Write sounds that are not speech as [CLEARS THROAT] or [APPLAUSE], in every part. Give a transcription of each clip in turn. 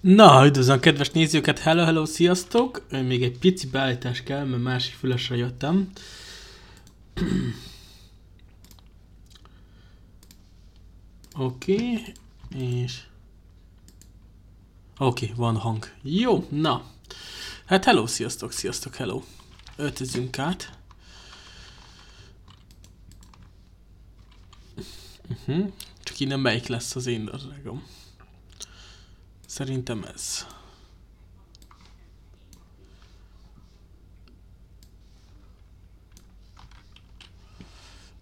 Na, üdvözlöm kedves nézőket, hello, hello, sziasztok! Még egy pici beállítás kell, mert másik fülesre jöttem. [CLEARS THROAT] Oké, okay, és... Oké, okay, van hang. Jó, na. Hát hello, sziasztok, sziasztok, hello. Öltözünk át. Uh-huh. Csak innen melyik lesz az én drágom. Szerintem ez.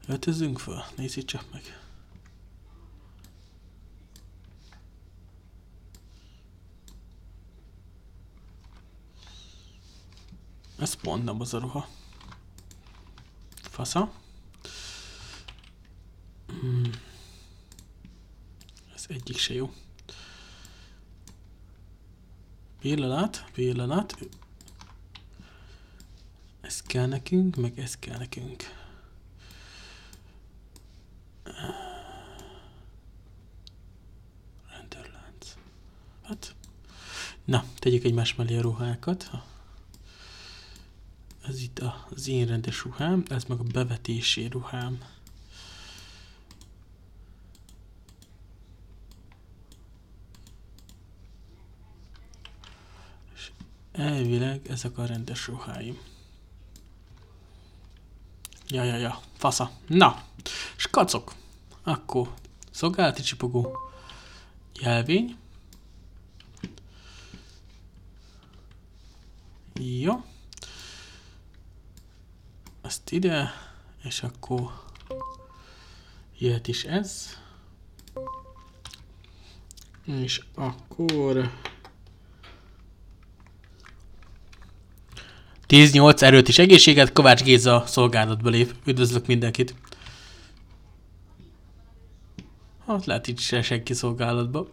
Öltözzünk föl, nézzük csak meg. Ez pont nem az a ruha. Fasza. Hmm. Ez egyik se jó. Pillanat, pillanat. Ez kell nekünk, meg ez kell nekünk. Rendőrlánc. Hát. Na, tegyük egymás mellé a ruhákat. Ez itt az én rendes ruhám, ez meg a bevetési ruhám. Elvileg ezek a rendes ruháim. Ja, ja, ja, fasza. Na, skacok. Akkor szolgálati csipogó. Jelvény. Jó. Ezt ide, és akkor jöhet is ez. És akkor 10-8 erőt és egészséget, Kovács Géza szolgálatba lép. Üdvözlök mindenkit. Hát lehet így se senki szolgálatba.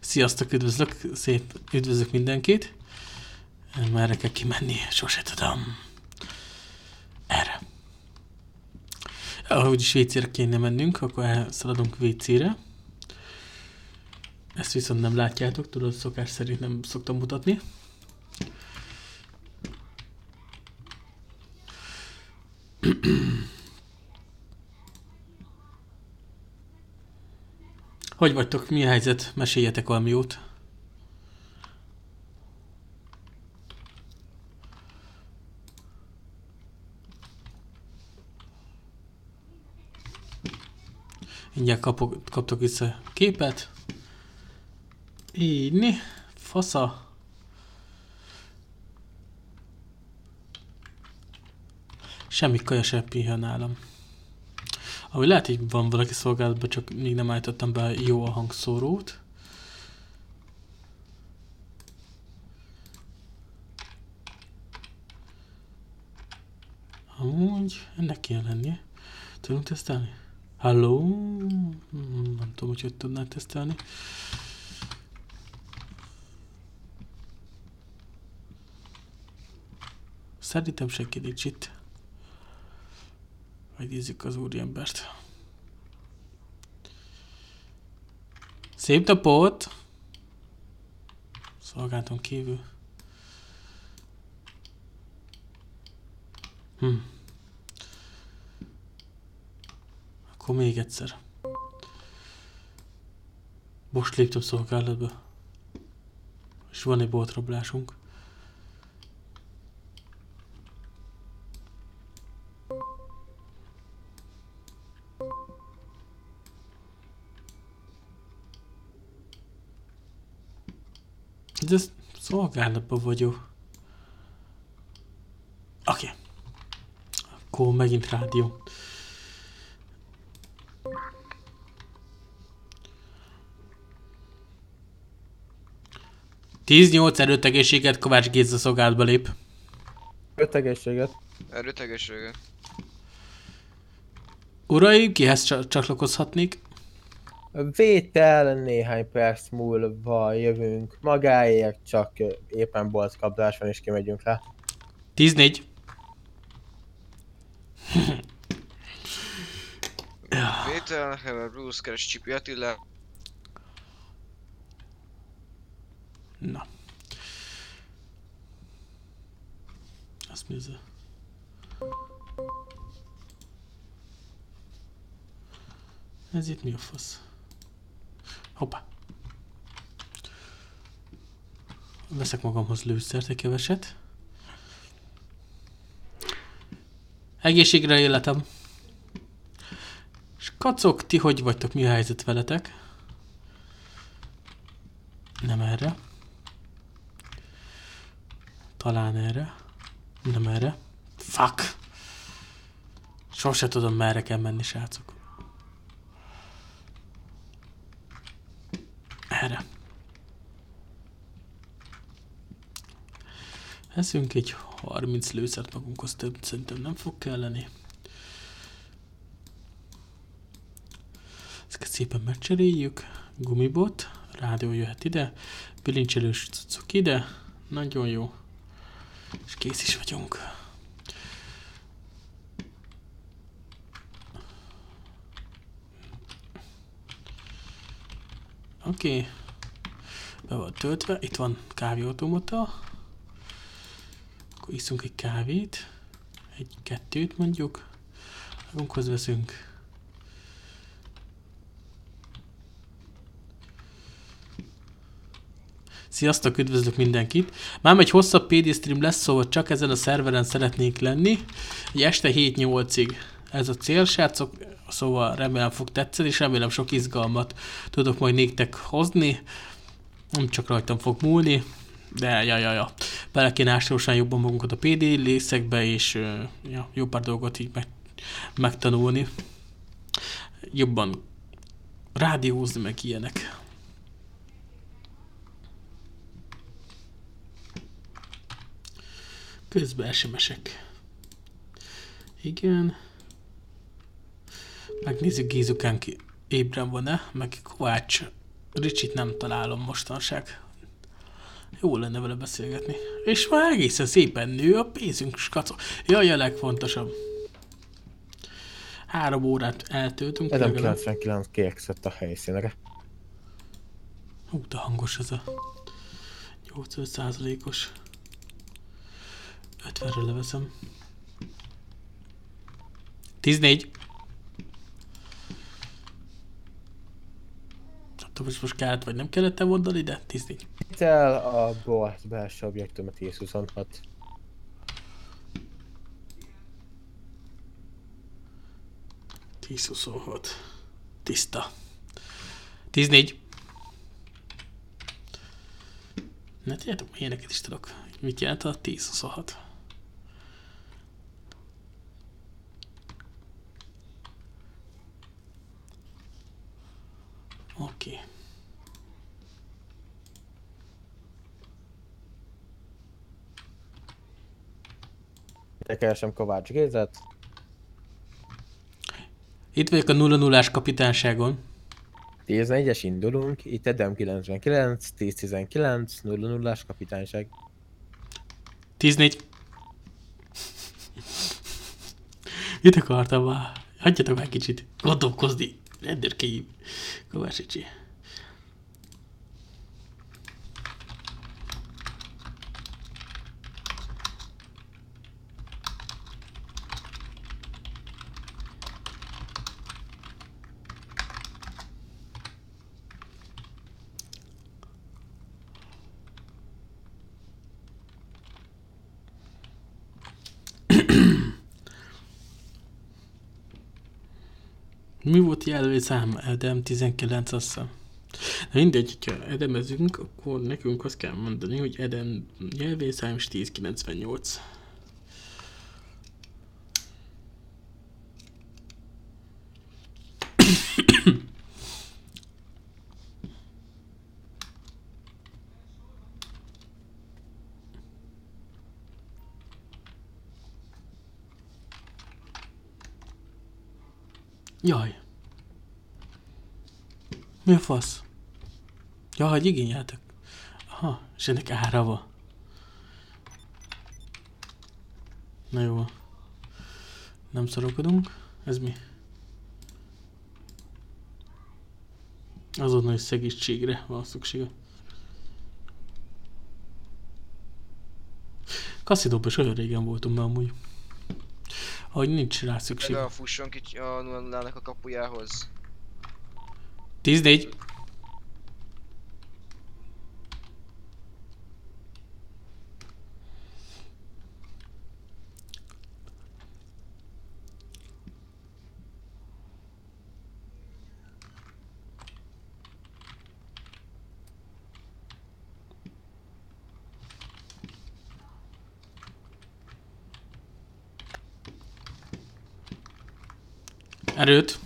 Sziasztok, üdvözlök, szép, üdvözlök mindenkit. Merre kell kimenni, sose tudom. Erre. Ahogy is WC-re kéne mennünk, akkor elszaladunk WC-re. Ezt viszont nem látjátok, tudod, szokás szerint nem szoktam mutatni. Hogy vagytok? Mi a helyzet? Meséljetek valami jót. Mindjárt kapok, kaptok vissza képet. Így, fasza. Semmi kaja se pihen nálam. Ahogy lehet, hogy van valaki szolgálatban, csak még nem állítottam be jó a hangszórót. Amúgy ennek kell lennie. Tudunk tesztelni? Halló? Nem tudom, hogy hogy tudnál tesztelni. Szerintem senki nincs itt. Megnézzük az úriembert. Szép napot! Szolgálton kívül. Hm. Akkor még egyszer. Most léptem szolgálatba. És van egy boltrablásunk. De szolgálatban vagyok. Oké. Okay. Akkor megint rádió. Tíz nyolc erőt egészséget, Kovács Géza szolgálatba lép. Erőt egészséget. Erőt egészséget. Uraim, kihez csatlakozhatnék? Vétel néhány perc múlva jövünk magáért, csak éppen boltkapdás van és kimegyünk le. 14. Vétel, Bruce, keres Csipi Attila. Na. Azt a... Ez itt mi a fasz? Hoppá. Veszek magamhoz lőszert egy keveset. Egészségre életem. És kacok, ti hogy vagytok, mi a helyzet veletek? Nem erre. Talán erre. Nem erre. Fuck! Sose tudom merre kell menni, srácok. Erre. Eszünk egy 30 lőszert magunkhoz, több szerintem nem fog kelleni. Ezeket szépen megcseréljük. Gumibot, rádió jöhet ide, bilincselős cuccok ide, nagyon jó. És kész is vagyunk. Oké. Okay. Be van töltve. Itt van kávéautomata. Akkor iszunk egy kávét. Egy-kettőt mondjuk. Magunkhoz veszünk. Sziasztok, üdvözlök mindenkit! Már egy hosszabb PD stream lesz, szóval csak ezen a szerveren szeretnék lenni. Egy este 7-8-ig ez a cél, srácok, szóval remélem fog tetszeni, és remélem sok izgalmat tudok majd néktek hozni. Nem csak rajtam fog múlni, de ja, ja, ja. Bele kéne ástósan jobban magunkat a PD lészekbe, és ja, jó pár dolgot így meg, megtanulni. Jobban rádiózni, meg ilyenek. Közben SMS-ek. Igen. Megnézzük Gézukán ki ébren van-e, meg Kovács Ricsit nem találom mostanság. Jó lenne vele beszélgetni. És már egészen szépen nő a pénzünk, skacó. Jaj, a legfontosabb. Három órát eltöltünk. Ez 99 kiexett a helyszínre. Hú, de hangos ez a 85 százalékos. 50-re leveszem. 14. hogy most kellett vagy nem kellett mondani, de 14. El a bolt belső objektum a 1026. Tíz huszonhat. Tiszta. 14. Ne tudjátok, ilyeneket is tudok. Mit jelent a 10-26? Oké. Okay. Keresem Kovács Gézet. Itt vagyok a 0 0 kapitánságon. 14-es indulunk, itt Edem 99, 10-19, 0 0 kapitányság. 14. [LAUGHS] Mit akartam már? Hagyjatok meg kicsit gondolkozni. Enderkei Kovačić je. Mi volt jelvényszám? Edem 19 azt hiszem. De mindegy, hogyha edemezünk, akkor nekünk azt kell mondani, hogy Edem jelvényszám 1098. Jaj. Mi a fasz? Ja, hogy igényeltek. Aha, és ennek ára van. Na jó. Nem szorokodunk. Ez mi? Azonnali segítségre van szüksége. Kassidóban is olyan régen voltunk már amúgy. Hogy nincs rá szükség. Például fusson ki a nullának a kapujához. 14. Erőt.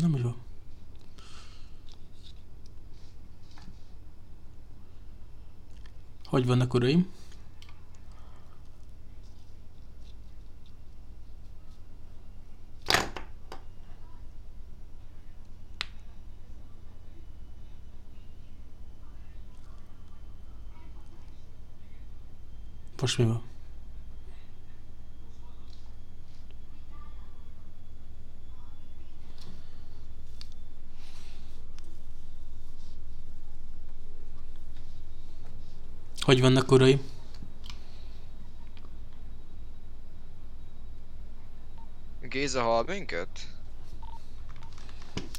Nem jó. Hogy vannak uraim? Most mi van? Hogy vannak uraim? Géza hall minket?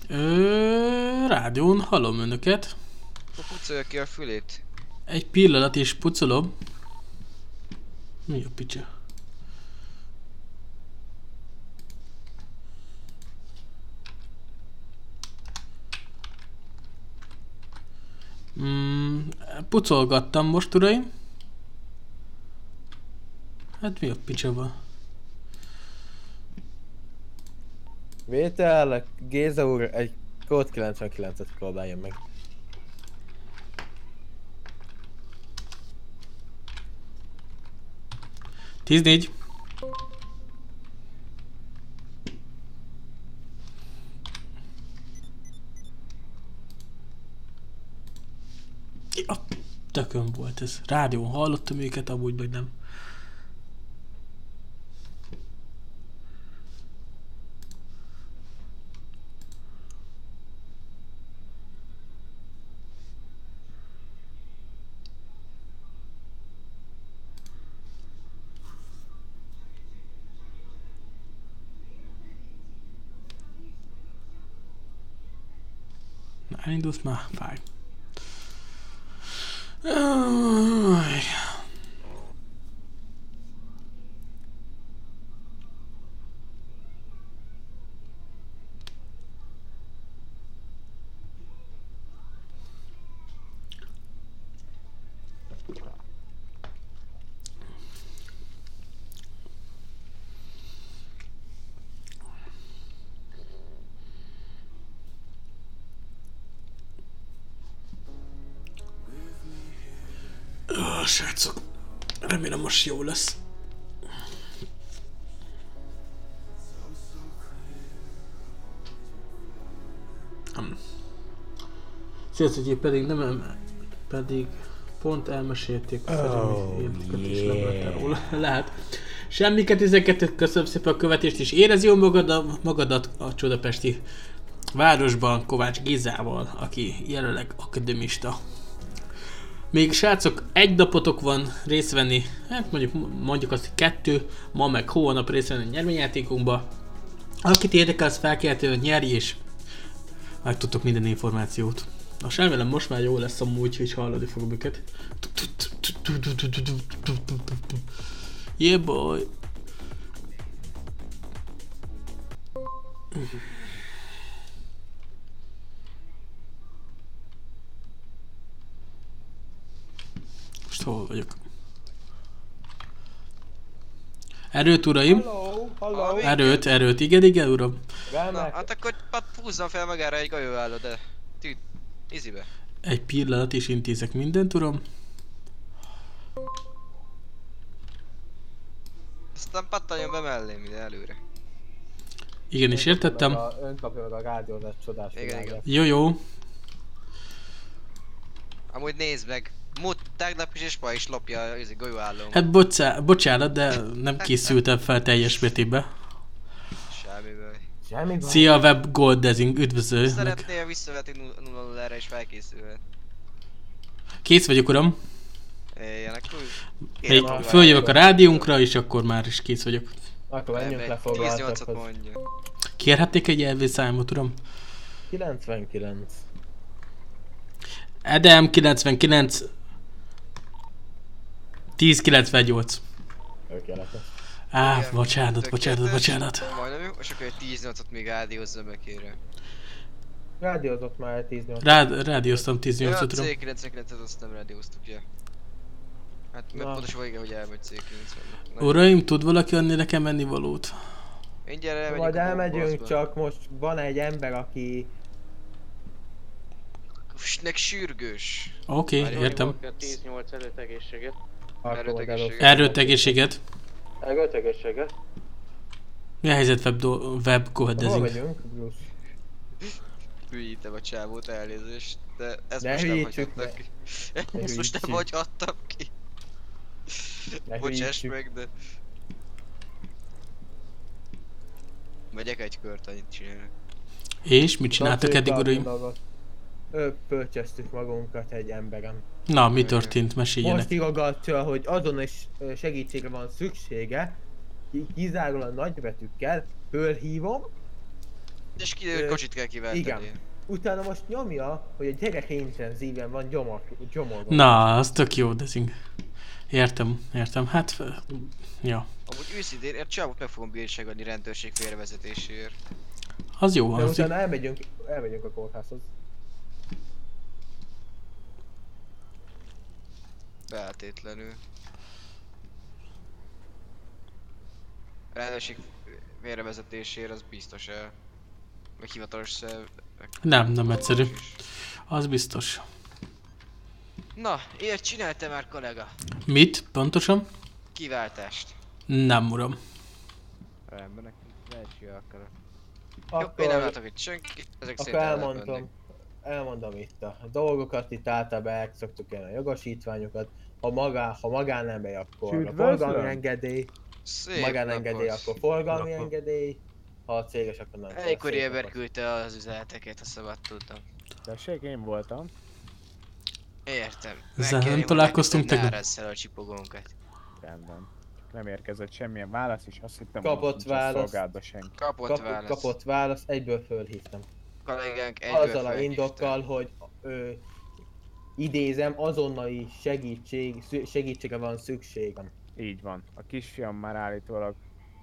Ö, rádión hallom önöket. Akkor pucolja ki a fülét. Egy pillanat és pucolom. Mi a picsa? Mm, pucolgattam most, uraim. Hát mi a picsa van? Vétel, Géza úr egy kód 99-et próbálja meg. Tíznégy. A volt ez. Rádión hallottam őket, amúgy meg nem. Na, elindulsz már? Fáj. Aj. Ó, most jó lesz. Hm. Sziasztok, hogy pedig nem em- pedig pont elmesélték a Oh, nem yeah. lettem róla. [LAUGHS] Lehet. Semmiket 12 köszönöm szépen a követést, és érez jól magad, magadat a csodapesti városban Kovács Gizával, aki jelenleg akademista. Még srácok, egy napotok van részt venni, hát mondjuk, mondjuk azt, hogy kettő, ma meg hónap részt venni a nyervényjátékunkba. Akit érdekel, az felkeltő, hogy nyerj, és megtudtok minden információt. A remélem most már jó lesz amúgy, hogy hallani fogom őket. Yeah boy. Most hol vagyok? Erőt, uraim! Hello, hello. Erőt, erőt, igen, igen, uram. Na, hát akkor húzzam fel magára egy golyóálló, de... Tűt. Easybe. Egy pillanat és intézek mindent, uram. Aztán pattanjon be mellém ide előre. Igen, is értettem. Ön kapja meg a- rádiózás csodás Igen, világát. Jó, jó. Amúgy nézd meg. Mut tegnap is és ma is lopja a izé, golyóállóm. Hát bocsá, bocsánat, de nem készültem fel teljes mértékben. Semmiből. Semmi baj. Szia, Web Goldezing, üdvözöllek. Szeretnél visszavetni 0 0 és felkészülhet. Kész vagyok, uram. Éljenek túl. Följövök a rádiónkra, és akkor már is kész vagyok. Akkor menjünk le 18-at foglaltakhoz. Kérhetnék egy elvészámot, uram? 99. Edem 99 1098. Tökéletes. Á, Igen, bocsánat, bocsánat, tökéletes. bocsánat. Majdnem jó, és akkor egy 18-ot még rádiózza be kérem. Rádiózott már 10 8 Rád, rádióztam Ja, 18 uram. C99-et azt nem rádióztuk, ja. Hát mert Na. pontosan igen, hogy elmegy C90. Na, Uraim, tud valaki adni nekem enni valót? Mindjárt elmegyünk Majd elmegyünk, csak most van egy ember, aki... Nek sürgős. Oké, okay, értem. 10-8 előtt egészséget. Akkor Erőt majd egészséget. először- Erőt, egészséget. Erőt egészséget. Mi a helyzet web, do, web Hol vagyunk, Bruce? Hülyítem a csávót, elnézést, de ezt Ne most nem hagyhattak ki. Ezt most nem hagyhattam ki. Ne Bocsáss hülyítsük. meg, de... Megyek egy kört, annyit csinálok. És mit csináltak eddig, uraim? Pölcsöztük magunkat egy emberen. Na, mi történt? Meséljenek. Most írogatja, hogy azon is segítségre van szüksége, ki- kizárólag nagybetűkkel, fölhívom, És ki Ö, kocsit kell kiváltani. igen. utána most nyomja, hogy a gyerek intenzíven van gyomor, gyomorban. Na, az tök jó, dezing. Értem, értem. Hát, ja. Amúgy őszintén, egy csávót meg fogom bírságodni rendőrség félrevezetéséért. Az jó De hangzik. utána elmegyünk, elmegyünk a kórházhoz. Feltétlenül. Rendőrség félrevezetésért az biztos el. Meg hivatalos szerv. Nem, nem egyszerű. Az biztos. Na, ilyet csinálta már kollega. Mit? Pontosan? Kiváltást. Nem, uram. Rendben, nekünk lehet akarok. Jó, én nem Akkor, látok itt senkit, ezek akkor szerint el lehet elmondom, itt a dolgokat, itt általában el szoktuk kérni a jogosítványokat. Ha, magá, ha magánember, akkor a Üdvözlöm! forgalmi engedély, Szép magánengedély, napot. akkor forgalmi Napot. engedély, ha a céges, akkor nem. Elégkori Szép napot. küldte az üzeneteket, ha szabad tudtam. Tessék, én voltam. Értem. Ezzel nem találkoztunk tegnap? Ne eresszel a csipogónkat. Rendben. Nem érkezett semmilyen válasz, és azt hittem, Kapott hogy nincs a választ. szolgálatban senki. Kapott Kap, választ. kapott választ, egyből fölhívtam. Kollégánk egyből Azzal a indokkal, hogy ö, idézem, azonnali segítség, segítségre van szükségem. Így van. A kisfiam már állítólag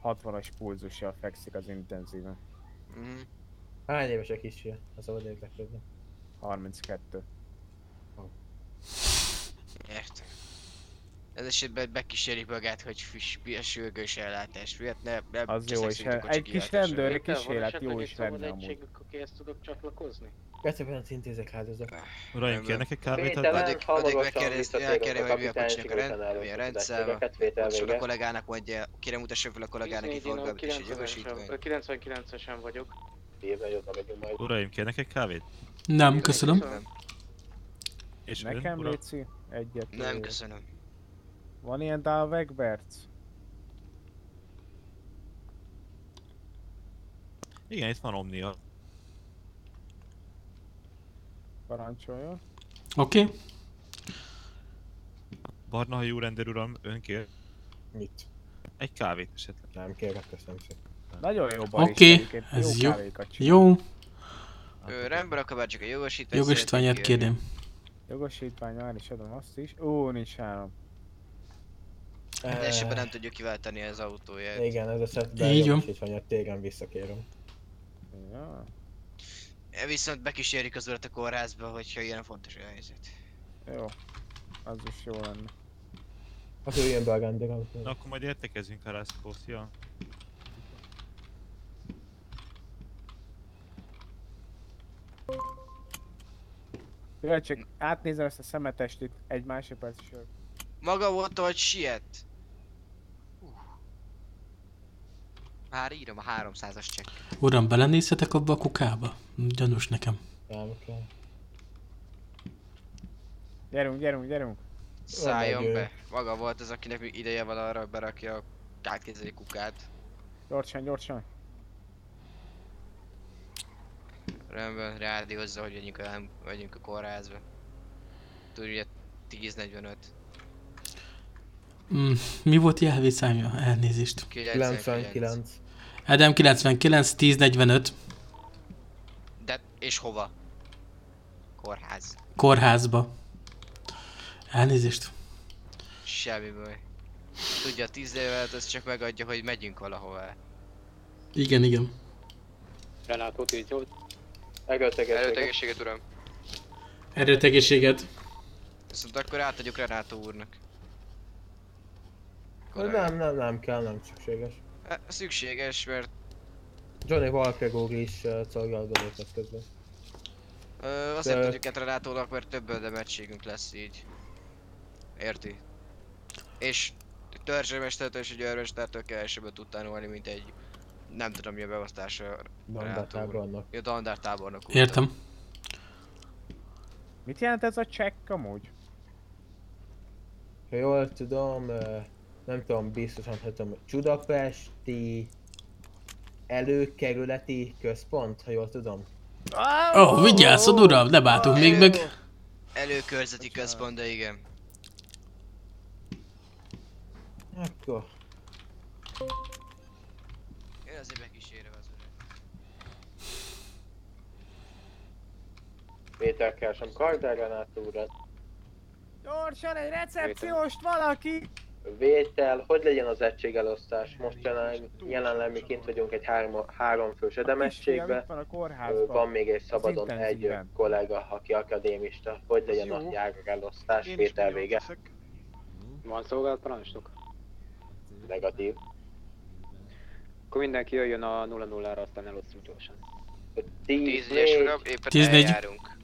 60-as pulzussal fekszik az intenzíven. Mhm. Hány éves a kisfia? A szabad érdeklődni. 32. Értem. Ez esetben bekísérik magát, hogy füss, a sürgős ellátást. Miért ne, ne Az jó, a egy kis kocsi rendőr kiváltásra. kísérlet jó is lenne amúgy. akihez tudok csatlakozni? Egyszerűen intézek áldozat. Uraim, Nem, kérnek egy kávét? Vételen. adni? Addig- addig megkérdezni- elkérem, hogy mi a kocsinak a rend- mi a rendszáma. Pontosan a kollégának mondja, kérem mutassa fel a kollégának egy forgalmat és egy jogosítvány. 99-esen vagyok. Uraim, kérnek egy kávét? Nem, köszönöm. Nem, És Nekem? Léci, egyet. nem köszönöm. Van ilyen Dalvegberc? Igen, itt van Omnia. Parancsoljon. Oké. Okay. Barna hajú rendőr uram, ön kér Mit? egy kávét esetleg. Nem kérek, köszönöm szépen. Nagyon jó barista Oké, egyébként, ez jó. Jó. Ő rendben akar, bár csak a jogosítvány. Jogosítványát kérném. Jogosítvány, már is adom azt is. Ó, nincs nálam. De esetben nem tudjuk kiváltani az autóját. Igen, ez esetben Így jobb, így van, tégen visszakérünk. Ja. Viszont bekísérjük az urat a kórházba, hogyha ilyen fontos a helyzet. Jó. Az is jó lenne. Hát ő ilyen belgándig, amikor... Na akkor majd értekezünk a Rászkó, szia! Jó, csak átnézem ezt a szemetest itt egy másodperc is. Maga volt, hogy siet. Már írom a 300-as csekk. Uram, belenézhetek abba a kukába? Gyanús nekem. Nem kell. Gyerünk, gyerünk, gyerünk. Szálljon be. Maga volt az, akinek még ideje van arra, hogy berakja a kártkézeli kukát. Gyorsan, gyorsan. Rendben, rádiózza, hogy vegyünk a, vegyünk a kórházba. Tudja, ugye 10.45. Mm, mi volt jelvészámja? Elnézést. 99. Edem 99, 1045, De, és hova? Kórház. kórházba. Elnézést. Semmi baj. Tudja, a 10 évet az csak megadja, hogy megyünk valahová. Igen, igen. Renátó Tígyót. Előtt Erőtegességet. egészséget, uram. Erőt egészséget. Viszont akkor átadjuk Renátó úrnak. Nem, nem, nem kell, nem szükséges. E, Szükséges, mert Johnny Walker úr is uh, szolgálgatott közben. ö, azért De- adjuk át Renátónak, mert több öldemettségünk lesz így. Érti? És törzsemestertől és egy őrmestertől kevesebbet tud tanulni, mint egy nem tudom mi a beosztása. Bandatábornok. Ja, dandár tábornok úr. Értem. Mit jelent ez a csekk amúgy? Ha jól tudom, uh, nem tudom biztosan, hogy tudom, Csudapesti előkerületi központ, ha jól tudom. Ó, oh, vigyázzon uram, ne bátunk még meg. Előkörzeti központ, de igen. Akkor. Én azért bekísérem az urat. Péter keresem Kardár Renátó urat. Gyorsan, egy recepcióst valaki! Vétel, hogy legyen az egységelosztás? Most jelenleg, jelenleg mi kint vagyunk egy három, három fős Kisfiam, edemességbe. van még egy szabadon egy kollega, aki akadémista. Hogy legyen a járakelosztás? Péter vége. Van szolgálatparancsnok? Negatív. Akkor mindenki jöjjön a 0-0-ra, aztán elosztjuk gyorsan. 10 Tíz ügyes uram, éppen 14. eljárunk.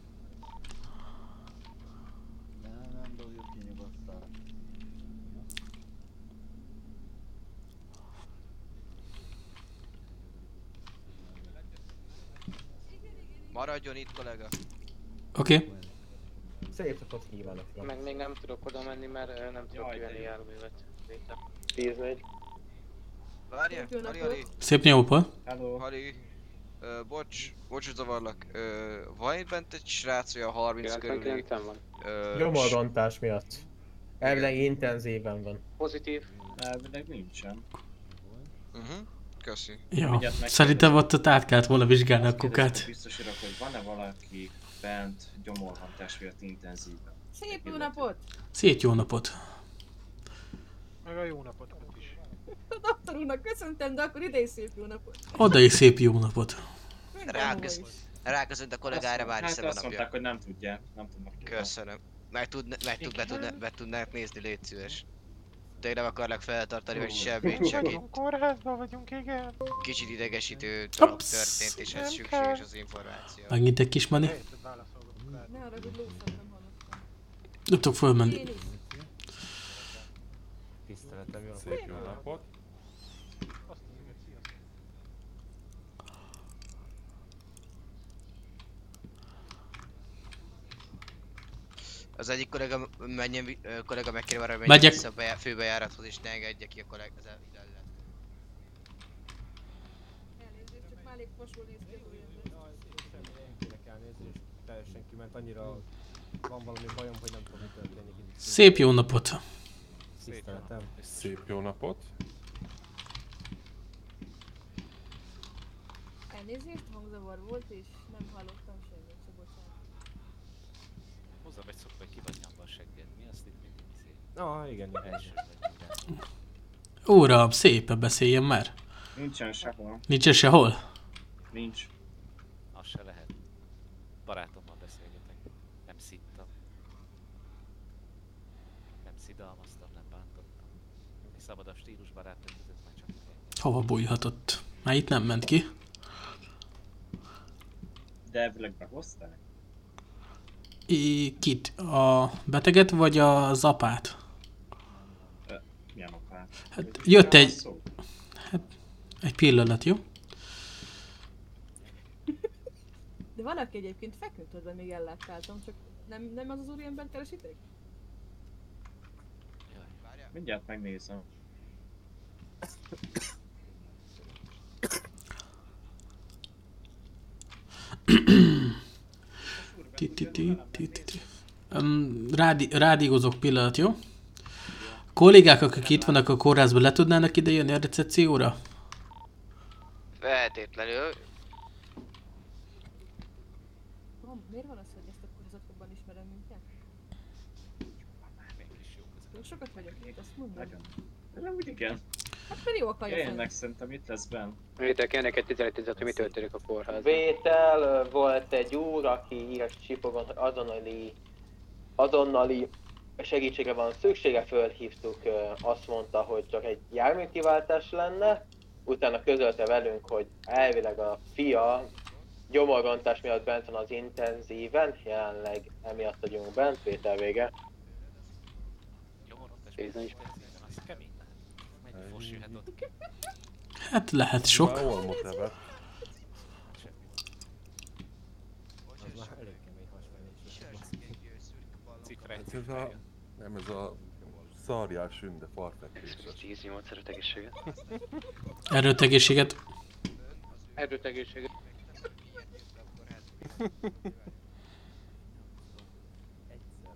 Maradjon itt, kollega. Oké. Okay. Szép napot kívánok. Meg még nem tudok oda menni, mert nem tudok kivenni járművet. 10 Várja, Hali, Hali, Szép nyomopol. Hali. Ö, bocs, bocs, hogy zavarlak. Ö, van itt bent egy srác, olyan 30 körül. 99-en van. Ö, Gyomorrontás miatt. Elvileg intenzíven van. Pozitív. Elvileg nincsen. Uh-huh. Köszi. Jó. Szerintem ott, ott át kellett volna vizsgálni a kukát. Biztos urak, hogy van-e valaki bent gyomorhantás miatt intenzíven? Szép jó napot! Szét jó napot. Meg a jó napot is. A doktor úrnak köszöntem, de akkor ide is szép jó napot. Oda is szép jó napot. Ráköszönt a kollégára, már hát azt a napja. mondták, hogy nem tudják, nem tudnak. Köszönöm. Meg, tud, meg, tud, be, tudna, be tudnák nézni, légy szíves. Tényleg nem akarlak feltartani, vagy semmit, [LAUGHS] csak itt kórházban vagyunk, igen. kicsit idegesítő dolog Ups. történt, és ez szükséges az információ. Megint egy kis mani. Ne arra, hogy. Nem tudok fölmenni. Én is. Tiszteletem, jó Szép napot. jó napot. Azt mondjuk, hogy sziasztok. Az egyik kollega menjen, kollega megkérem arra, hogy menjen vissza a bejá- főbejárathoz, és ne engedje ki a kollega az el- ide ellen. Elnézést, csak már elég fasul néz ki teljesen kiment, annyira van valami bajom, hogy nem tudom, mi történik. Szép jó napot. Tiszteletem. Szép jó napot. Elnézést, hangzavar volt, és nem hallottam semmit, csak bocsánat. Hozzám egy szokva, hogy kivagyjam a segged. Mi azt itt Ah, igen, igen. Uram, szépen beszéljen már. Nincsen sehol. Nincs sehol? Nincs. Az se lehet. Barátommal beszélgetek. Nem szittam. Nem szidalmaztam, nem bántottam. Egy szabadabb stílus barátok között már csak egy. Hova bújhatott? Már itt nem ment ki. De elvileg behozták. I- Kit? A beteget vagy a zapát? Hát jött egy, Szó. egy pillanat, jó? De van, aki egyébként feküdt, hogy még elláttáltam, csak nem, nem az az úriember keresitek? Mindjárt megnézem. Ti, ti, ti, Kollégák, akik itt vannak a kórházban, le tudnának ide jönni a recepcióra? Feltétlenül. Miért van az, hogy ezt a kurzatokban ismerem minket? Túl sokat vagyok itt, azt mondom. Nagyon. De nem úgy igen. Hát pedig jó a kaja Jöjjenek, szerintem itt lesz benn. Vétel kérnek egy 11 10 hogy mi történik a kórházban. Vétel volt egy úr, aki híres csipogon, hogy azonnali, azonnali segítségre van szüksége, fölhívtuk, azt mondta, hogy csak egy járműkiváltás lenne, utána közölte velünk, hogy elvileg a fia gyomorrontás miatt bent van az intenzíven, jelenleg emiatt vagyunk bent, Vétel vége. Gyomorontás, Nézzen is. az kemény lehet. Mennyi fos jöhet ott? Hát lehet sok. Már kemény hasmenés. Cifrát, Ez a, nem ez a szarjás sünde farfekvéses. 18 erőt egészséget. Erőt, egészséget. Erőt egészséget.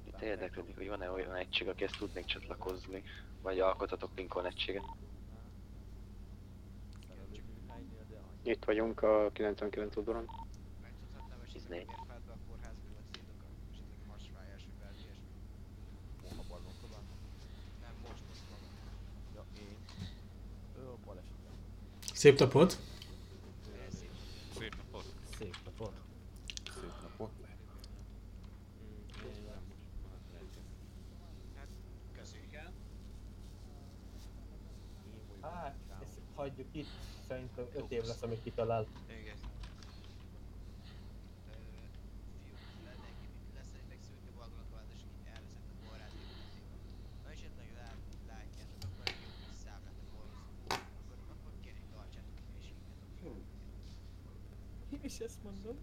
Itt érdeklődik, hogy van-e olyan egység, aki ezt tudnék csatlakozni, vagy alkotatok Lincoln egységet. Itt vagyunk a 99 udvaron. 14. Ja, én. Ő a balesetben. Szép napot. szép napot. Szép napot. Szép napot. Hát, ezt hagyjuk itt, szerintem 5 év lesz, amíg kitalál. Igen. Is ezt mondom.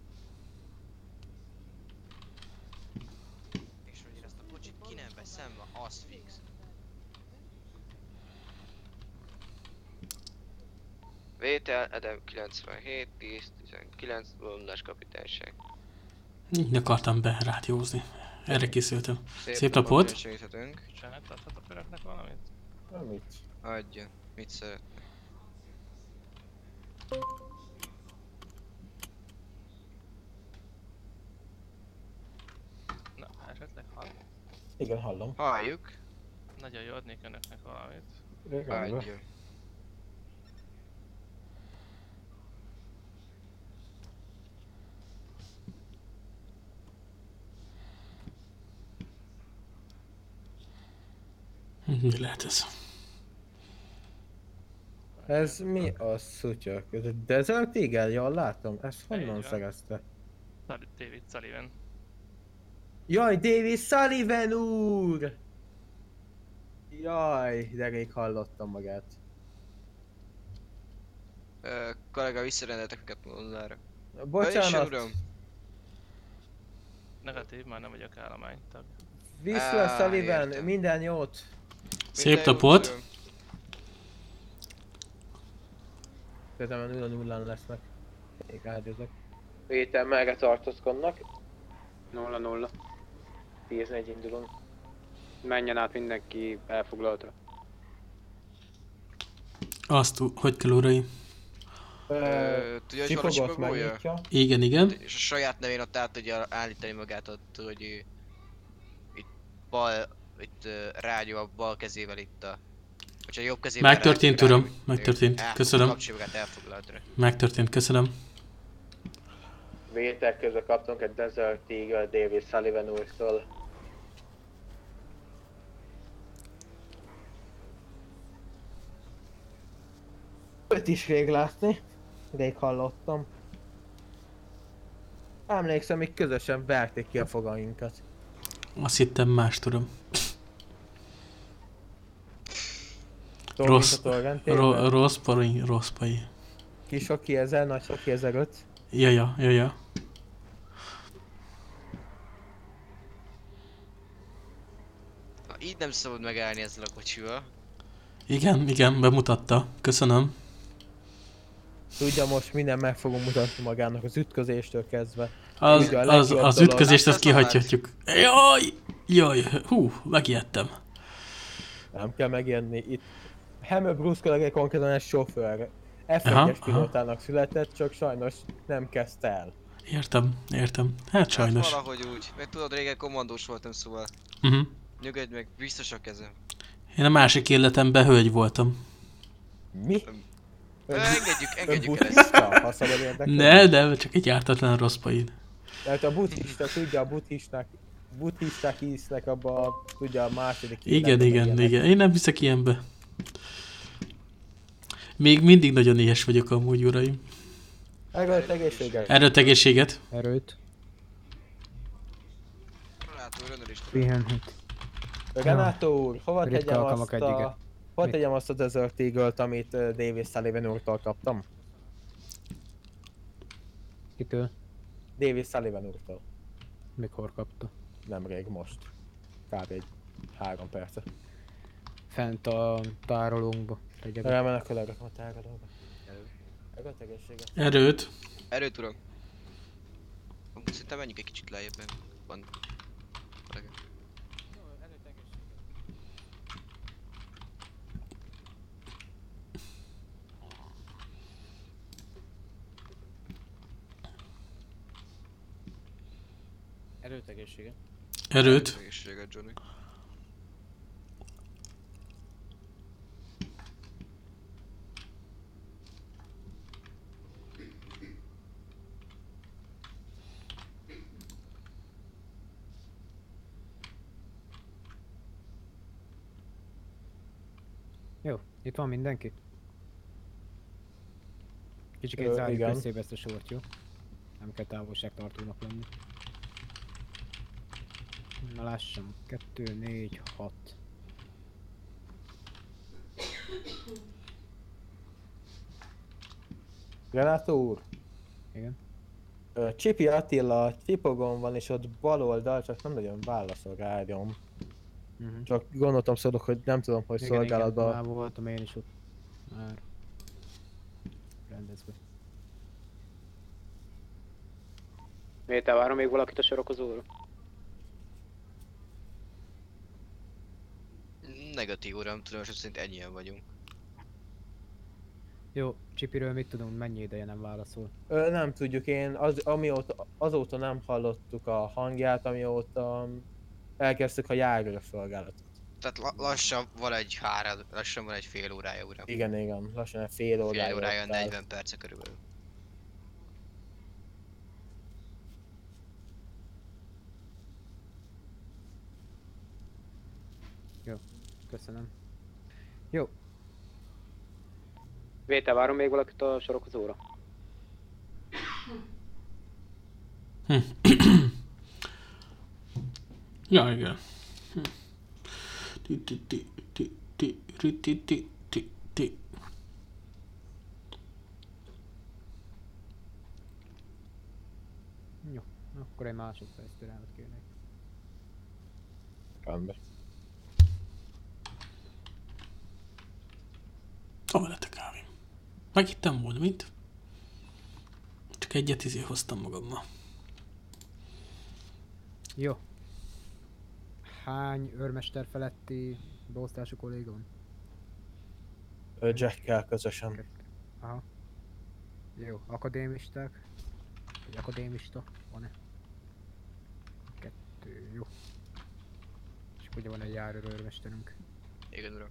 És hogy én ezt a kocsit ki nem veszem, az fix. Vétel, Edem 97, 10, 19, Londás kapitányság. Így akartam be rádiózni. Erre készültem. Szép napot. Segíthetünk. Csenet adhat a pöröknek valamit? Amit? Adja. Mit szeret? Na, esetleg hall. Igen, hallom. Halljuk. Nagyon jó, adnék önöknek valamit. Rendben. Adja. Mi lehet ez? Ez mi a szutyak? Ez a Desert Eagle? Jól látom. Ezt honnan van. szerezte? David Sullivan. Jaj, David Sullivan úr! Jaj, de rég hallottam magát. Ö, kollega, visszarendeltek minket nullára. Bocsánat, uram. Negatív, már nem vagyok állománytag. Whistler Á, Sullivan, értem. minden jót! Szép Minden jót, napot. uram. Közben 0 0 lesznek. Még áldozok. Vétel merre tartózkodnak? 0-0. 11 indulunk. Menjen át mindenki elfoglaltra. Azt, hogy kell uraim? Ö, tudja, hogy hol a megnyitja. Igen, igen. És a saját nevén ott át tudja állítani magát ott, hogy ő itt bal, itt uh, rágyó a bal kezével itt a... Jobb kezével Megtörtént, rágyó- uram. rágyó- Megtörtént. Köszönöm. Kapcsolja magát elfoglaltra. Megtörtént, köszönöm. Vétel közben kaptunk egy Desert Eagle David Sullivan úrtól. Őt is rég látni. Rég hallottam. Emlékszem, még közösen verték ki a fogainkat. Azt hittem más tudom. Rossz, ro, rossz pai, rossz pai. Kis oki ezer, nagy oki ezer öt. Ja, ja, ja, ja. Így nem szabad megállni ezzel a kocsival. Igen, igen, bemutatta. Köszönöm. Tudja, most minden meg fogom mutatni magának az ütközéstől kezdve. Az, Ugye az, az dolog- ütközést, azt Hát, az kihagyhatjuk. Jaj! Jaj, hú, megijedtem. Nem kell megjönni itt. Hammer Bruce kollega konkrétan egy sofőr. Aha, F1-es aha. pilótának született, csak sajnos nem kezdte el. Értem, értem. Hát sajnos. Hát valahogy úgy. Meg tudod, régen kommandós voltam, szóval Uh-huh. Nyugodj meg, biztos a kezem. Én a másik életemben hölgy voltam. Mi? Engedjük, Ön engedjük el ezt. buddhista, ha szabad. Ne, de csak egy ártatlan rossz pain. Tehát a buddhista, tudja, a buddhisták, buddhisták hisznek abba, a, tudja, a második Igen, életben igen, ilyenek. igen. Én nem hiszek ilyenbe. Még mindig nagyon éhes vagyok amúgy, uraim. Erőt, egészséget. Erőt, egészséget. Erőt. Látom, önöd is. Pihenhet. Renátó úr, hova Ritka tegyem azt a... Hol Mi? tegyem azt a Desert Eagle-t, amit Davis Sullivan úrtól kaptam? Kitől? Davis Sullivan úrtól. Mikor kapta? Nemrég most. Kb. egy három perce. Fent a tárolónkba. Elmenek a lerakom a tárolóba. Erőt. Erőt. Erőt, uram. Szerintem menjünk egy kicsit lejjebb, van... Erőt egészsége. Erőt. Egészséget, Johnny. Jó, itt van mindenki? Kicsikét Ö, zárjuk igen. összébe ezt a sort, jó? Nem kell távolságtartónak lenni. Na lássam, 2, 4, 6. Renátó úr, Igen. ö, Csipi Attila Csipogon van, és ott bal oldal, csak nem nagyon válaszol rádióm. Uh-huh. Csak gondoltam szólok, hogy nem tudom, hogy Igen, igen, szolgálatban... már voltam én is ott. Már. Rendezve. Miért te várom még valakit a sorokozóra? Negatív, uram, tudom, hogy szerint ennyien vagyunk. Jó, Csipiről mit tudunk, mennyi ideje nem válaszol? Ö, nem tudjuk, én az, amióta, azóta nem hallottuk a hangját, amióta elkezdtük a járőr szolgálatot. Tehát la- lassan van egy három, lassan van egy fél órája, uram. Igen, igen, lassan egy fél órája. Fél órája, áll. 40 perce körülbelül. Jó, köszönöm. Jó, te várom még valakit a sorokozóra? Ja, igen. Hm. Ti, ti, ti, ti, ti, ri, ti, ti, ti, ti. jó. Akkor egy másodperc türelmet kérnék. Rendben. Hova lett a kávém? Megittem volna, mint? Csak egyet izé hoztam magammal. Jó. Hány őrmester feletti beosztású kolléga van? Jackkel közösen. Aha. Jó, akadémisták? Vagy akadémista? Van-e? Kettő, jó. És ugye van egy járőr őrmesterünk. Igen, uram.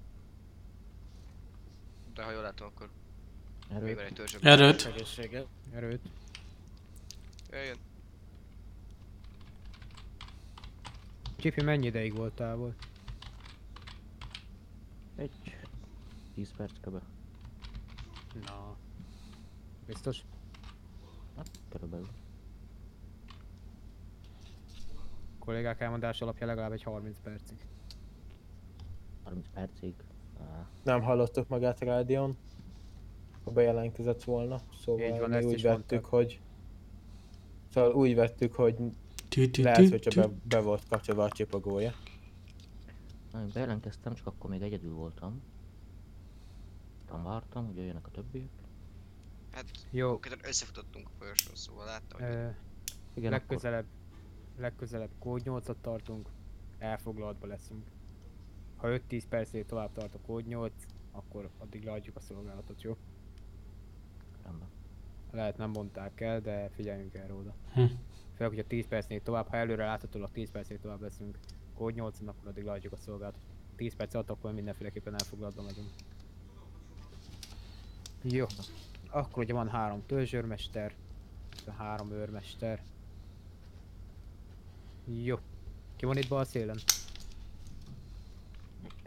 De ha jól látom, akkor Erőt. még van egy törzsöm. Erőt. Egészséget. Erőt. Jöjjön. Csipi, mennyi ideig volt távol? Egy 10 perc kb. Na. Biztos? Hát, körülbelül. kollégák elmondása alapján legalább egy 30 percig. 30 percig. Nem hallottuk magát a rádión. Ha bejelentkezett volna. Szóval Így van, mi ezt úgy is vettük, mondták. hogy... Szóval úgy vettük, hogy lehet, hogyha be, be volt kapcsolva a csipogója. Na, én bejelentkeztem, csak akkor még egyedül voltam. Aztán vártam, hogy jöjjenek a többiek. Hát, Jó. konkrétan összefutottunk a folyosón, szóval láttam, hogy Ö, Igen, legközelebb, legközelebb kód 8-at tartunk, elfoglaltba leszünk. Ha 5-10 percig tovább tart a kód 8, akkor addig leadjuk a szolgálatot, jó? Rendben. Lehet nem mondták el, de figyeljünk erre oda. Hm. Főleg, hogyha 10 percnél tovább, ha előre láthatólag 10 percnél tovább leszünk kód 8 akkor addig leadjuk a szolgálatot. 10 perc alatt akkor mindenféleképpen elfoglaltba megyünk. Jó. Akkor ugye van három törzsőrmester, három őrmester. Jó. Ki van itt bal szélen?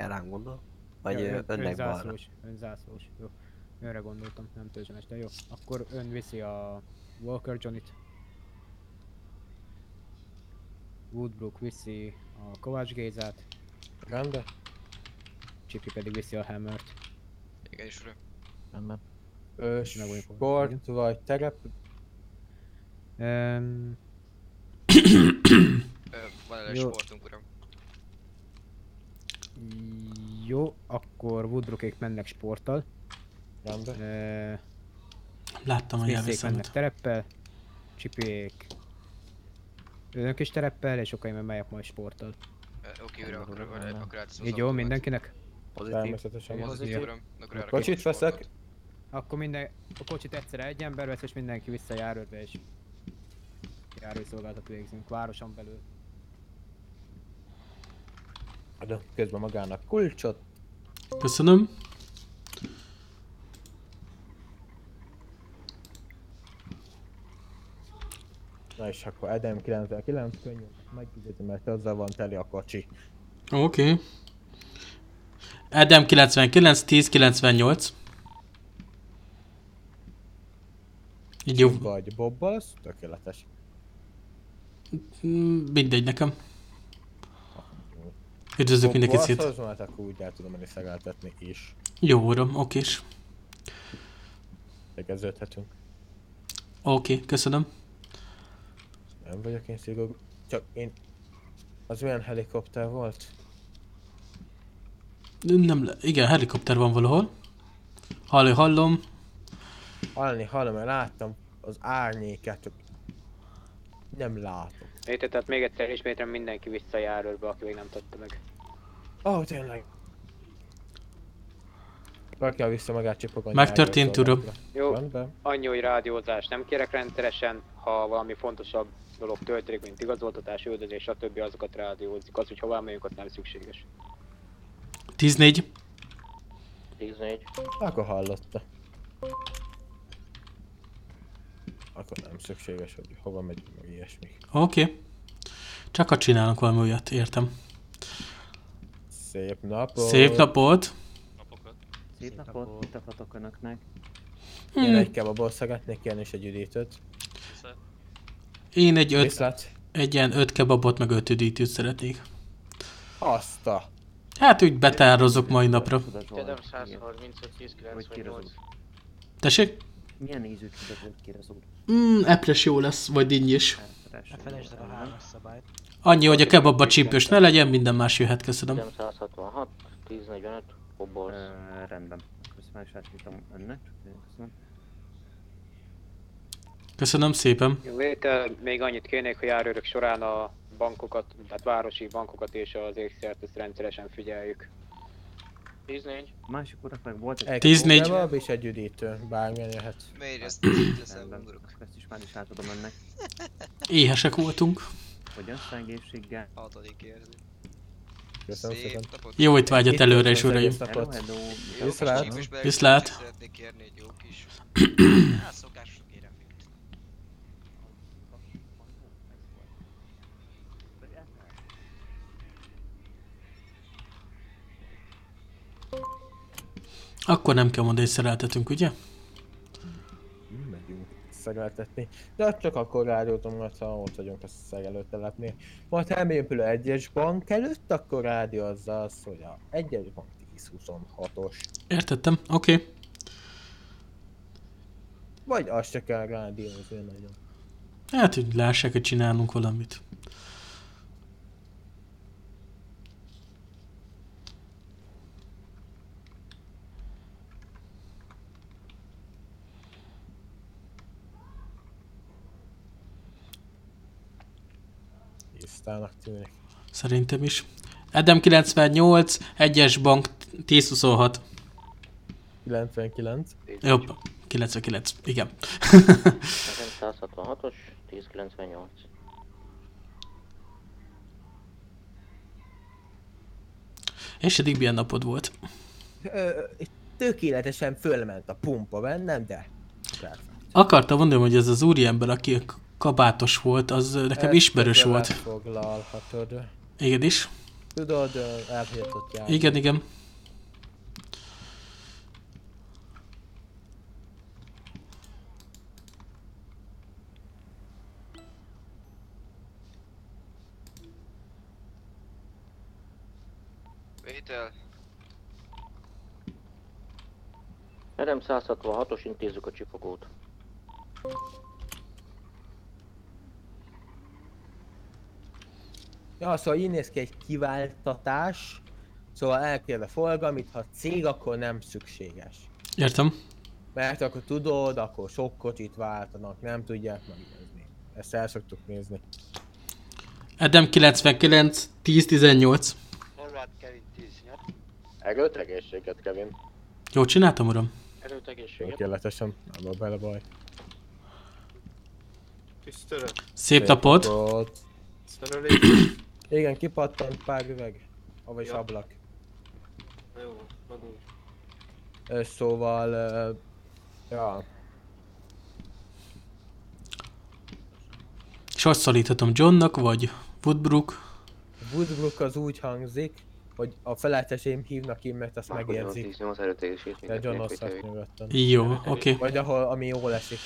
Rám gondol? Vagy Ja, önnek balra? önzászlós. Jó. Önre gondoltam, nem törzsőmester. Jó. Akkor ön viszi a Walker Johnnyt. Woodbrook viszi a Kovács Gézát. Rendben. Csipi pedig viszi a Hammert. igen is uram. Rendben. Ö, sport vagy terep? Um, Ö, van elég sportunk, uram. Jó, akkor Woodbrookék mennek sporttal. Rendben. Láttam, hogy elviszem. mennek tereppel. Csipiék. Önök is tereppel, és okai megyek majd sporttal. Oké, uram, akkor, akkor, Így jó mindenkinek? Természetesen. Pozitív. Akkor arra Kocsit veszek. Akkor minden, a kocsit egyszerre egy ember vesz, és mindenki vissza járőrbe, és járőszolgáltat végzünk városon belül. Adok közben magának kulcsot. Köszönöm. Na és akkor Edem 99 könnyű, megígérem, mert azzal van teli a kocsi. Oké. Okay. Adam 99, 10 98. Így jó. Vagy Bobbal, az tökéletes. Mindegy nekem. Üdvözlök mindenkit szét. Bobbal, hát akkor úgy el tudom menni is. Jó uram, okés. Tegeződhetünk. Oké, okay, köszönöm. Nem vagyok én szigorú. Csak én... Az olyan helikopter volt? Nem, le- igen, helikopter van valahol. Halló, hallom. Hallani, hallom, mert láttam az árnyéket, csak nem látom. Érted, tehát még egyszer ismétlem mindenki vissza a járőrbe, aki még nem tette meg. Ó, oh, tényleg. Rakja vissza magát csipogani. Megtörtént, uram. Jó, annyi, hogy rádiózás nem kérek rendszeresen, ha valami fontosabb dolog történik, mint igazoltatás, üldözés, stb. azokat rádiózik. Az, hogy hová megyünk, az nem szükséges. 14. 14. Akkor hallotta. Akkor nem szükséges, hogy hova megyünk, meg ilyesmi. Oké. Okay. Csak ha csinálnak valami olyat, értem. Szép napot! Szép napot! Szép napot, mit akartok önöknek? Én Hmm. egy kebabból szeretnék kérni és egy üdítőt. Én egy öt, Viszlát. egy ilyen öt kebabot, meg öt üdítőt szeretnék. Azt a... Hát úgy betározok mai napra. Kedem 135, 10, 98. Tessék? Milyen ízű tudat volt kére szó? Mm, epres jó lesz, vagy dinny is. Ne felejtsd el a hármas szabályt. Annyi, hogy a kebabba csípős ne legyen, minden más jöhet, köszönöm. 166, 1045, Kobolsz. rendben. Akkor ezt már is átírtam önnek. Köszönöm. Köszönöm szépen. Jó, még annyit kérnék, hogy járőrök során a bankokat, tehát városi bankokat és az ékszert ezt rendszeresen figyeljük. 14. Másik urak meg volt Egy 14. kebab és egy üdítő. Bármilyen jöhet. Miért ezt Rendben. Akkor Ezt is már is átadom önnek. Éhesek voltunk. Hogy összegészséggel. Hatodik érzi. Köszönöm Szép szépen. napot. Jó Itt előre is, uraim. Viszlát. Viszlát. Szeretnék kérni egy jó kis... [CLEARS THROAT] Hát szokásos Akkor nem kell mondani, hogy szereltetünk, ugye? megyünk szegeltetni. De csak akkor rádiózom, majd ha ott vagyunk a szegelőtelepnél. Majd ha elmegyünk egyes bank előtt, akkor rádiózza az, hogy a egyes bank 1026-os. Értettem, oké. Okay. Vagy azt se kell rádiózni nagyon. Hát, hogy lássák, hogy csinálunk valamit. Tisztának tűnik. Szerintem is. Edem 98, egyes bank 1026. 99. Jobb. 99, igen. Nekem 166-os, 1098. És eddig milyen napod volt? Ö, tökéletesen fölment a pumpa bennem, de... Akartam mondani, hogy ez az úriember, aki kabátos volt, az nekem Ezt ismerős volt. Foglalhatod. Igen is. Tudod, elhihetott járni. Igen, igen. Vétel. Edem 166-os, intézzük a csipogót. Ja, szóval így néz ki egy kiváltatás. Szóval elkér a forgalmit, ha cég, akkor nem szükséges. Értem. Mert akkor tudod, akkor sok kocsit váltanak, nem tudják megnézni. Ezt el szoktuk nézni. Edem 99, 1018. Horváth Kevin 10 nyert. Erőt egészséget, Kevin. Jól csináltam, uram? Erőt egészséget. Tökéletesen, nem volt bele baj. Tisztelet. Szép napot. napot. Igen, kipattant pár üveg. Avagy Ja. ablak. Jó, magunk. Ö, Szóval... ö, Ja, És azt szalíthatom Johnnak, vagy Woodbrook. Woodbrook az úgy hangzik, hogy a feleteseim hívnak én, mert azt megérzik. 18 erőt egészség, De John oszthat nyugodtan. Jó, oké. Vagy ahol, ami jól esik.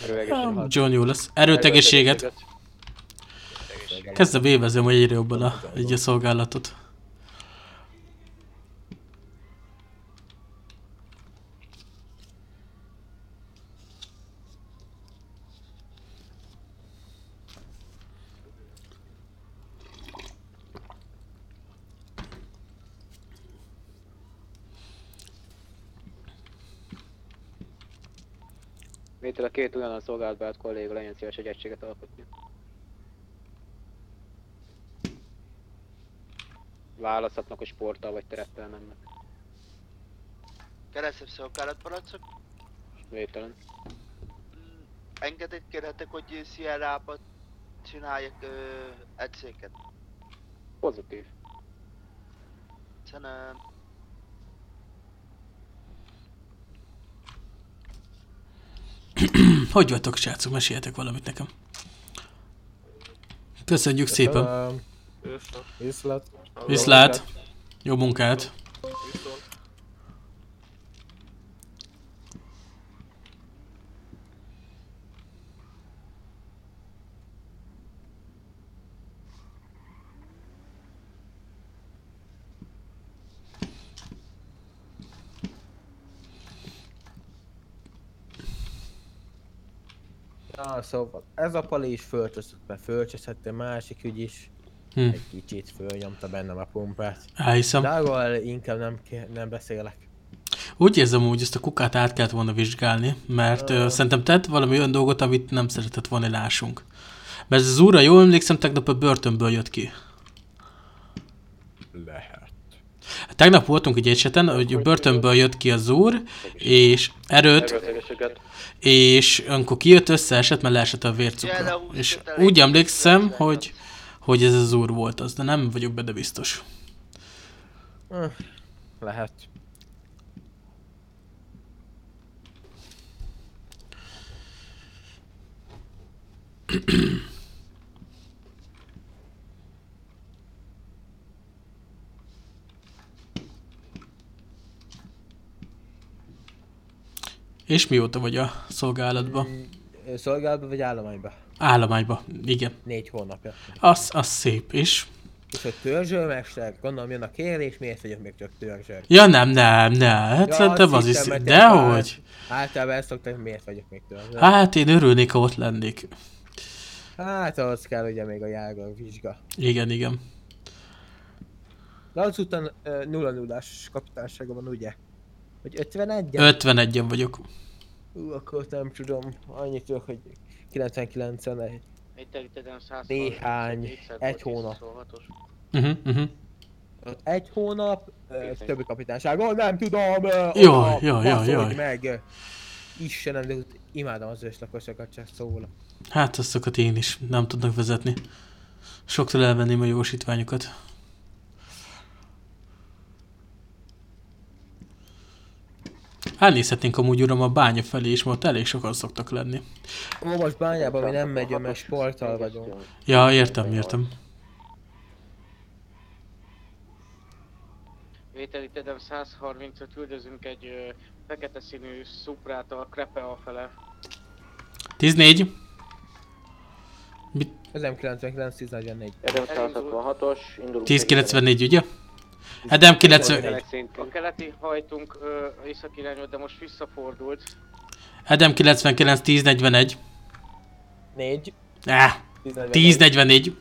John jó lesz. Erőt, egészséget. Kezdem évezem, hogy egyre jobban a, egy a szolgálatot. Vétel a két ugyanaz szolgálatba állt kolléga legyen szíves egy egységet alkotni. Választhatnak, hogy sporttal vagy terettel mennek. Keresztebb szolgálatparancsok. Vételen. Engedélyt kérhetek, hogy Sierra-ba csináljak ö, egységet. Pozitív. Köszönöm. [CLEARS THROAT] hogy vagytok, srácok? Meséljetek valamit nekem. Köszönjük szépen. Viszlát. Viszlát. Jó munkát. Na, szóval ez a pali is fölcseszett, mert fölcseszette másik ügy is. Hm. Egy kicsit fölnyomta bennem a pumpát. Elhiszem. De arról inkább nem, nem beszélek. Úgy érzem, hogy ezt a kukát át kellett volna vizsgálni, mert uh, szerintem tett valami olyan dolgot, amit nem szeretett volna, hogy lássunk. Mert ez az úrra, jól emlékszem, tegnap a börtönből jött ki. Lehet. Tegnap voltunk egy eseten, hogy börtönből jött ki az úr, és erőt, és amikor kijött, összeesett, mert leesett a vércukra. És úgy emlékszem, hogy, hogy ez az úr volt az, de nem vagyok benne biztos. Öh, Lehet. És mióta vagy a szolgálatban? Ö, Szolgálatba vagy állományba? Állományba, igen. Négy hónapja. Az, az szép, és? És hogy törzsőmester, gondolom jön a kérés, miért vagyok még csak törzsőr? Ja nem, nem, nem, hát szerintem az is Dehogy. Általában ezt szokták, miért vagyok még törzsőr? Hát én örülnék, ha ott lennék. Hát ahhoz kell ugye még a járga vizsga. Igen, igen. De azután 0 0 kapitánsága van, ugye? Vagy 51 51-en vagyok. Ú, akkor nem tudom, annyit tudok, hogy 99-en egy Itt elütödem 100 néhány, egy hónap. Uh-huh, uh-huh. Ott Egy hónap, többi kapitányságon, nem tudom! Jaj, jaj, jaj, jaj. meg! Istenem, de imádom az őslakosokat, csak szóla. Hát azokat én is nem tudnak vezetni. Soktól elvenném a jósítványokat. Elnézhetnénk amúgy uram a bánya felé is, mert ott elég sokan szoktak lenni. Ó, most bányában mi nem megyünk, mert sporttal vagyunk. Ja, értem, értem. Vételítettem 135, üldözünk egy ö, fekete színű szuprát a Krepea fele. 14. Edem 99, 1044. Edem 166-os, indulunk. 1094, ugye? Edem 90... A keleti hajtunk ö, észak irányba, de most visszafordult. Edem 99, 1041. 4. Ah, 1044.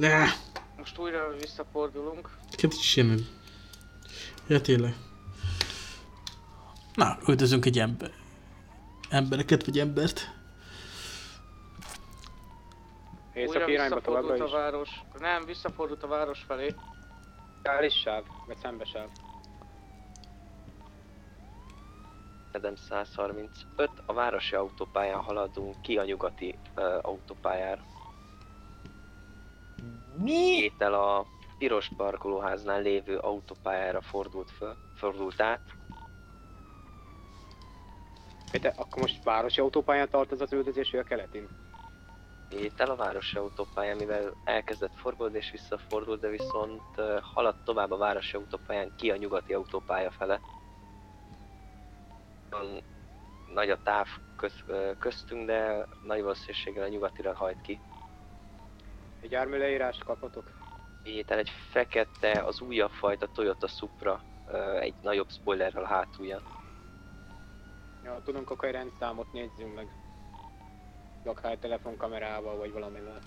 Ah, Most újra visszafordulunk. Is semmi. Ja, tényleg. Na, üldözünk egy ember. Embereket, vagy embert. Északi irányba továbbra visszafordult a is. város. Nem, visszafordult a város felé. Kális sáv, vagy szembe sáv. Edem 135, a városi autópályán haladunk ki a nyugati uh, autópályára. Mi? Étel a piros parkolóháznál lévő autópályára fordult föl, fordult át. Péter, akkor most városi autópályán tart ez az üldözés, a keletin? Étel a városi autópályán, mivel elkezdett forgolódni és visszafordult, de viszont haladt tovább a városi autópályán ki a nyugati autópálya fele. Nagy a táv köz, köztünk, de nagy valószínűséggel a nyugatira hajt ki. Egy jármű leírást kaphatok? Étel egy fekete, az újabb fajta Toyota Supra, egy nagyobb spoilerrel hátulján. Ja, tudunk akkor egy rendszámot nézzünk meg. Akár telefonkamerával, vagy valamivel.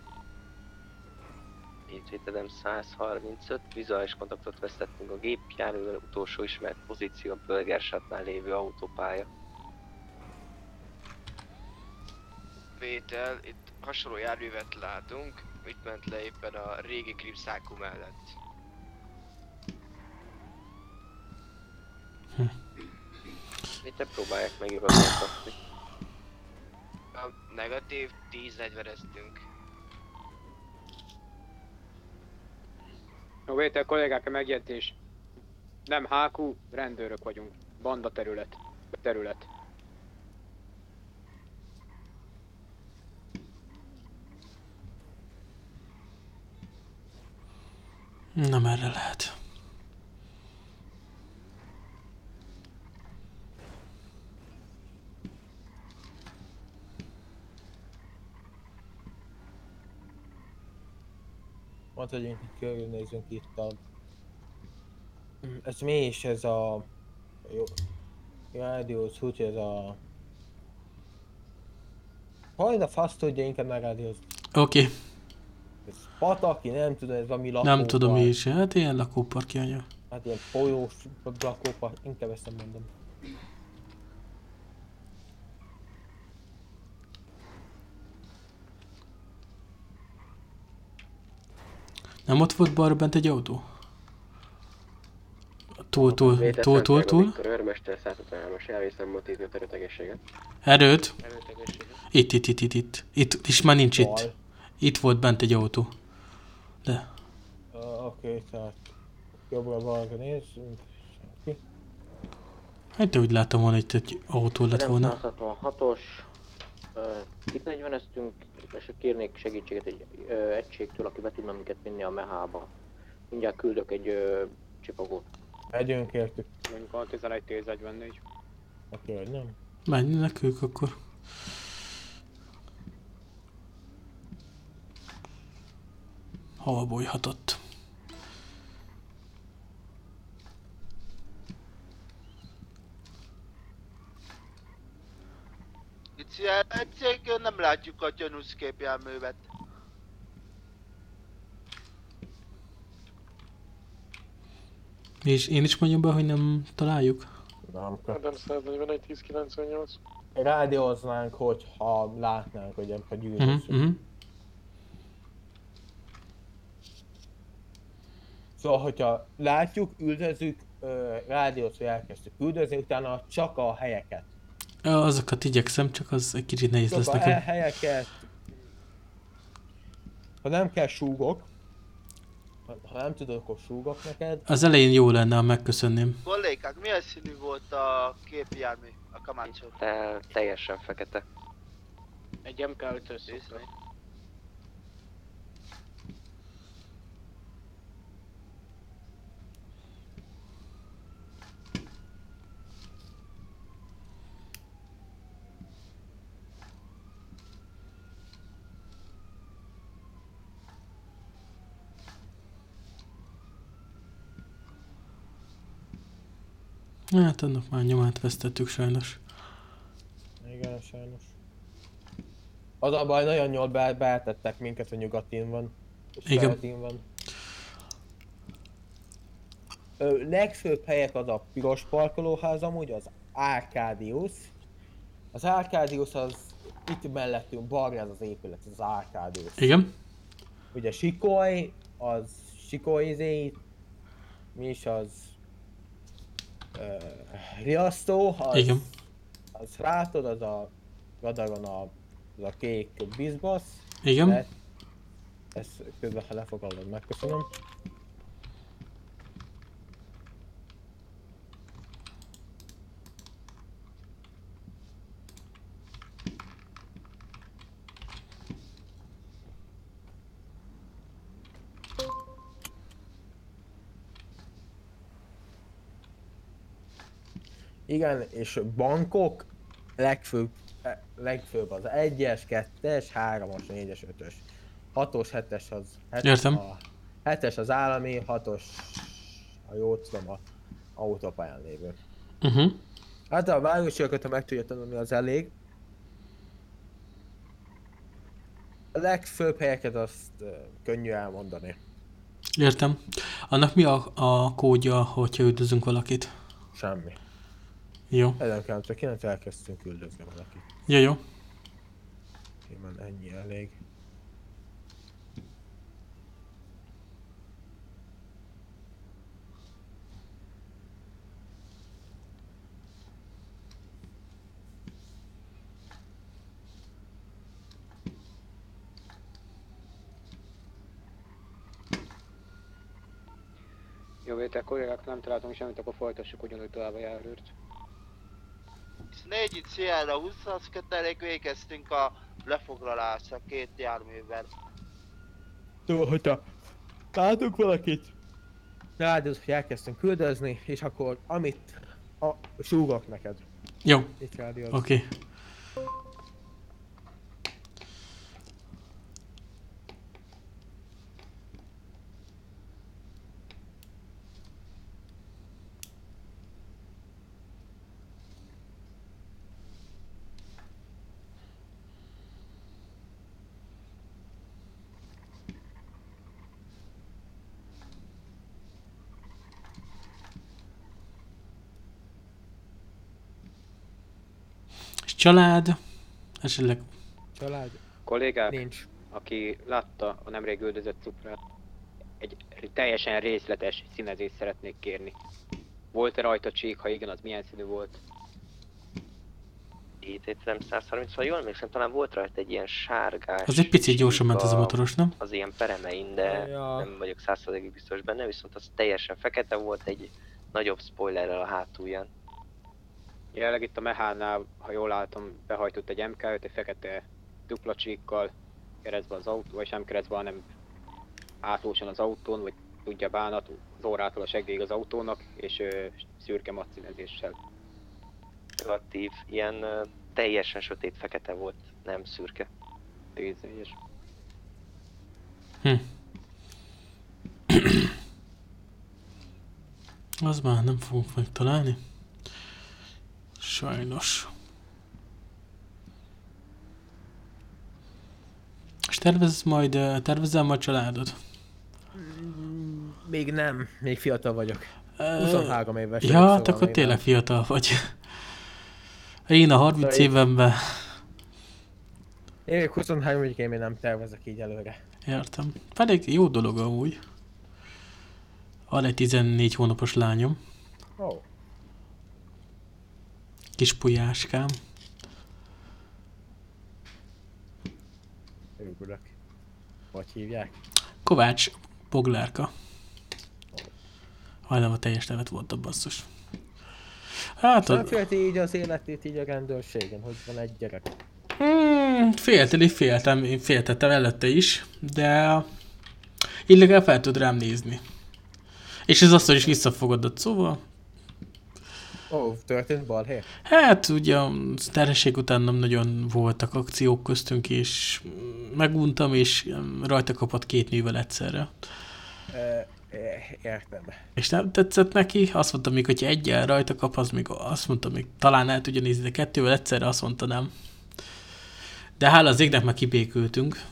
Itt vételem 135, vizuális kontaktot vesztettünk a gépjárművel, utolsó ismert pozíció a Bölgersatnál lévő autópálya. Vétel, itt hasonló járművet látunk, itt ment le éppen a régi Kripszákú mellett. Itt próbálják megigazoltatni. A negatív 10-40 eztünk. Jó, vétel kollégák, a megjegyzés. Nem HQ, rendőrök vagyunk. Banda terület. Terület. Nem erre lehet. Mondta, hogy körülnézünk itt a... Ez mi is ez a... Jó... Rádióz, úgy ez a... Hogy a fasz tudja inkább megrádiózni? Oké, okay. Ez pataki, nem tudom, ez valami lakópark. nem tudom mi is. Hát ilyen lakóparki anya. Hát ilyen folyós lakópark, inkább ezt nem mondom. Nem ott volt balra bent egy autó? Túl, túl, túl, túl, túl. Őrmester 153-as elvészem motízni a terület egészséget. Erőt. Itt, itt, itt, itt, itt. Itt, és már nincs itt. Bal. Itt volt bent egy autó. De. Uh, Oké, okay, tehát jobbra-balra nézzünk. Senki. Hát de úgy láttam volna, hogy itt egy autó lett volna. 166-os, uh, itt 40 eztünk, és kérnék segítséget egy uh, egységtől, aki be tudna minket vinni a mehába. Mindjárt küldök egy uh, csipogót. Megyünk értük. Mondjuk a 11 10 44. Oké, hogy nem? Menjenek ők akkor. Hol bújhatott? Jelentségből nem látjuk a gyanús képjárművet. És én is mondjam be, hogy nem találjuk? Nem Adam 141 1098. Rádióznánk, hogyha látnánk, hogy a Mhm, gyűjtős. mhm. Szóval, hogyha látjuk, rádiót, hogy elkezdtük üldözni, utána csak a helyeket. Azokat igyekszem, csak az egy kicsit nehéz lesz Csak a nekem. he- helyeket. Ha nem kell súgok, ha- nem tudod, akkor súgok neked. Az elején jó lenne, ha megköszönném. Kollégák, milyen színű volt a képjármű, a Camacho? Te, teljesen fekete. Egy MK5-ös Hát annak már nyomát vesztettük sajnos. Igen, sajnos. Az a baj, nagyon jól be, beeltettek minket, hogy nyugatin van. És Igen. van. Ö, legfőbb helyek az a piros parkolóház amúgy, az Arcadius. Az Arcadius az itt mellettünk, balra ez az épület, az Arcadius. Igen. Ugye Sikoly, az Sikoly izé, mi is az? Uh, riasztó, az, Igen. az látod, az a radaron a, az a kék bizbasz. Igen. De Ezt közben, ha lefogadod, megköszönöm. Igen, és bankok legfőbb, eh, legfőbb az 1-es, 2-es, 3-as, 4-es, 5-ös. 6-os, 7-es az... het- Értem. A 7-es az állami, 6-os, ha jól tudom, a autópályán lévő. Uh-huh. Hát a városokat, ha meg tudja tanulni, az elég. A legfőbb helyeket azt uh, könnyű elmondani. Értem. Annak mi a, a kódja, hogyha üldözünk valakit? Semmi. Jó. Ezen kell csak 9 elkezdtünk üldözni valakit. Jó, jó. Én ennyi elég. Jó vétel kollégák, nem találtunk semmit, akkor folytassuk ugyanúgy tovább a járőrt. Négy itt Sierra 20 az kötelék végeztünk a lefoglalásra két járművel. Tudod, hogyha látunk valakit, rádiót, hogy elkezdtünk küldözni, és akkor amit a, súgok neked. Jó. Oké. Okay. Család, esetleg Család. Kollégák, Nincs. aki látta a nemrég üldözött cuprát, egy teljesen részletes színezést szeretnék kérni. Volt-e rajta csík, ha igen, az milyen színű volt? Itt, nem 130, ha jól emlékszem, talán volt rajta egy ilyen sárgás... Az egy picit gyorsan ment ez a motoros, nem? Az ilyen peremein, de Ja. nem vagyok százszerzegig biztos benne, viszont az teljesen fekete volt egy nagyobb spoilerrel a hátulján. Jelenleg itt a Mehánál, ha jól látom, behajtott egy mk egy fekete dupla csíkkal keresztbe az autó, vagy sem keresztbe, hanem átlósan az autón, vagy tudja bánat, az órától a segélyig az autónak, és ö, szürke macszínezéssel. aktív, ilyen ö, teljesen sötét fekete volt, nem szürke. 14-es. Hm. Az már nem fogunk megtalálni. Sajnos. És tervez majd, tervezel majd családod? Még nem, még fiatal vagyok. Ö, 23 éves Ja, vagyok, hát szóval akkor tényleg nem. fiatal vagy. Én a 30 Szóval évemben Én még 23 vagyok, én még nem tervezek így előre. Értem. Pedig jó dolog amúgy. Van egy 14 hónapos lányom, oh, kis pulyáskám. örülök. Hogy hívják? Kovács Boglárka. Majdnem a teljes nevet volt a basszus. Hát, Nem ott, félti így az életét így a rendőrségen, hogy van egy gyerek. hmm, félteni féltem, én féltettem előtte is, de így legalább fel tud rám nézni. És ez azt, hogy is visszafogadott, szóval Ó, oh, történt balhé? Hát ugye a terhesség után nem nagyon voltak akciók köztünk, és meguntam, és rajta kapott két nővel egyszerre. E, értem. És nem tetszett neki, azt mondta még, hogy egyel rajta kap, az még azt mondta még talán el tudja nézni, de kettővel egyszerre azt mondta nem. De hála az égnek már kibékültünk.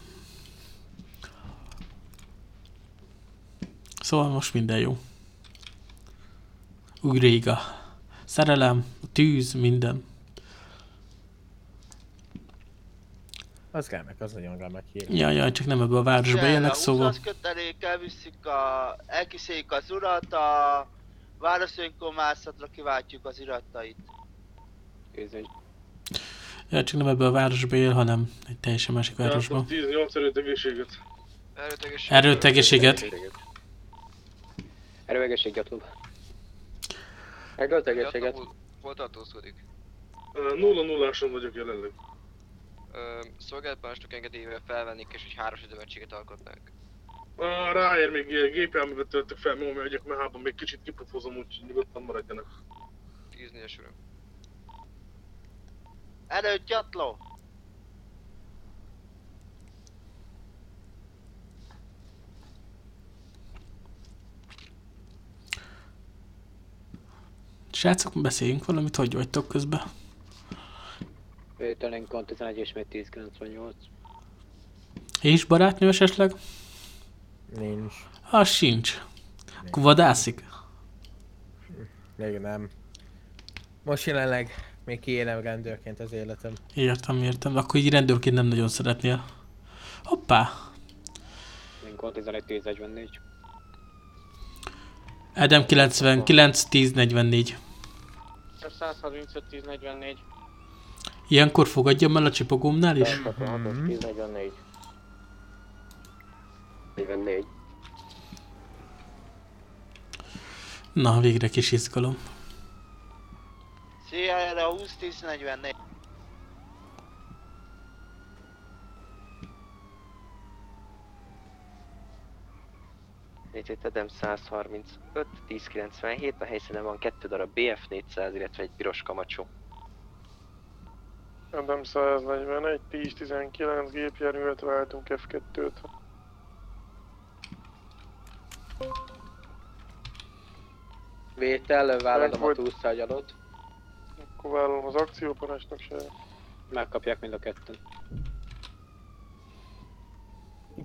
Szóval most minden jó. Új rég a szerelem, a tűz, minden. Az remek, az nagyon remek hír. Ja, ja, csak nem ebbe a városba élnek, a szóval... 20 kötelékkel visszük a... elkísérjük az urat, a város önkormányzatra kiváltjuk az iratait. Ja, csak nem ebbe a városba él, hanem egy teljesen másik városban. 18 erőt egészséget. Erőt, egészséget. Gyatlóbb. Megölt egészséget. Hol tartózkodik? Nulla nulláson vagyok jelenleg. Ö, Szolgálatparancsnok engedélyével felvennék, és egy háros üzemetséget alkotnánk. Ráér még ilyen gépjárművet töltök fel, mi megyek mehában, még kicsit kipufozom, úgyhogy nyugodtan maradjanak. 14-es uram. Előtt gyatló! Srácok, beszéljünk valamit, hogy vagytok közben? Vételenkon 11 és még 1098. És barátnő esetleg? Nincs. Az sincs. Akkor vadászik? Még nem. Most jelenleg még kiélem rendőrként az életem. Értem, értem. Akkor így rendőrként nem nagyon szeretnél. Hoppá! Lincoln 11 1044. Adam 99 10 44. 135 1044. Ilyenkor fogadjam el a csipogómnál is? 166 1044. 44. Na, végre kis izgalom. Szia, erre a 20 10 44. Létét Edem 135, 1097, a helyszínen van kettő darab BF 400, illetve egy piros kamacsó. Adam 141, 10-19 gépjárművet váltunk F2-t. Vétel, vállalom a Megvolt. túlszárgyalót. Akkor vállalom az akcióparancsnokságot. Megkapják mind a ketten.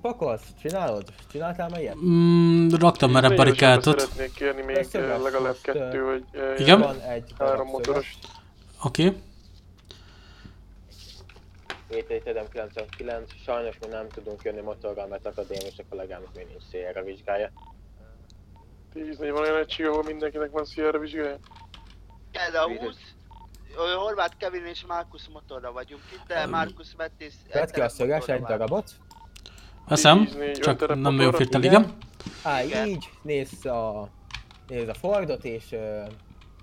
Pakolsz? Csinálod? Csináltál már ilyet? Mm, raktam már a Négyesebbe barikátot. Szeretnék kérni még Lesz eh, legalább most, kettő, vagy eh, Igen? Van egy három motoros. Oké. Okay. Létét Edem 99, sajnos mi nem tudunk jönni motorral, mert akadémikus a kollégának még nincs CR-re vizsgálja. 10 van olyan egység, ahol mindenkinek van Sierra vizsgája. Erre a 20... Ö, Horváth Kevin és Markus motorra vagyunk itt, de Markus vett és... Vedd ki a szöges egy darabot. Veszem, csak nem jó firtel, igen. Á, így, nézd a, nézd a Fordot, és ö,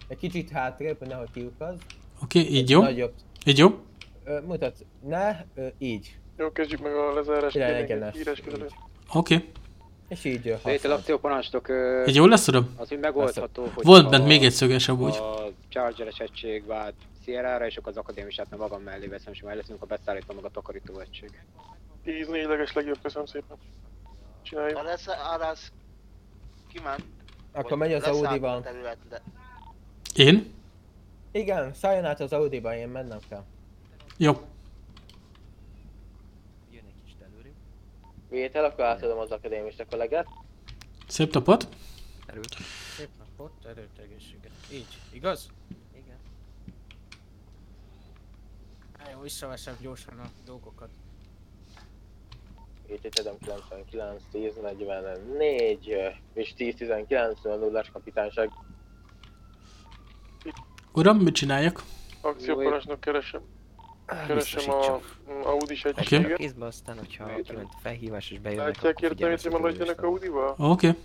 egy kicsit hátrébb, hogy nehogy kiukazd. Oké, okay, így jó. Nagyobb. Így jó. Ö, mutat, ne, ö, így. Jó, kezdjük meg a egy írás között. Oké. Okay. És így ö, Vétel használod. akcióparancsnok. ö, Így jól lesz, uram? Az úgy megoldható, hogy Volt bent még egy szöges amúgy. A Charger-es egység vált Sierra-ra, és akkor az akadémisát meg magam mellé veszem, és majd leszünk a beszállítom meg a takarító egység. 10 négyleges legjobb, köszönöm szépen. Csináljuk. A lesz, arra az kiment. Akkor megy az Audi-ban. Én? Igen, szálljon át az Audi-ba, én mennem kell. Jó. Jön egy kicsit előrébb. Vétel, akkor átadom az akadémista kollégát. Szép napot. Erőt. Szép napot, erőt, egészséget. Így, igaz? Igen. Hát jó, visszaveszem gyorsan a dolgokat. Adom 99, 10, 44, és 10, 19, 0 kapitányság. Uram, mit csináljak? Akcióparancsnok keresem. Keresem a Audi-s Oké. egységet. Kézbe aztán, hogyha kiment a felhívás és bejönnek, Látják értelmét, hogy maradjanak Audi-val? Oké.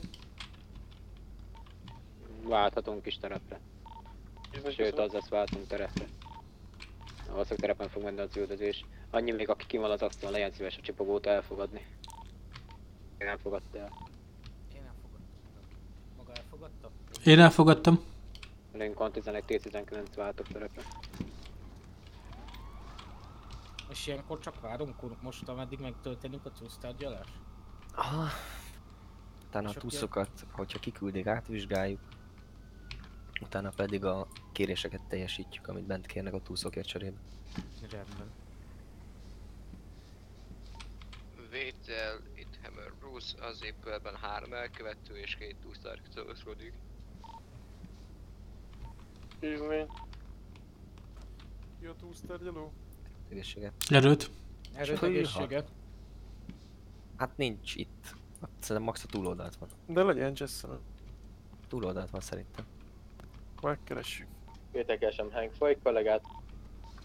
Válthatunk is terepre. Sőt, az lesz váltunk terepre. Valószínűleg terepen fog menni az üldözés. Annyi még, aki kim van az akción, legyen szíves a csipogót elfogadni. Én nem fogadta el. Én elfogadtam. Maga elfogadta? Én elfogadtam. Lincoln 11 T19 váltok terepre. És ilyenkor csak várunk most, ameddig megtörténik a túlsztárgyalás? Aha. Utána a túszokat, hogyha kiküldik, átvizsgáljuk. Utána pedig a kéréseket teljesítjük, amit bent kérnek a túszokért cserébe. Rendben. Vétel, itt Hammer Bruce, az épületben három elkövető és két túsztár tartózkodik. 10 négy. Ki a túlsztárgyaló? Egészséget. Erőt. Erőt, egészséget. Hát nincs itt. Ott Szerintem max a túloldalt van. De legyen Jessel. Túloldalt van szerintem. Megkeressük. Vétel keresem Hank Foy kollégát.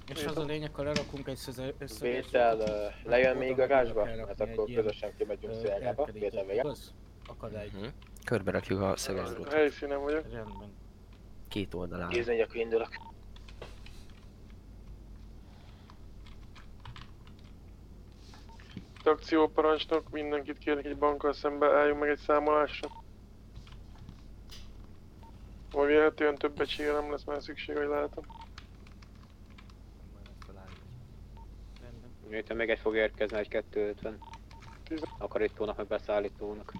És az a lényeg, ha lerakunk egy szöze- összeges... Vétel, lejön akkor még garázsba? Mert rakni akkor közösen kimegyünk elkerítés, Vétel vége. Akadály. Mhm. Körbe rakjuk a szeges drótot. Helyszínen vagyok. Rendben. Két oldalán. 14, akkor indulok. Akcióparancsnok, mindenkit kérek egy bankkal szembe, álljunk meg egy számolásra. Vagy véletlenül több egységre nem lesz már szükség, hogy látom. Miután még egy fog érkezni, egy 250. Akarítónak, meg beszállítónak.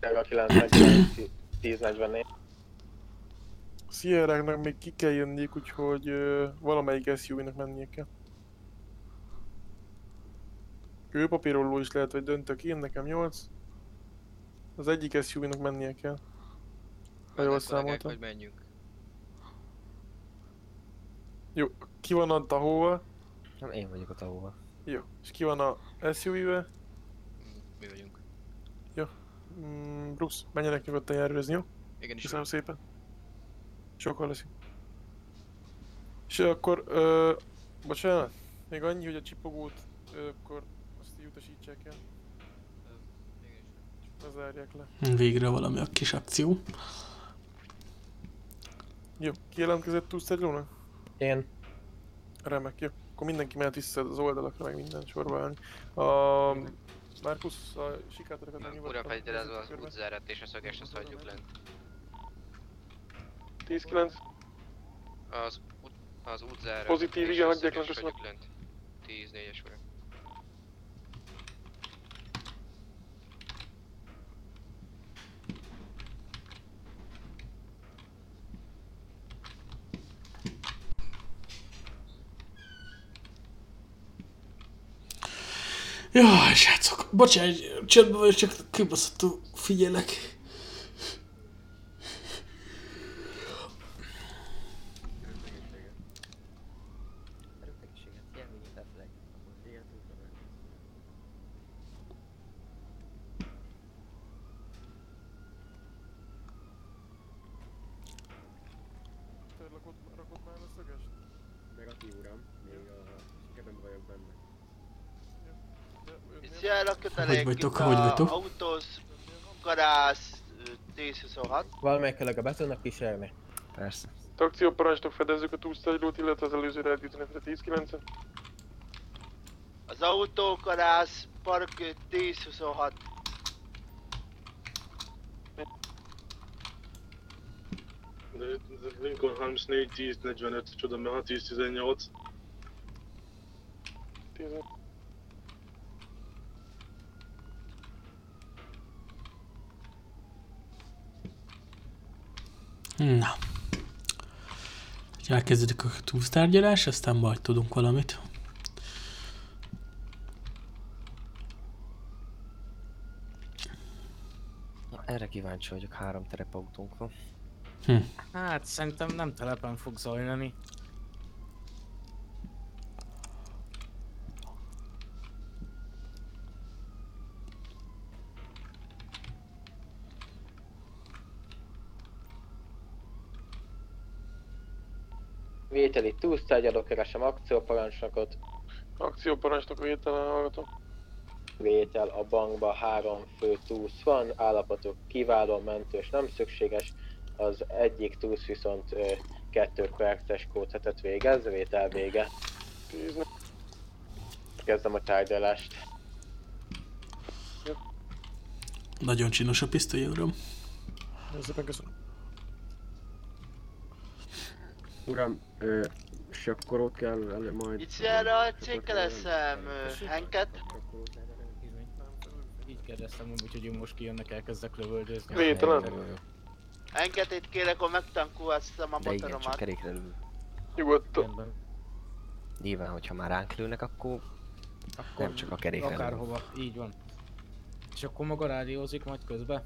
Sierra 99, 10, 44. Sierráknak még ki kell jönniük, úgyhogy ö, valamelyik SUV-nak mennie kell. Kőpapírolló is lehet, hogy döntök én, nekem 8. Az egyik SUV-nak mennie kell. Ha jól számoltam. hogy menjünk. Jó, ki van a tahóval? Nem, én vagyok a tahóval. Jó, és ki van a SUV-vel? Mi vagyunk. Jó. Mm, Bruce, menjenek nyugodtan járőzni, jó? Igenis. Köszönöm szépen. Sokkal leszünk. És akkor, ö, bocsánat, még annyi, hogy a csipogót, ö, akkor azt így utasítsák el. Ne zárják le. Végre valami a kis akció. Jó, kijelentkezett túlszedlónak? Én. Remek, jó. Akkor mindenki mehet vissza az oldalakra, meg minden sorba állni. A... Markus, a sikátorokat meg Uram, nyugodtan feltételezve az nézzük körbe. útzárat és a szögest, azt hagyjuk lent. 10-9. Az, az útzárat Pozitív, igen, a hagyják köszönöm. lent. 10 4-es uram. Jaj, srácok, bocsánat, csöndben vagyok, csak kibaszottul figyelek. Te rakod, rakod már a szögest? Negatív uram, még a sikeben vagyok benne. Sierra kötelék, vagytok, hogy a vagytok? Autós, garász, 10-26. Valamelyik kollega be tudnak kísérni? Persze. Akcióparancsnok fedezzük a túlszedlót, illetve az előző reddítőnetre 10-9. Az autókarász, park 10-26. Lincoln 34, 10, 45, csoda, mert 6, 10, 18. 10. Na. Elkezdődik a túlsztárgyalás, aztán majd tudunk valamit. Na, erre kíváncsi vagyok, három terepautónk van. Hm. Hát szerintem nem telepen fog zajlani. Vételi túlsztárgyaló, keresem akcióparancsnokot. Akcióparancsnok vételen hallgatom. Vétel a bankba három fő túsz van, állapotok kiváló, mentős nem szükséges. Az egyik túsz viszont ö, kettő perces kódhetet végez, vétel vége. Kezdem a tárgyalást. Nagyon csinos a pisztoly, uram. Szépen köszönöm. Uram, ö, és akkor ott kell elő majd... Itt erre a cégkel leszem, Henket. Így kérdeztem, úgyhogy hogy most kijönnek, elkezdek lövöldözni. Vételen. Engedélyt kérek, akkor megtankulhatszam a De igen, csak motoromat. kerékre lő. Nyugodtan. Nyilván, hogyha már ránk lőnek, akkor, akkor nem csak a kerékre lő. Akárhova, így van. És akkor maga rádiózik majd közben?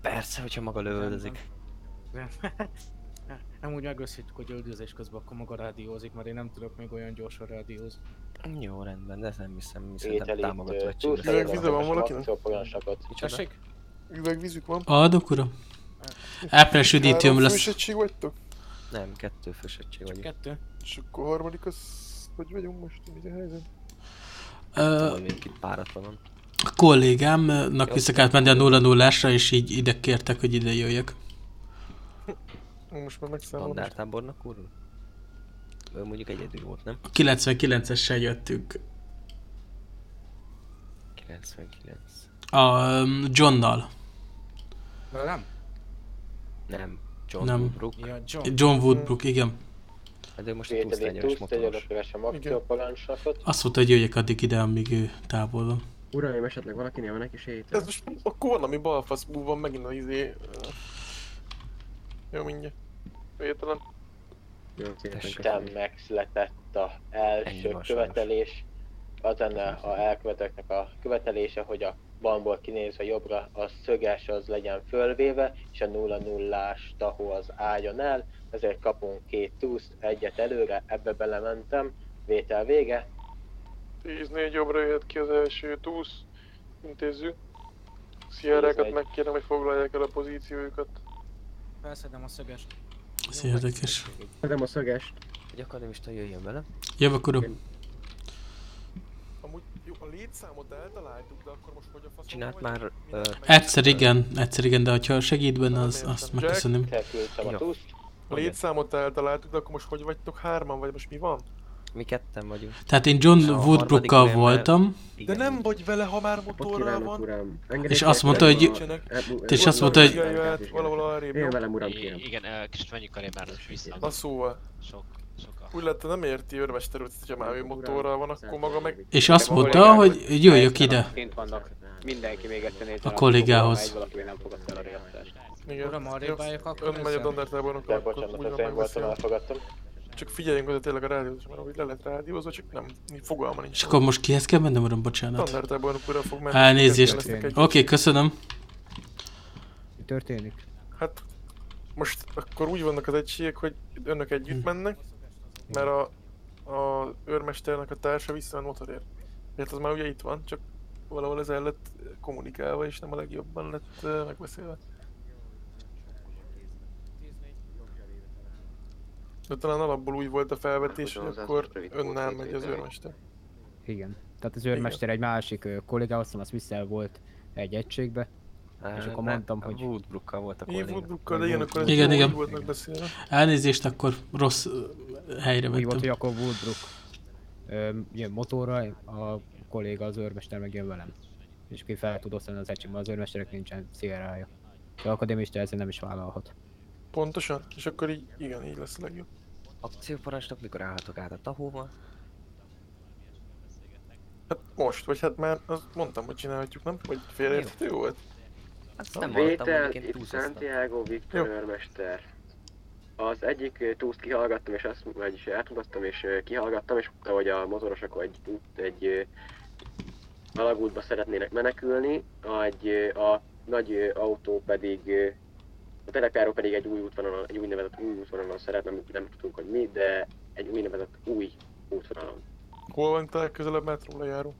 Persze, hogyha maga lövöldözik. Nem. Úgy megbeszéltük, hogy öldözés közben akkor maga rádiózik, mert én nem tudok még olyan gyorsan rádiózni. Jó, rendben, de ezt nem hiszem, szerintem támogató ö, egységbe. túlsztárgyaló, keresem akcióparancsnokot. Tessék? Üvegvízük van? Adok, uram. Április üdítőm lesz. fős egység vagytok? Nem, kettő fős egység vagyunk. Kettő? És akkor a harmadik az... Hogy vagyunk most? Mi a helyzet? Ö, még itt páratlanon. a kollégámnak vissza kellett menni a 0 0 és így ide kértek, hogy ide jöjjek. Most már megszámolom. Dandártábornak úr? Ő mondjuk egyedül volt, nem? A 99-essel jöttünk. 99. A um, Johnnal. Velem? Nem. John Nem. Woodbrook. Ja, John Woodbrook, igen. Hát ő most a túlsztárgyaló, motoros. Azt mondta, hogy jöjjek addig ide, amíg ő távol van. Uraim, esetleg valakinél van neki sétál? Ez most akkor valami balfasz van megint az izé... Jó, mindjárt. Szépen Isten megszületett a első követelés. Az lenne a elkövetőknek a követelése, hogy a bankból kinézve jobbra a szöges az legyen fölvéve, és a 0 0 tahó az álljon el, ezért kapunk két túszt, egyet előre, ebbe belementem, vétel vége, 10-4 jobbra jöhet ki az első túsz. Intézzük. Tíz-egy. megkérem, hogy foglalják el a pozíciójukat. Felszedem a szögest. Ez érdekes. Szedem a szögest. Egy akadémista jöjjön velem. Jövök, uram. Amúgy jó, a létszámot eltaláltuk, de akkor most hogy a faszom Csinált vagy? már... Ö, Egyszer igen, egyszer igen, de ha segít benne, az, azt megköszönöm. Jó. túszt. A létszámot eltaláltuk, de akkor most hogy vagytok hárman, vagy most mi van? Mi ketten vagyunk. Tehát én John Woodbrookkal voltam, De Igen, nem vagy vele, ha már motorral van. uram. És azt mondta, hogy- és azt mondta, hogy- Jöhet valahol arrébb, jó? Én velem, uram, kérem. Igen, kicsit menjünk arrébb már most vissza. Na szóval. Sok. Úgy lett, nem érti őrmester úr, hogyha már ő motorral van, akkor maga meg... és azt mondta, hogy jöjjök ide. Kint vannak. Mindenki még egyszer nézzen. A kollégához. Igen. Uram, arrébb álljak akkor Ön megy a De akkor bocsánat, úgy Csak figyeljünk oda tényleg a rádiózás, mert ahogy le lett rádiózva, csak nem, fogalma nincs. És akkor most kihez kell mennem, uram, bocsánat. Dandártábornok úrra fog menni. Elnézést. Oké, okay, köszönöm. Mi történik? Hát most akkor úgy vannak az egységek, hogy önök együtt mennek, mert a, a őrmesternek a társa visszament motorért. Hát az már ugye itt van, csak valahol ez el lett kommunikálva, és nem a legjobban lett uh, megbeszélve. De talán alapból úgy volt a felvetés, hogy akkor önnel megy az őrmester. Igen. Tehát az őrmester egy másik ö, kollégához, szóval az vissza volt egy egységbe. És akkor mondtam, hogy... Woodbrookkal volt a Így Woodbrookkal, de igen, akkor Igen, igen. úgy volt megbeszélve. Elnézést, akkor rossz helyre Úgy volt, vettem. hogy akkor Woodbrook jön motorral, a kolléga, az őrmester meg jön velem. És ki fel tud osztani az egységbe, az őrmesterek nincsen CRA-ja. De akadémista ezzel nem is vállalhat. Pontosan? És akkor így, igen, így lesz a legjobb. Akcióparancsnok, mikor állhatok át a tahóba? Hát most, vagy hát már azt mondtam, hogy csinálhatjuk, nem? Vagy félreérthető volt? Azt A nem hallottam, Vétel, itt. Santiago Viktor őrmester. Az egyik ö, túszt kihallgattam, és azt, vagyis átmutattam, és ö, kihallgattam, és mondta, hogy a motorosok egy, út- egy ö, alagútba szeretnének menekülni, egy, a nagy autó pedig, a telepjáró pedig egy új útvonalon, egy úgynevezett új útvonalon szeretne, nem, nem tudunk, hogy mi, de egy úgynevezett új útvonalon. Hol van te legközelebb metró lejáró?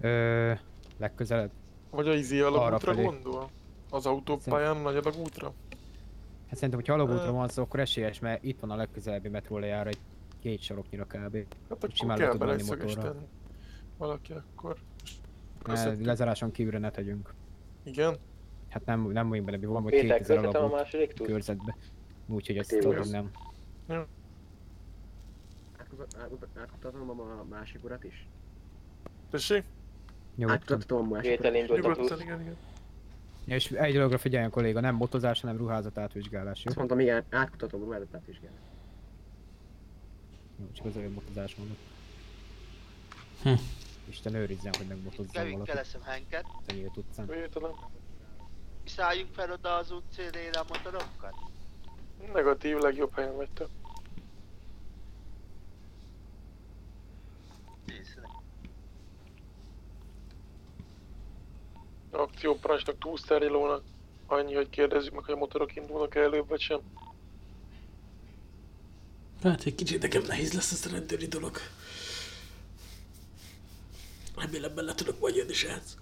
Ö, legközelebb. Vagy a izi alagútra gondol? Az autópályán a nagy alagútra? Hát szerintem, hogyha alagútról Ö. van szó, akkor esélyes, mert itt van a legközelebbi metró lejár egy két saroknyira kb. Hát akkor kell motorra. Valaki akkor. Ne, lezáráson kívülre ne tegyünk. Igen? Hát nem, nem vagyunk bele, van vagy Péter, 2000 közvetem a második túl? körzetbe. Úgyhogy ezt Tényleg. tudom nem. Átkutatom a másik urat is? Tessék? Nyugodtan. Átkutatom a másik urat is? Nyugodtan, igen, igen. Ja, és egy dologra figyeljen kolléga, nem motozás, hanem ruházat átvizsgálás, jó? Azt mondtam, igen, átkutatom a ruházatát vizsgálni. Jó, csak az olyan motozás mondok. Hm. Isten őrizzen, hogy megmotozzon Kevin, valaki. keleszem Henket. Te nyílt utcán. Véletlen. Szálljunk fel oda az út szélére a motorokkal. Negatív, legjobb helyen vagy te. Akcióparancsnak túlsztárgyalónak annyi, hogy kérdezzük meg, hogy a motorok indulnak -e előbb, vagy sem. Hát egy kicsit nekem nehéz lesz ez a rendőri dolog. Remélem bele tudok majd jönni, srácok.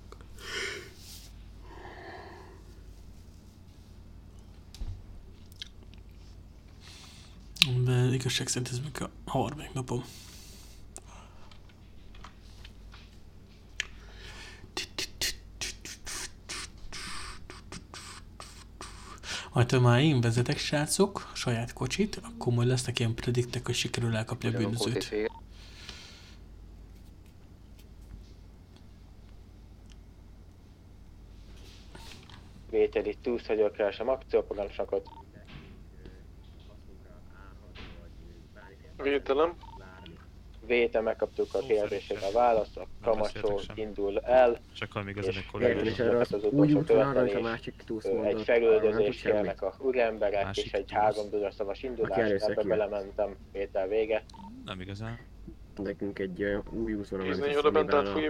De igazság szerint ez még a harmadik napom. Majd ha már én vezetek, srácok, saját kocsit, akkor majd lesznek ilyen prediktek, hogy sikerül elkapni a bűnözőt. Vétel itt túlsz, hogy keresem Vételem. Vétel megkaptuk a kérdésére a választ, a kamacsó indul el, Csak amíg és erre lesz az az utolsó a mondott, Egy tud kérnek a úriemberek, és egy három szavas indulás, ebbe belementem, Vétel vége. Nem igazán. Nekünk egy új útvonal,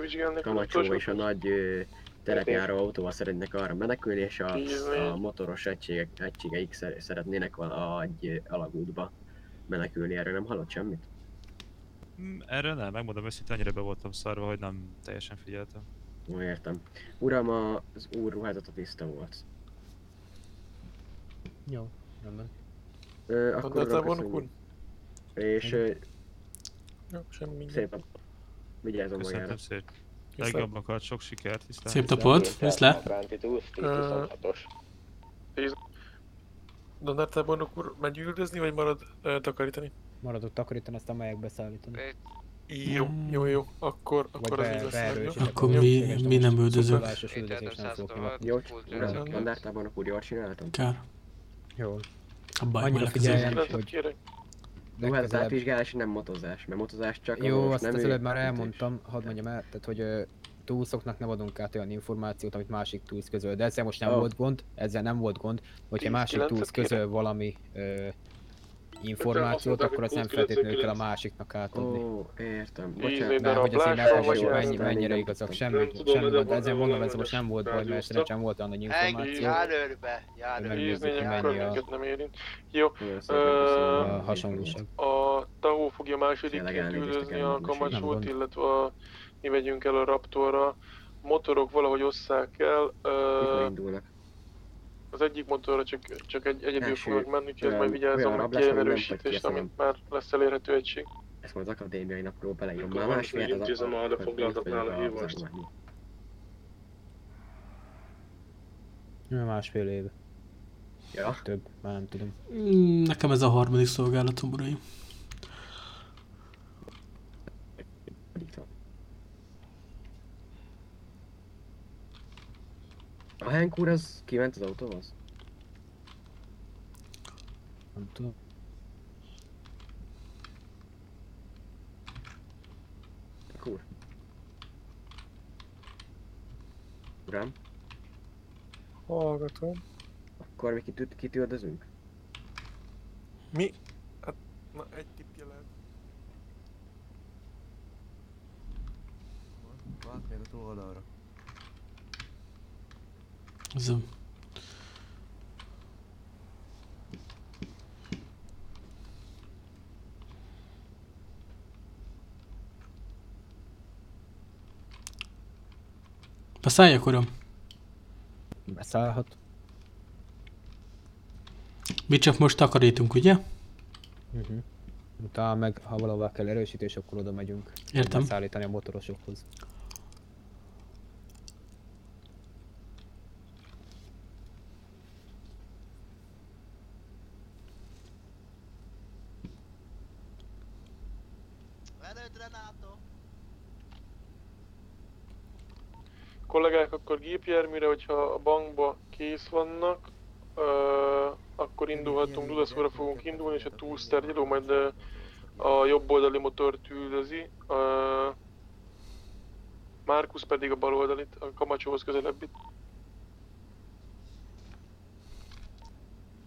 vizsgálni, a kamacsó és a nagy ö, terepjáró autóval szeretnének arra menekülni, és a, a motoros egységek, egységeik szer- szeretnének vala egy alagútba menekülni, erre nem hallott semmit? Mm, erre nem, megmondom őszintén, annyira be voltam szarva, hogy nem teljesen figyeltem. Ó, értem. Uram, az úr ruházata tiszta volt. Jó, rendben. Ö, akkor uram. És... Ö, Jó, semmi. Szépen. Vigyázzon magára. Köszönöm szépen. Legjobbakat, sok sikert, tisztán. Szép napot, viszlát. 10 Donártábornok úr megy üldözni, vagy marad ö, takarítani? Maradok takarítani, aztán megyek beszállítani. Jó, jó, jó, akkor, akkor az be- így lesz. jó? Akkor mi- mi nem tanácsot. üldözök? Szokolásos üldözés nem fogok nyugodni. Jó, rendben. Mandártábornok úr, jól csináltam? Kár. Jó. A baj, Annyira figyeljen. Hogy- Jó, hát az Legközelebb- átvizsgálás nem motozás, mert motozás csak Jó, most azt nem az előbb már elmondtam, hadd mondjam el, tehát hogy túlszoknak nem adunk át olyan információt, amit másik túlsz közöl, de ezzel most nem Ó. volt gond, ezzel nem volt gond, hogyha Tíz, másik kilencet túlsz kérek. közöl valami ö, információt, mondták, akkor az nem 20, feltétlenül kell a 99. másiknak átadni. Ó, értem. Bocsánat. Mert hogy azért vagy mennyi, mennyire igazak, semmi, semmi gond, valami mondom, ez most nem volt baj, mert szerintem volt olyan nagy információ. Jár őrbe, jár őrbe. Akkor mennyi a- nem érint. Jó, a hasonlóság. a Tahó fogja másodikként elnézést, üldözni a kamacsót, illetve a, mi megyünk el a Raptorra. Motorok valahogy osszák el. Indulnak? az egyik motorra csak, csak egy, egyedül Első, fognak menni, úgyhogy majd vigyázzon, olyan hogy rablás, legyen ami nem vagy erősítés, ki, amint már lesz elérhető egység. Ezt majd az akadémiai napról beleírom. Akkor Már másfél intézem a- de foglaltatnál a hívást. Másfél év. Ja. Több, már nem tudom. Mm, Nekem ez a harmadik szolgálatom, uraim. A Hank úr az kiment az autóhoz? Nem tudom. Cool. Uram, Hallgatom. akkor mi kitűt, kitűldözünk? Mi? Hát, na egy tipp jelent. Várd még a... Beszálljak, uram? Beszállhat. Mi csak most takarítunk, ugye? Uh-huh. Utána meg, ha valahol kell erősítés, akkor oda megyünk. Értem. Szállítani a motorosokhoz. Kollégák, akkor gépjárműre, hogyha a bankba kész vannak, ö, akkor indulhatunk, Dudaszóra fogunk indulni, és a Toolstar gyaló majd a jobb oldali motort üldözi. Ö, Markus pedig a bal oldalit, a Kamacsóhoz közelebbit.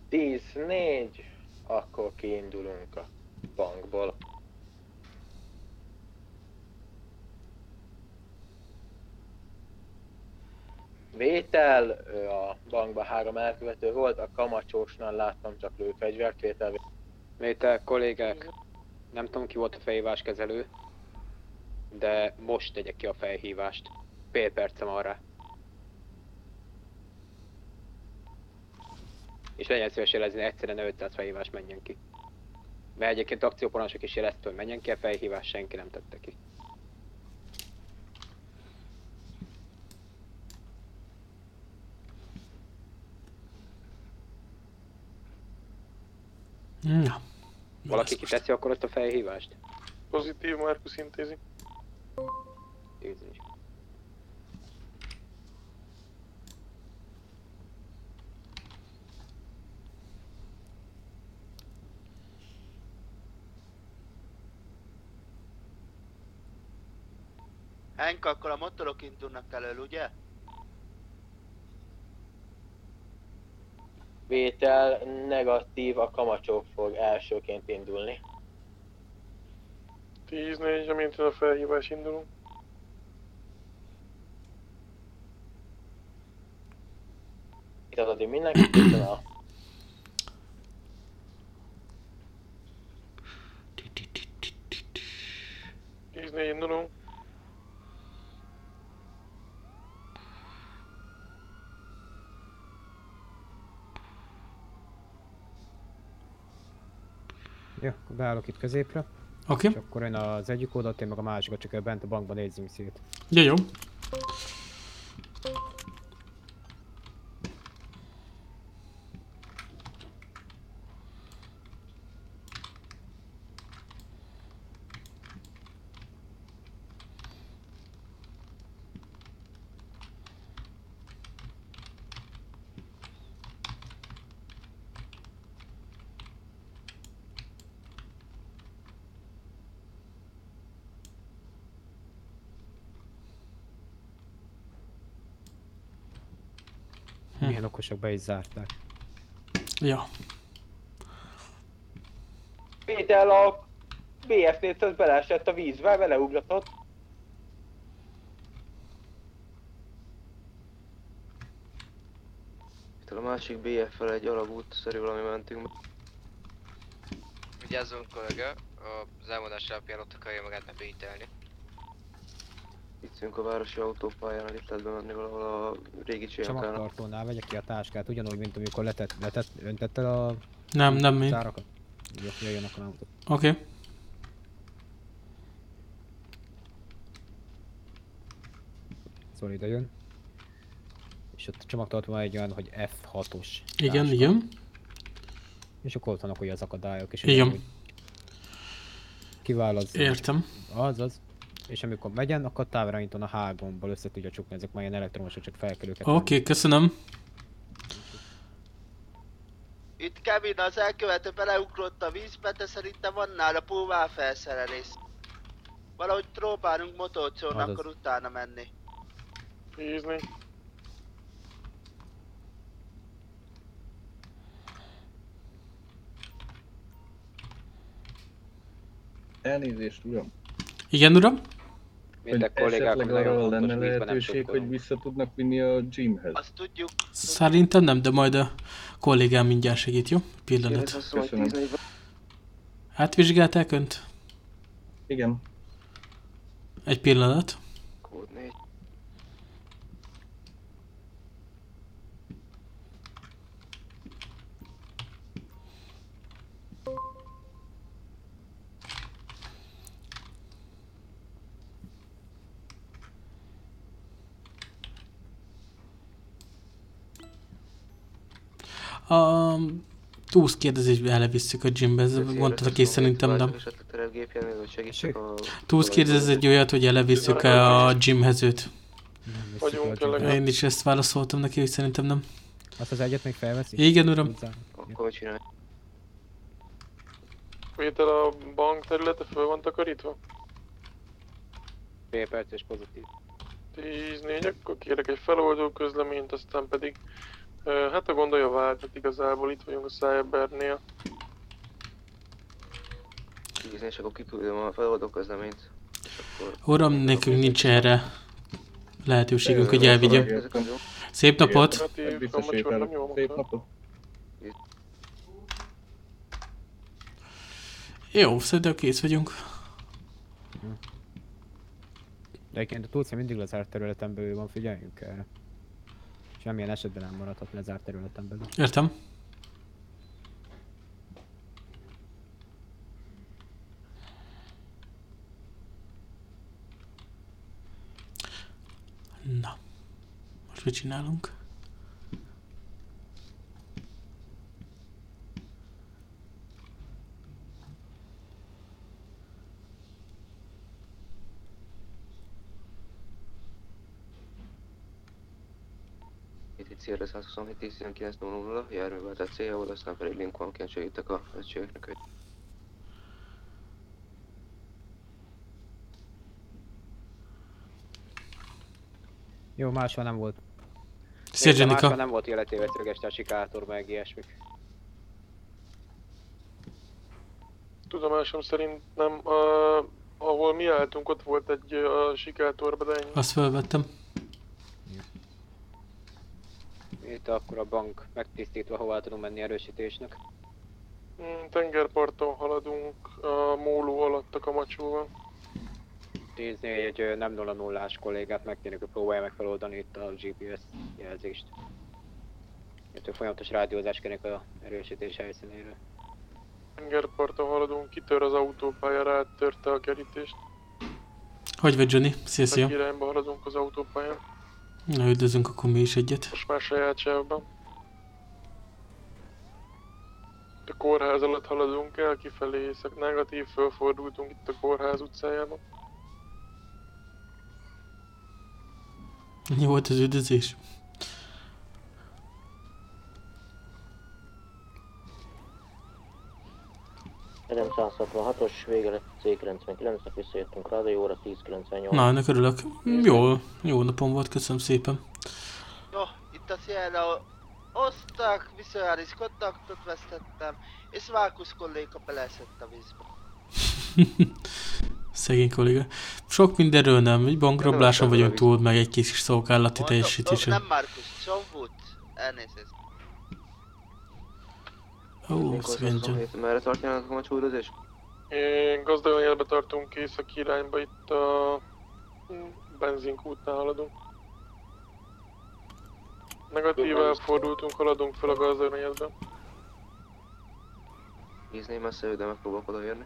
10-4, akkor kiindulunk a bankból. Vétel, ö, a bankban három elkövető volt, a kamacsósnál láttam csak lőfegyvert, vétel. Vétel kollégák, nem tudom ki volt a felhívás kezelő, de most tegyek ki a felhívást. Fél percem arra. És legyen szíves jelezni, egyszerűen 500 felhívás menjen ki. Mert egyébként akcióparancsok is jelezte, hogy menjen ki a felhívás, senki nem tette ki. Na. Valaki kiteszi akkor ott a felhívást? Pozitív, Markus intézi. Tízes. Henk, akkor a motorok indulnak elől, ugye? Vétel negatív, a kamacsó fog elsőként indulni. 10-4, amint a felhívás indulunk. Itt az addig mindenki, köszönöm 10-4 indulunk. Jó, akkor beállok itt középre. Oké. És akkor én az egyik oldalt, én meg a másikat, csak bent a bankban nézzünk szét. Jó, jó. Okosak be is zárták. Ja. Vétel a BF-400 beleesett a vízbe, beleugratott. Itt a másik BF-fel egy alagútszerű valami mentünk. Vigyázzunk kollega, az elmondás alapján ott akarja magát bebételni. Itt a városi autópályán, itt lehet bemenni valahol a régi csillagának. Csomagtartónál vegyek ki a táskát, ugyanúgy, mint amikor letett, letett, öntetted a Nem, nem mi. zárakat. Jó, jöjjön akkor nem Oké. Okay. Szóval ide jön. És ott a csomagtartó van egy olyan, hogy F6-os. Igen, táska. igen. És akkor ott vannak ugye az akadályok. És Igen. ugyanúgy Kiválasztja. Értem. Az, az. És amikor megyen, akkor távirányítón a H gombbal össze tudja csukni, ezek már ilyen elektromosok, csak fel kell őket Oké, okay, köszönöm. Itt Kevin az elkövető beleugrott a vízbe, de szerintem van nála pulvár felszerelés. Valahogy próbálunk motorcón, Az az. akkor utána menni. Bízni. Elnézést, uram. Igen, uram? Minden Hogy kollégák fontos, lenne lehetőség, hogy vissza tudnak vinni a gymhez. Azt tudjuk. Szerintem nem, de majd a kollégám mindjárt segít, jó? Pillanat. Köszönöm. Átvizsgálták önt? Igen. Egy pillanat. Kód 4. A túsz kérdezésbe elvisszük a gymbe, ez mondtad, aki szerintem nem. Túsz kérdez egy olyat, hogy elevisszük a gymhez őt. Én is ezt válaszoltam neki, hogy szerintem nem. Azt az egyet még felveszik? Igen, uram. Akkor csinálj? Vétel a bank területe föl van takarítva? Fél perces pozitív. 14, akkor kérek egy feloldó közleményt, aztán pedig hát a gondolja váltat igazából, itt vagyunk a Cybernél. Tízni, és akkor kiküldöm a feloldó közleményt. Uram, nekünk nincs erre lehetőségünk, hogy elvigyem. Szép napot! Szép napot. Jó, szerintem kész vagyunk. De egyébként a túlcím mindig lezárt területen belül van, figyeljünk erre. Semmilyen esetben nem maradhat lezárt területen belül. Értem. Na, most mit csinálunk? Célra 127 19 00 járműváltás céljából, aztán pedig Lincolnként segítek a egységeknek, hogy Jó, máshol nem volt. Szia, Jenika. máshol nem volt életével szöges a sikátor, meg ilyesmik. Tudomásom szerint nem, uh, ahol mi álltunk, ott volt egy uh, sikátorba, de ennyi. Azt felvettem. Itt akkor a bank megtisztítva, hová tudunk menni erősítésnek. Mm, Tengerparton haladunk, a móló alatt a kamacsóval. 14 egy nem 0 0 kollégát megkérjük, hogy próbálja meg feloldani itt a GPS jelzést. Itt a folyamatos rádiózás kérnek a erősítés helyszínéről. Tengerparton haladunk, kitör az autópályára, áttörte a kerítést. Hogy vagy, Johnny? Szia, szia. Irányba haladunk az autópályán. Na, üldözünk akkor mi is egyet. Most már saját sávban. A kórház alatt haladunk el, kifelé észak negatív, fölfordultunk itt a kórház utcájában. Ennyi volt az üldözés. Edem 166-os, vége lett C99-nek, visszajöttünk rádióra 1098. Na, ennek örülök. Jó, jó napom volt, köszönöm szépen. Jó, itt a Sierra osztak, vizuális kontaktot vesztettem, és Vákusz kolléga beleesett a vízbe. [LAUGHS] Szegény kolléga. Sok mindenről nem, egy bankrabláson vagyunk túl, meg egy kis szolgálati teljesítésen. nem Markus, John Wood. Elnézést. Ó, John. Merre tartjának a csúrozás? Én gazdagon jelbe tartunk északi irányba, itt a benzinkútnál haladunk. Negatív elfordultunk, haladunk fel a gazdagon jelbe. Tíznél messze, de megpróbálok odaérni.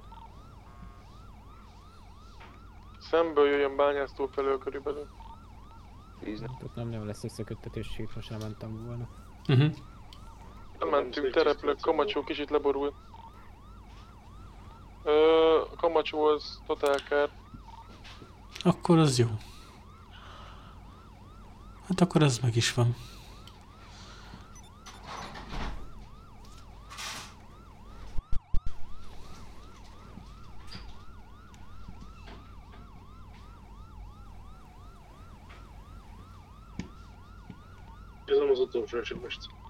Szemből jöjjön bányásztó felől körülbelül. Ott nem nagyon lesz összeköttetés, most nem mentem volna. Uh-huh. Mentünk, tereplők, Kamacsó kicsit leborult. Ö, Kamacsó az totál kár. Akkor az jó. Hát akkor az meg is van. Я az тоже, чем мышцы.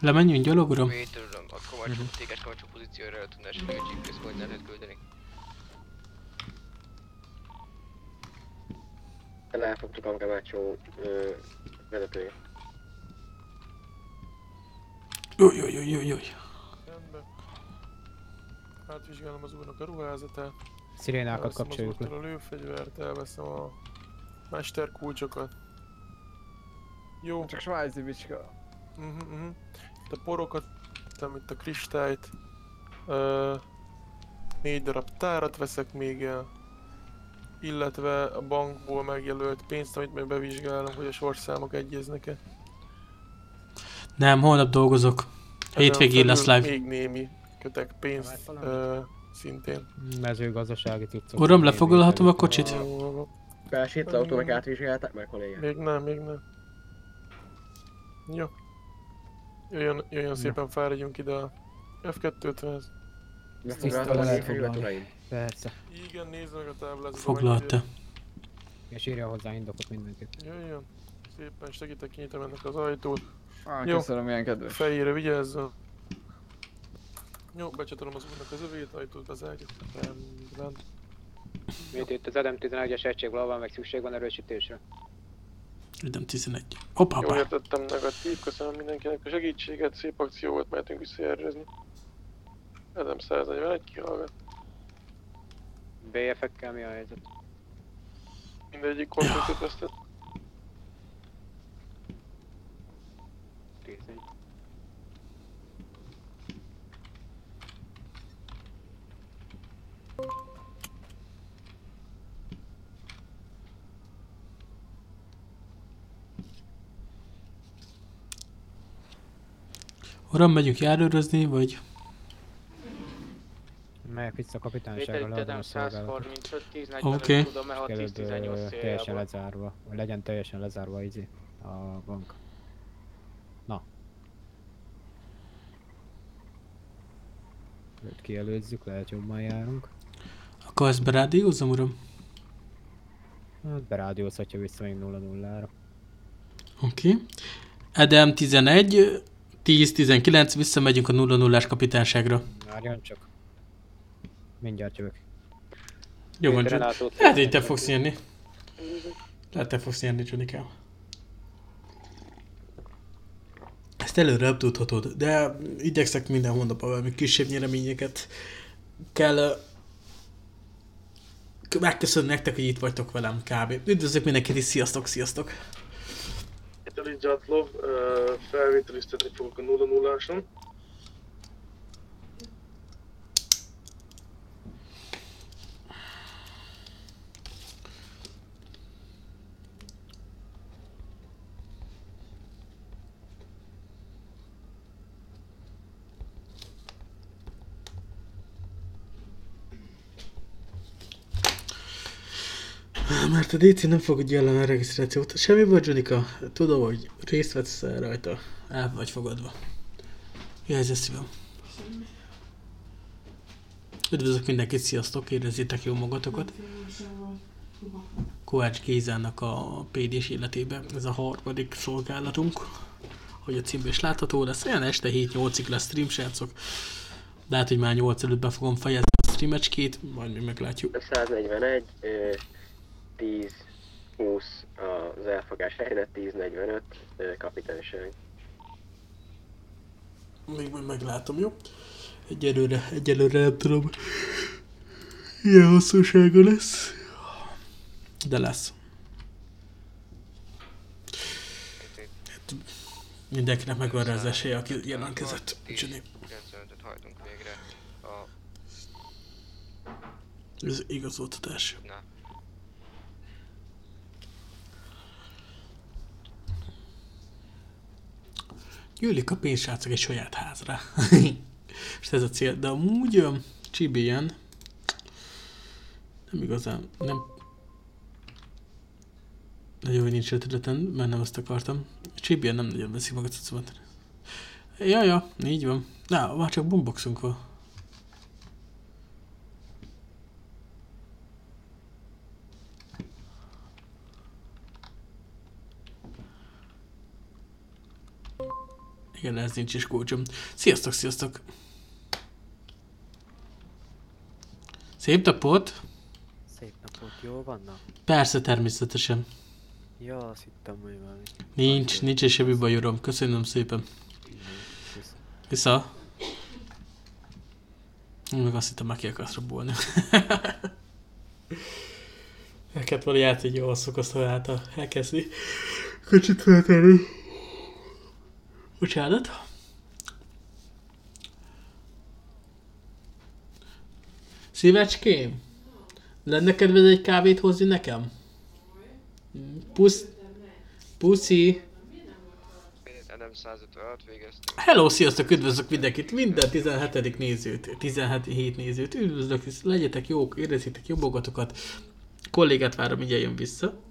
Lemenjünk gyalog, uram? Méter, a kovácsok, Mhm. tékes kovácsok pozícióra el tudná esetleg egy GPS koordinátát küldeni. Elfogtuk a Gamácsó vezetője. Jó, jó, jó, jó, jó. Rendben. Átvizsgálom az úrnak a ruházatát. Szirénákat kapcsoljuk le. a lőfegyvert, elveszem a mesterkulcsokat. Jó. Csak svájci bicska. Uh-huh, uh-huh. Itt a porokat, nem itt a kristályt. Ö, négy darab tárat veszek még el. Illetve a bankból megjelölt pénzt, amit meg bevizsgálom, hogy a sorszámok egyeznek-e. Nem, holnap dolgozok. Hétvégén lesz live. Még némi kötek pénzt ö, szintén. Mezőgazdasági cuccok. Uram, lefoglalhatom a kocsit? Belsét az autó meg átvizsgálták meg kollégák? Még nem, még nem. Jó. Jöjjön, jöjjön szépen, fáradjunk ide a F250-hez. Lefoglaltam a uraim? Persze. Igen, nézd meg a táblázat. Foglalta. És írja hozzá indokot mindenkit. Jöjjön. Szépen segítek, kinyitom ennek az ajtót. Á, köszönöm, milyen kedves. Fejére vigyázzon. Jó, becsatolom az úrnak az övét, ajtót bezárjuk. Rendben. Miért itt az Adam 11-es egység valahol meg szükség van erősítésre? Idem 11. Hopp, Jól hoppá. értettem negatív, köszönöm mindenkinek a segítséget, szép akció volt, mehetünk visszajelzni. Edem 141 kihallgat. BF-ekkel mi a helyzet? Mindegyik konfliktot vesztett. Uram, megyünk járőrözni, vagy... Melyek vissza a kapitányságra leadom a szolgálatot. 135, 10, Oké. 45, tudom, 6, 10, Előbb, 18 ö, céljából. teljesen lezárva. Legyen teljesen lezárva izé, a bank. Na. Őt kielőzzük, lehet jobban járunk. Akkor ezt berádiózom, uram? Hát berádiózhatja vissza még 0-0-ra. Oké. Okay. Edem 11, 10-19, visszamegyünk a 0 0 kapitányságra. Várjon csak. Mindjárt jövök. Jó van. Renátót Lehet, hogy te fogsz nyerni. Lehet, te fogsz nyerni, Johnny Ezt előre tudhatod, de igyekszek minden hónapban valami kisebb nyereményeket kell ö, megköszönni nektek, hogy itt vagytok velem kb. Üdvözlök mindenkit is, sziasztok, sziasztok! Vitali Jatlov, felvételiztetni fogok a 0 0 áson. Mert a DC nem fogod jelen a regisztrációt. Semmi baj, Jonika. Tudom, hogy részt vetsz rajta. El vagy fogadva. Jelzett szívem. Üdvözlök mindenkit, sziasztok, érezzétek jó magatokat. Kovács Gézának a PD-s életében ez a harmadik szolgálatunk, hogy a címben is látható lesz. Olyan este 7-8-ig lesz stream, srácok. Lehet, hogy már 8 előtt be fogom fejezni a streamecskét, majd mi meglátjuk. 141, ö, 10, 20 az elfogás helyre, 10-45 ö, kapitányság. Még majd meglátom, jó? Egyelőre, egyelőre nem tudom. Ilyen hosszúsága lesz. De lesz. Hát, mindenkinek megvan rá az esélye, aki jelentkezett. Úgyhogy 95-öt hajtunk végre. A... ez igazoltatás. Na. Gyűlik a pénz, srácok, egy saját házra. [LAUGHS] És ez a cél. De amúgy ö, Csibien nem igazán, nem nagyon, hogy nincs ötletem, mert nem azt akartam. Csibien nem nagyon veszik meg a cuccomat. Ja, ja, így van. Na, már csak bomboxunk van. Igen, ez nincs is kulcsom. Sziasztok, sziasztok! Szép napot! Szép napot, jól vannak? Persze, természetesen. Ja, azt hittem, hogy valami. Nincs, nincs és semmi baj, uram. Köszönöm szépen. Vissza. Meg azt hittem, ki akarsz rabolni. [LAUGHS] Neked van járt, hogy jól szokott által elkezdni. Kicsit feltenni. Bocsánat. Szívecském, lenne kedved egy kávét hozni nekem? Pusz... Puszi. Nem 156 végeztünk. Hello, sziasztok, üdvözlök mindenkit, minden 17. nézőt, 17 nézőt, üdvözlök, legyetek jók, érezzétek jobb magatokat. Kollégát várom, mindjárt jön vissza.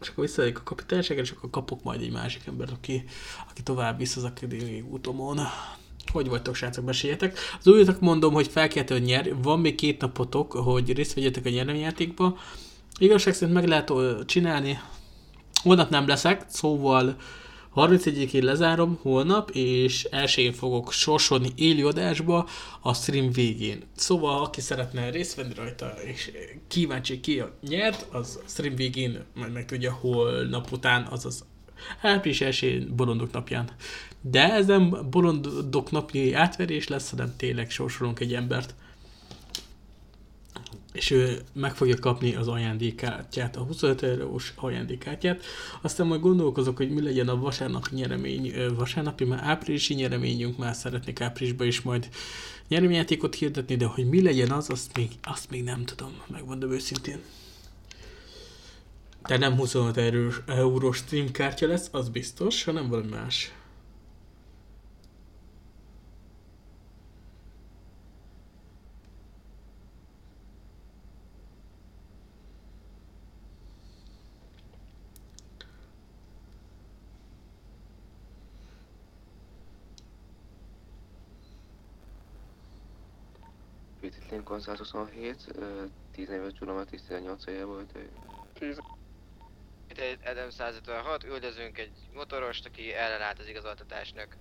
És akkor visszaadjuk a kapitányságra, és akkor kapok majd egy másik embert, aki, aki tovább visz az akadémiai útomon. Hogy vagytok, srácok, meséljetek. Az újjatok mondom, hogy fel kell nyer, van még két napotok, hogy részt vegyetek a nyeremjátékba. Igazság szerint meg lehet csinálni. Holnap nem leszek, szóval 31-én lezárom holnap, és elsőjén fogok sorsolni élő a stream végén. Szóval, aki szeretne részt venni rajta, és kíváncsi ki a nyert, az stream végén majd megtudja holnap után, azaz április elsőjén bolondok napján. De ez nem bolondok napjai átverés lesz, hanem tényleg sorsolunk egy embert és ő meg fogja kapni az ajándékkártyát, a 25 eurós ajándékkártyát. Aztán majd gondolkozok, hogy mi legyen a vasárnapi nyeremény, vasárnapi, már áprilisi nyereményünk, már szeretnék áprilisban is majd nyereményjátékot hirdetni, de hogy mi legyen az, azt még, azt még nem tudom, megmondom őszintén. De nem 25 eurós, eurós stream kártya lesz, az biztos, hanem valami más. Petit Lincoln 127, ö, 10 éves Gyulama 18 éve volt ő. Itt egy Adam 156, üldözünk egy motorost, aki ellenállt az igazoltatásnak.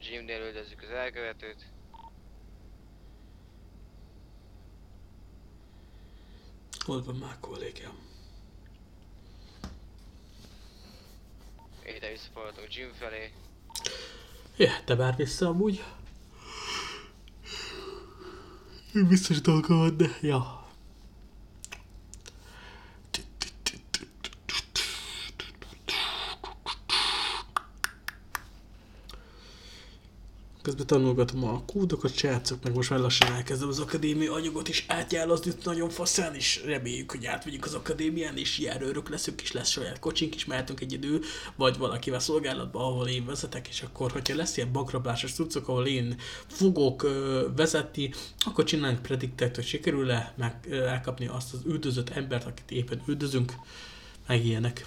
Jimnél üldözzük az elkövetőt. Hol van már kollégám? Ide visszafordulunk Jim felé. Jöhetne már vissza amúgy. Biztos dolga van, de ja. Közben tanulgatom a kódokat, srácok, meg most már lassan elkezdem az akadémia anyagot is átjálozni, nagyon faszán, és reméljük, hogy átvegyük az akadémián, és járőrök leszünk, és lesz saját kocsink is, mehetünk egy idő, vagy valakivel szolgálatba, ahol én vezetek, és akkor, hogyha lesz ilyen bankrablásos cuccok, ahol én fogok ö, vezetni, akkor csináljunk prediktert, hogy sikerül-e meg ö, elkapni azt az üldözött embert, akit éppen üldözünk, meg ilyenek.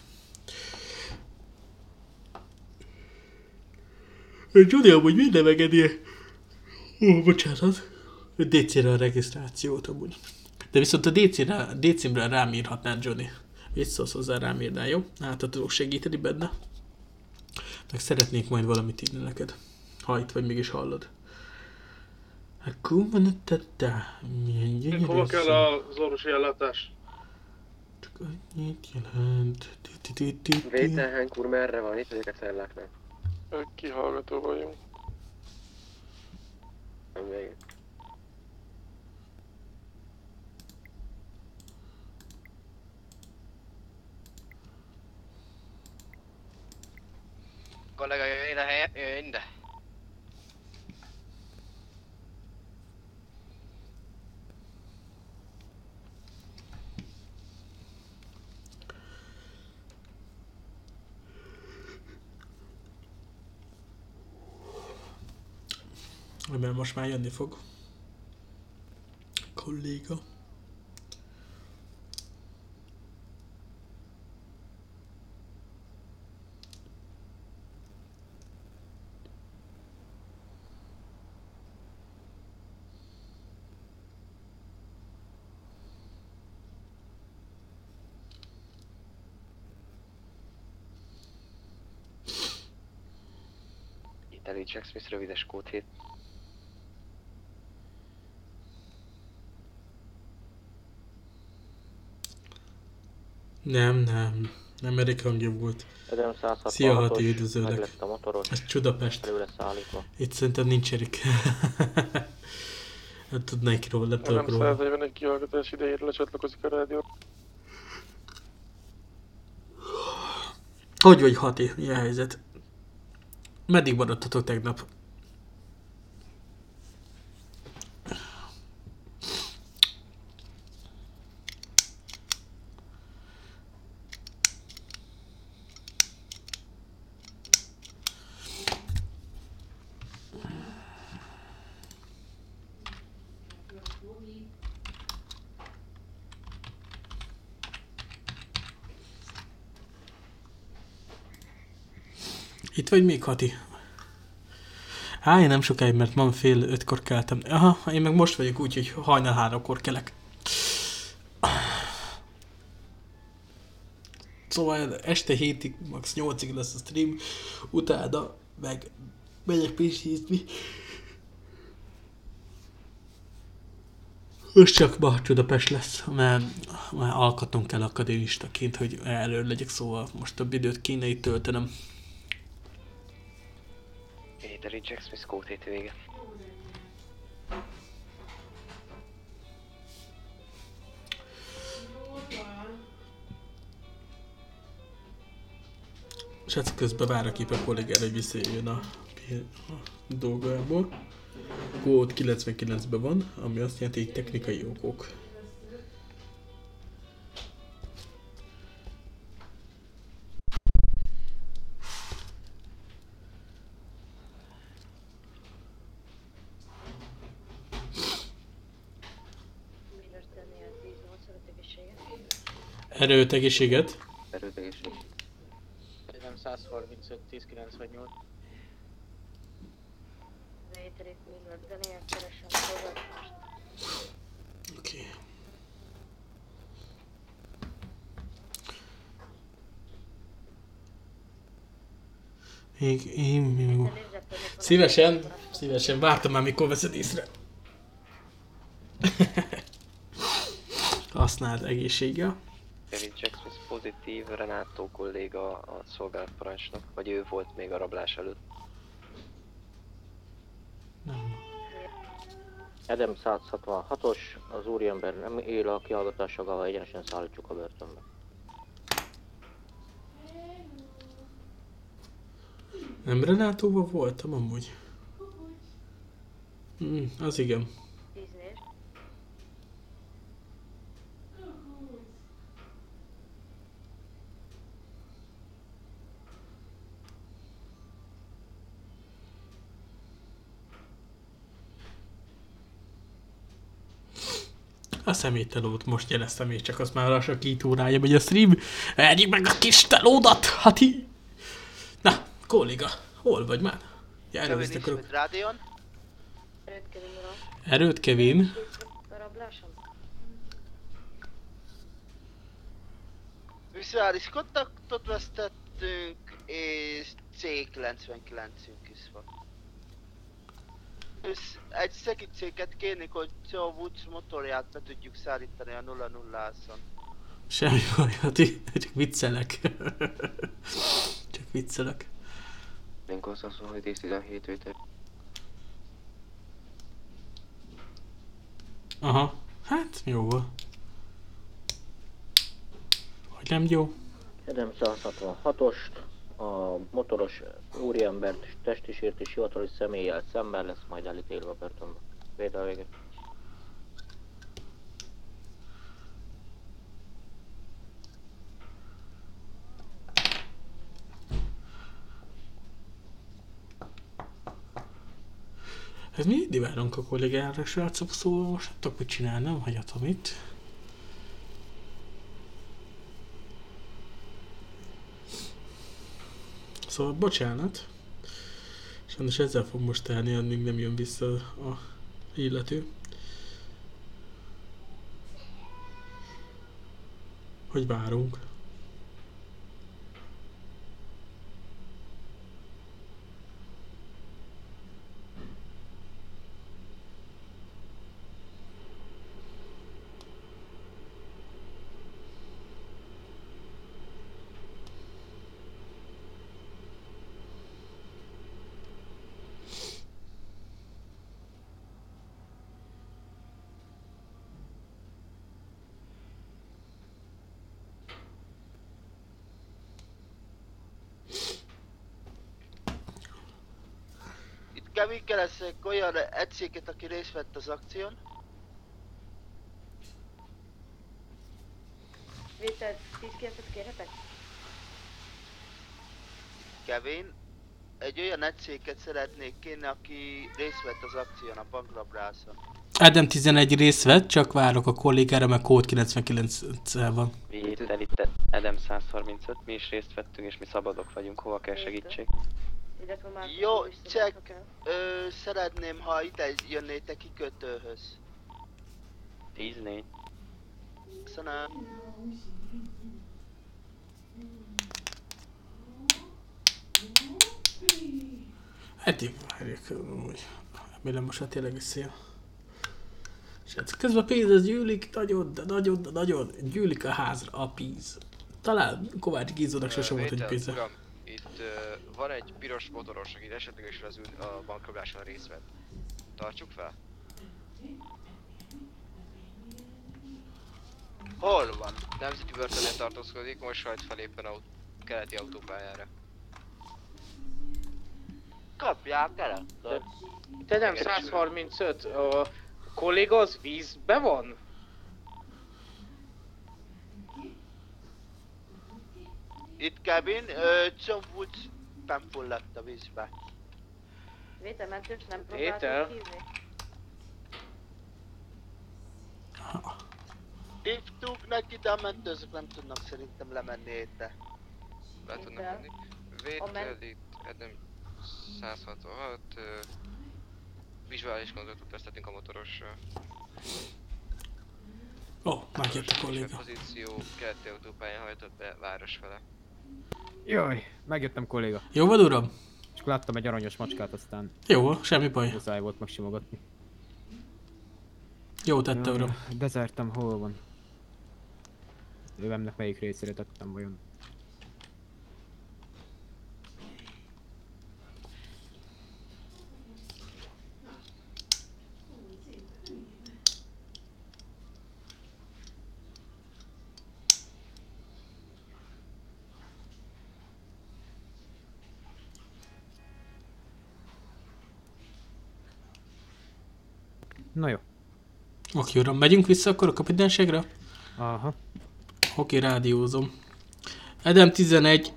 Judy amúgy minden megedi. Ó, bocsánat. DC-re a regisztrációt amúgy. De viszont a DC-re, DC-re rám írhatnád, Johnny. Visszasz hozzá rám írnál, jó? Hát, ha tudok segíteni benne. Meg szeretnék majd valamit írni neked. Ha itt vagy, mégis hallod. Akkor van a tette. Milyen gyönyörű Hova kell az orvosi ellátás? Annyit jelent. Ti, ti, ti, ti, ti. Vételhánk úr merre van? Itt vagyok a celláknál. Kihallgató vagyunk. Végén. Kollega jöjjön ide, jöjjön ide. amiben most már jönni fog. Kolléga. Teli Jack Smith, rövides kód 7. Nem, nem. Nem Erik hangja volt. Adam 166-os, Szia, Hati, meg üdvözöllek. Ez Csudapest. Itt szerintem nincs Erik. [LAUGHS] nem tudnék róla, nem Nem tudok róla. 141 kihallgatás idejére lecsatlakozik a rádió. Hogy vagy Hati? Mi a helyzet? Meddig maradtatok tegnap? Itt vagy még, Hati? Á, én nem sokáig, mert ma fél ötkor keltem. Aha, én meg most vagyok úgy, hogy hajnal háromkor kelek. Szóval este hétig, max. 8-ig lesz a stream, utána meg megyek pisilni. Most csak ma Csudapest lesz, mert már alkotnom kell akadémistaként, hogy erről legyek, szóval most több időt kéne itt töltenem. Teli Jack Smith, 7 vége. Srác közben várok épp a kollégára, hogy visszajöjjön a, a dolgából. Kód 99-ben van, ami azt jelenti, hogy technikai okok. Erőt, egészséget. Erőt egészség. Nem 135, 10, 98. Vételit Miller Daniel keresem fogadást. Oké. Okay. Még én, még... Szívesen, szívesen, vártam már, mikor veszed észre. [LAUGHS] Használd egészséggel. Jack Smith pozitív, Renato kolléga a szolgálatparancsnok, vagy ő volt még a rablás előtt. Adam 166-os, az úriember nem él a kihallgatás jogával, egyenesen szállítjuk a börtönbe. Nem Renátóval voltam amúgy? Mm, az igen. A személytelót most jeleztem még csak, azt már lassan két órája megy a stream. Egyik meg a kis telódat, hát így. Na, kolléga, hol vagy már? Ja, Kevin előzni akarok. rádión. Erőt, Kevin. A rablásom? Vizuális kontaktot vesztettünk, és C99-ünk is van. És egy segítséget kérnék, hogy a Woods motorját be tudjuk szállítani a 0 0 on Semmi baj, hát csak viccelek. csak viccelek. Lincoln 127, 10, 17 vétel. Aha, hát jó. Hogy nem jó? Adam 166-ost, a motoros úriembert testi sértés hivatalos személlyel szemben lesz majd elítélve a börtönbe. Védel véget. Ez mi mindig várunk a kollégára, srácok, szóval most nem tudok mit csinálni, hagyhatom itt. Szóval bocsánat. Sajnos ezzel fog most telni, amíg nem jön vissza a illető. Hogy várunk. Keresek olyan egységet, aki részt vett az akción. Vétel 10 9 kérhetek? Kevin, egy olyan egységet szeretnék kérni, aki részt vett az akción a bankrabrászon. Adam 11 részt vett, csak várok a kollégára, mert kód 99 van. Vétel itt Edem 135, mi is részt vettünk és mi szabadok vagyunk, hova kell segítség? Illetve már Jó, csak ö, szeretném, ha ide jönnétek kikötőhöz. 10-4. Köszönöm. Eddig várjuk, úgy. Remélem most hát tényleg visszajön. Srác, közben a pénz az gyűlik, nagyon, de nagyon, de nagyon, gyűlik a házra a pénz. Talán Kovács Gizónak sose volt egy pénze. Uram, itt uh, van egy piros motoros, aki esetleges az ül- a bankrabláson részt vett. Tartsuk fel? Hol van? Nemzeti börtönnél tartózkodik, most hajt fel éppen a keleti autópályára. Kapják el akkor. Te nem 135, a kolléga az vízbe van? Itt Kevin, Csomvúcs befulladt a vízbe. Vétel mentős nem próbáltuk hívni? Hívtuk neki, de a mentőzők nem tudnak szerintem lemenni érte. Le tudnak menni. Vétel itt, Edem 166, uh, vizuális kontaktot vesztettünk a motorossal. Ó, oh, megjött a kolléga. pozíció keleti autópályán hajtott be város fele. Jaj, megjöttem kolléga. Jó van, uram? Csak láttam egy aranyos macskát, aztán... Jó, semmi baj. Muszáj volt megsimogatni. Jó tette, uram. Bezártam, hol van? Lövemnek melyik részére tettem vajon? Na jó. Oké, uram, megyünk vissza akkor a kapitányságra? Aha. Oké, rádiózom. Edem 11...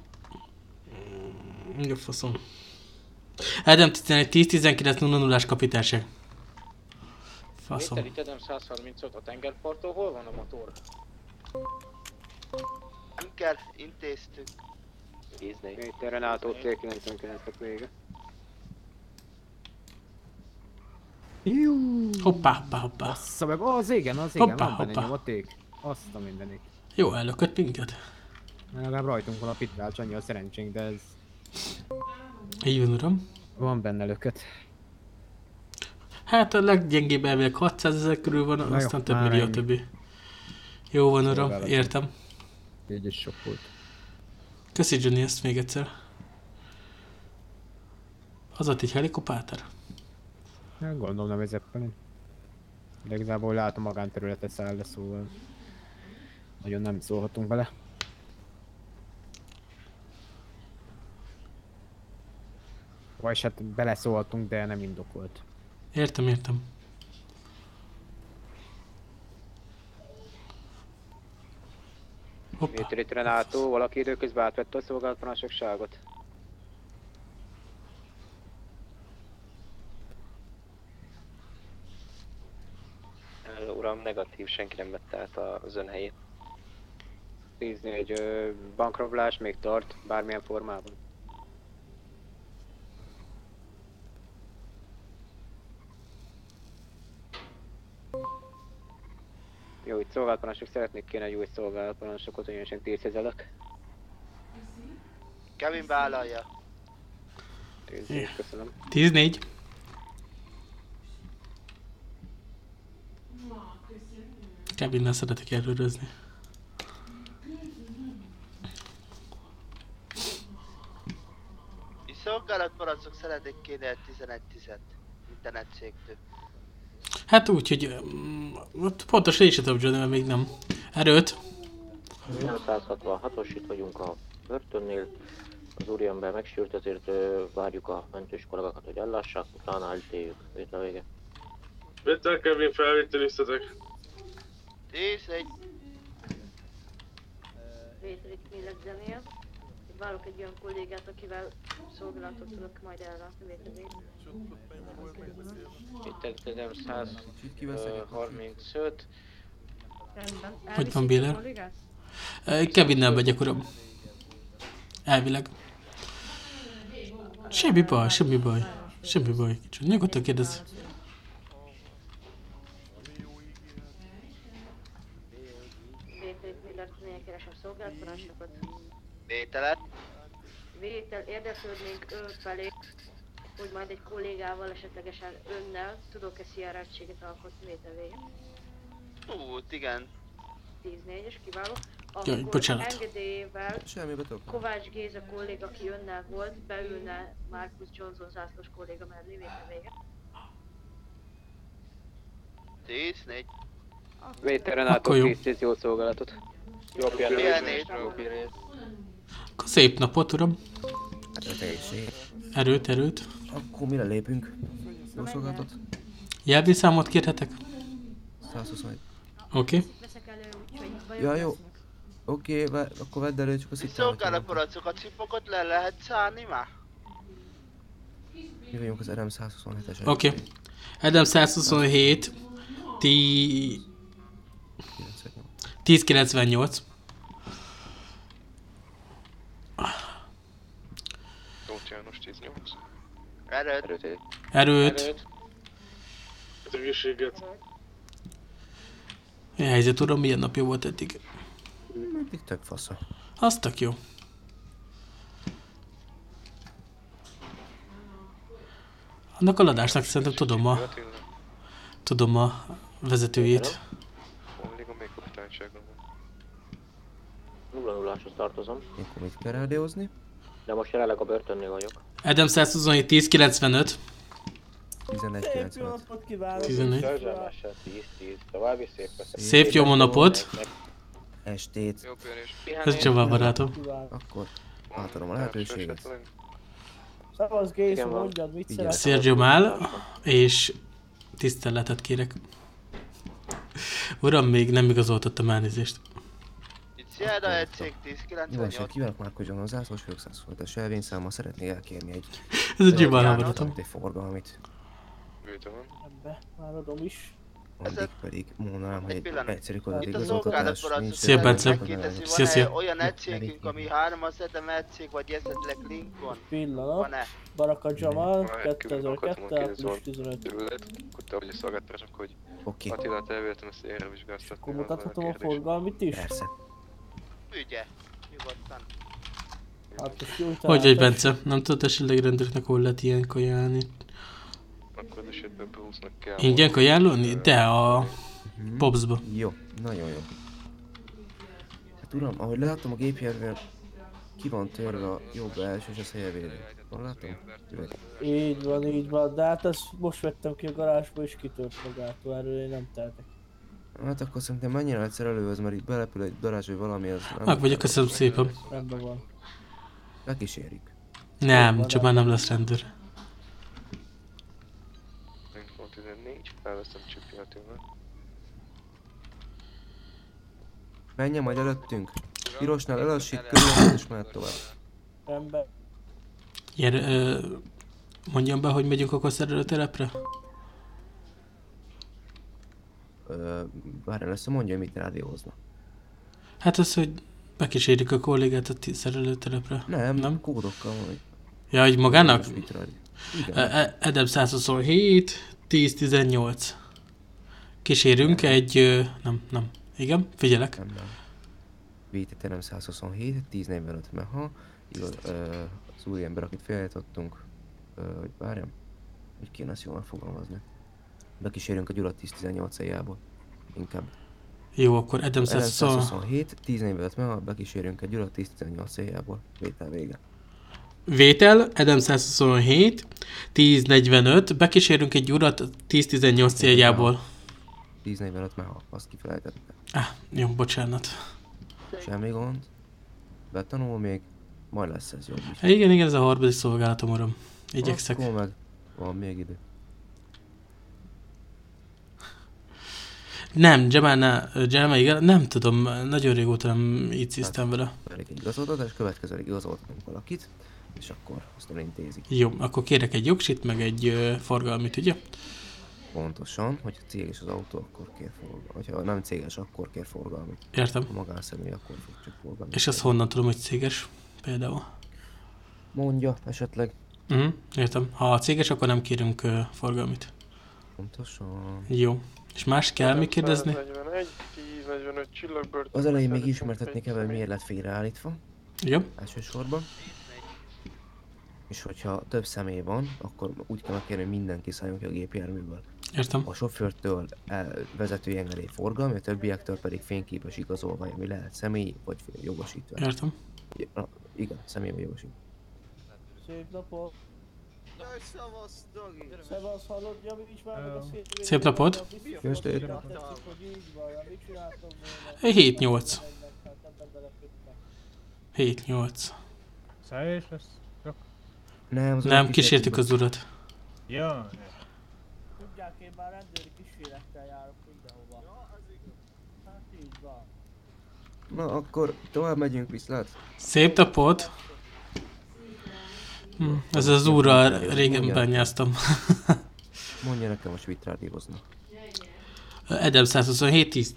Mi a faszom? Edem 11, 10, 19, 0 0 kapitányság. Faszom. Vétel itt Edem 135 a tengerparton, hol van a motor? Nem kell, intéztük. 10-4. Vétel Renátó C99-ek vége. Jú. Hoppá, hoppá, hoppá. Bassza meg, az igen, az igen, Hoppá, van hoppá. nyomaték. Azt a mindenit. Jó, ellökött minket. Legalább rajtunk van a pitrács, annyi a szerencsénk, de ez... Így van, uram. Van benne lököt. Hát a leggyengébb elvileg 600 ezer körül van, Na jó, aztán több már millió ennyi. többi. Jó van, uram, értem. Így is sok volt. Köszi Johnny ezt még egyszer. Az ott egy helikopáter? Hát gondolom nem ez Zeppelin. De igazából látom magánterületet száll le, szóval... Nagyon nem szólhatunk vele. Vagyis hát beleszólhatunk, de nem indokolt. Értem, értem. Itt Renátó, valaki időközben átvette a szolgálatparancsokságot. Uram, negatív, senki nem vette át az ön helyét. 14 ö, bankrablás még tart, bármilyen formában. Jó, itt szolgálatparancsok szeretnék kéne egy új szolgálatparancsokot, hogy én tízhezelek. Kevin vállalja. Tíz, köszönöm. 14. Kevinnel szeretek előrözni. És szolgálatparancsok szeretnék kéne egy 11-10-et. Minden egységtől. Hát úgy, hogy mm, ott pontos én sem tudom, Johnny, mert még nem. Erőt. 166-os, itt vagyunk a börtönnél. Az úriember megsült, ezért várjuk a mentős kollégákat, hogy ellássák, utána elítéljük. Vétel vége. Vétel Kevin felvételiztetek. 10, 1. Vételit millegzenél. Várok egy olyan kollégát, akivel szolgálatot tudok majd ellátni vételét. Itt tedem 135. Rendben. Hogy van Béler? Kevinnel megyek, uram. Elvileg. Semmi baj, semmi baj. Semmi baj. Csak nyugodtan kérdez. Vételet. Vétel érdeklődnénk ön felé, hogy majd egy kollégával, esetlegesen önnel tudok-e CRR-tséget alkotni vétel végén. Ú, igen. 14-es, kiváló. Jaj, Akkor bocsánat. engedélyével Semmi betok. Kovács Géza kolléga, aki önnel volt, beülne Marcus Johnson zászlós kolléga mellé vétel vége. 10, 4. Vétel Akkor jó. 10 jó szolgálatot. Jó pihenést. Jó pihenést. Szép napot, uram. A egészség. Erőt, erőt. Akkor mire lépünk? Jó szolgálatot? Jelvészámot kérhetek? 121. Oké. Okay. Ja, jó. Oké, okay, akkor vedd elő csak a szitámat. Szolgálatparancsok, a cipokat le lehet szállni már? Mi vagyunk az RM 127-es. Oké. Okay. Adam 127. 10... 1098. Erőt. Erőt. Erőt. Az egészséget. Mi a helyzet, uram? Milyen napja volt eddig? Eddig tök fasza. Az tök jó. Annak a ladásnak szerintem tudom a... Tudom a vezetőjét. Alig a még kapitányságon van. 0 0 tartozom. Akkor mit kell rádiózni? De most jelenleg a börtönnél vagyok. Adam 127 1095. 11.95. kívánok! 11. Törzselmesen 10-10. További szép Szép jó napot! Estét. Jó. Ez Csaba barátom. Akkor átadom a lehetőséget. Szavasz Géza, mondjad, mit Vigyázz. szeretnél? Sergio Mál, és tiszteletet kérek. Uram, még nem igazoltattam elnézést. Itt Sierra egy cég 10, Jó 98. esett, kívánok Márko John, az zászlós vagyok 120 elvény számmal szeretnék elkérni egy... Ez egy egy- barátom. Egy forgalmit. Van. Ebbe, már adom is. Addig pedig mondanám, hogy egy egyszerű kodati Itt a igazoltatás szolgálatparancsok nincs. Szia, Bence. Szia, szia. olyan egységünk, ami hármas szedem egység, vagy esetleg Lincoln? Pillanat. Van-e? Baraka Jamal, Ha egy külön 2002, akartam április kérdezni 15. tőled, akkor te vagy a szolgáltatások, hogy Oké. Attilát elvéltem ezt érre vizsgáztatni. Akkor mutathatom a forgalmit is? Persze. Ügye. Nyugodtan. Hát Hogy egy Bence? Nem tudod esetleg rendőrnek hol lehet ilyen kajálni? Akkor esetben behúznak kell. Ingyen kajálni? De a Mhm. Bobsba. Jó, nagyon jó. Hát uram, ahogy láttam a gépjárvén, ki van törve a jobb első és a szélvédő. Jól látom? Üveg. Így van, így van, de hát ezt most vettem ki a garázsba és kitört magától, erről én nem tehetek. Hát akkor szerintem menjen egyszer előhöz, mert itt belepül egy darázs vagy valami, az nem... Meg vagyok, köszönöm szépen. Rendben van. Lekísérik. Nem, csak már nem lesz rendőr. Lincoln 14, felveszem Csipi Attilát. Menjen majd előttünk. Pirosnál elassít, körülön és mehet tovább. Rendben. Ö, mondjam be, hogy megyünk akkor szerelőtelepre? Ö, várjál össze, mondja, hogy mit rádiózna. Hát az, hogy bekísérik a kollégát a szerelőtelepre. Nem, nem? kódokkal vagy. Ja, hogy magának? Igen. ö, Edem 127, 10-18. Kísérünk egy... ö, Nem, nem. Igen, figyelek. Nem, nem. VTT nem 127, 1045 meha. Igaz, az úri ember, akit félreállítottunk, ö, hogy várjam, hogy kéne ezt jól megfogalmazni. Bekísérünk a Gyula 1018 jából. Inkább. Jó, akkor Edem 127. 127, 1045 meha, bekísérünk egy Gyula 1018 jából. Vétel vége. Vétel, Edem 127, 1045, bekísérünk egy urat 1018 céljából. 1045 meha, azt kifelejtettem. Ah, jó, bocsánat. Semmi gond. Betanul még. Majd lesz ez jobb is. Igen, igen, ez a harmadik szolgálatom, uram. Igyekszek. Akkor meg van még idő. Nem, Jamal, Jamal, igen, nem tudom, nagyon régóta nem így szíztem vele. Elég egy igazoltatás, következőleg igazoltatunk valakit, és akkor azt intézik. Jó, akkor kérek egy jogsit, meg egy ö, forgalmit, ugye? Pontosan, hogyha céges az autó, akkor kér forgalmat. Hogyha nem céges, akkor kér forgalmat. Értem. Ha magánszemély, akkor fog csak forgalmat. És ezt honnan tudom, hogy céges? Például. Mondja esetleg. Uh-huh, értem. Ha céges, akkor nem kérünk uh, forgalmit. Pontosan. Jó. És más kell még kérdezni? 41, 10, 45 csillagbört. Az elején még ismertetni kell, hogy miért lett félreállítva. Jó. Elsősorban. És hogyha több személy van, akkor úgy kell kérni, hogy mindenki szálljon ki a gépjárműből. Értem. A sofőrtől el, vezetői engedély forgalmi, a többiektől pedig fényképes igazolvány, ami lehet személy vagy jogosítvány. Értem. Ja, igen, személy vagy jogosítvány. Szép napot! Jaj, szavasz, Dagi! Szevasz, hallod, már meg a szép... Szép napot. Volna? 7-8. 7-8. Szállás lesz? Csak? Nem, az Nem, kísértük az urat. Ja, Tudják, én már rendőri kísérettel járok mindenhova. Hát így van. Na akkor tovább megyünk, viszlát. Szép napot! Hm, ez az úrral régen bányáztam. [LAUGHS] Mondja nekem, most mit rádióznak. Edem 127, 10,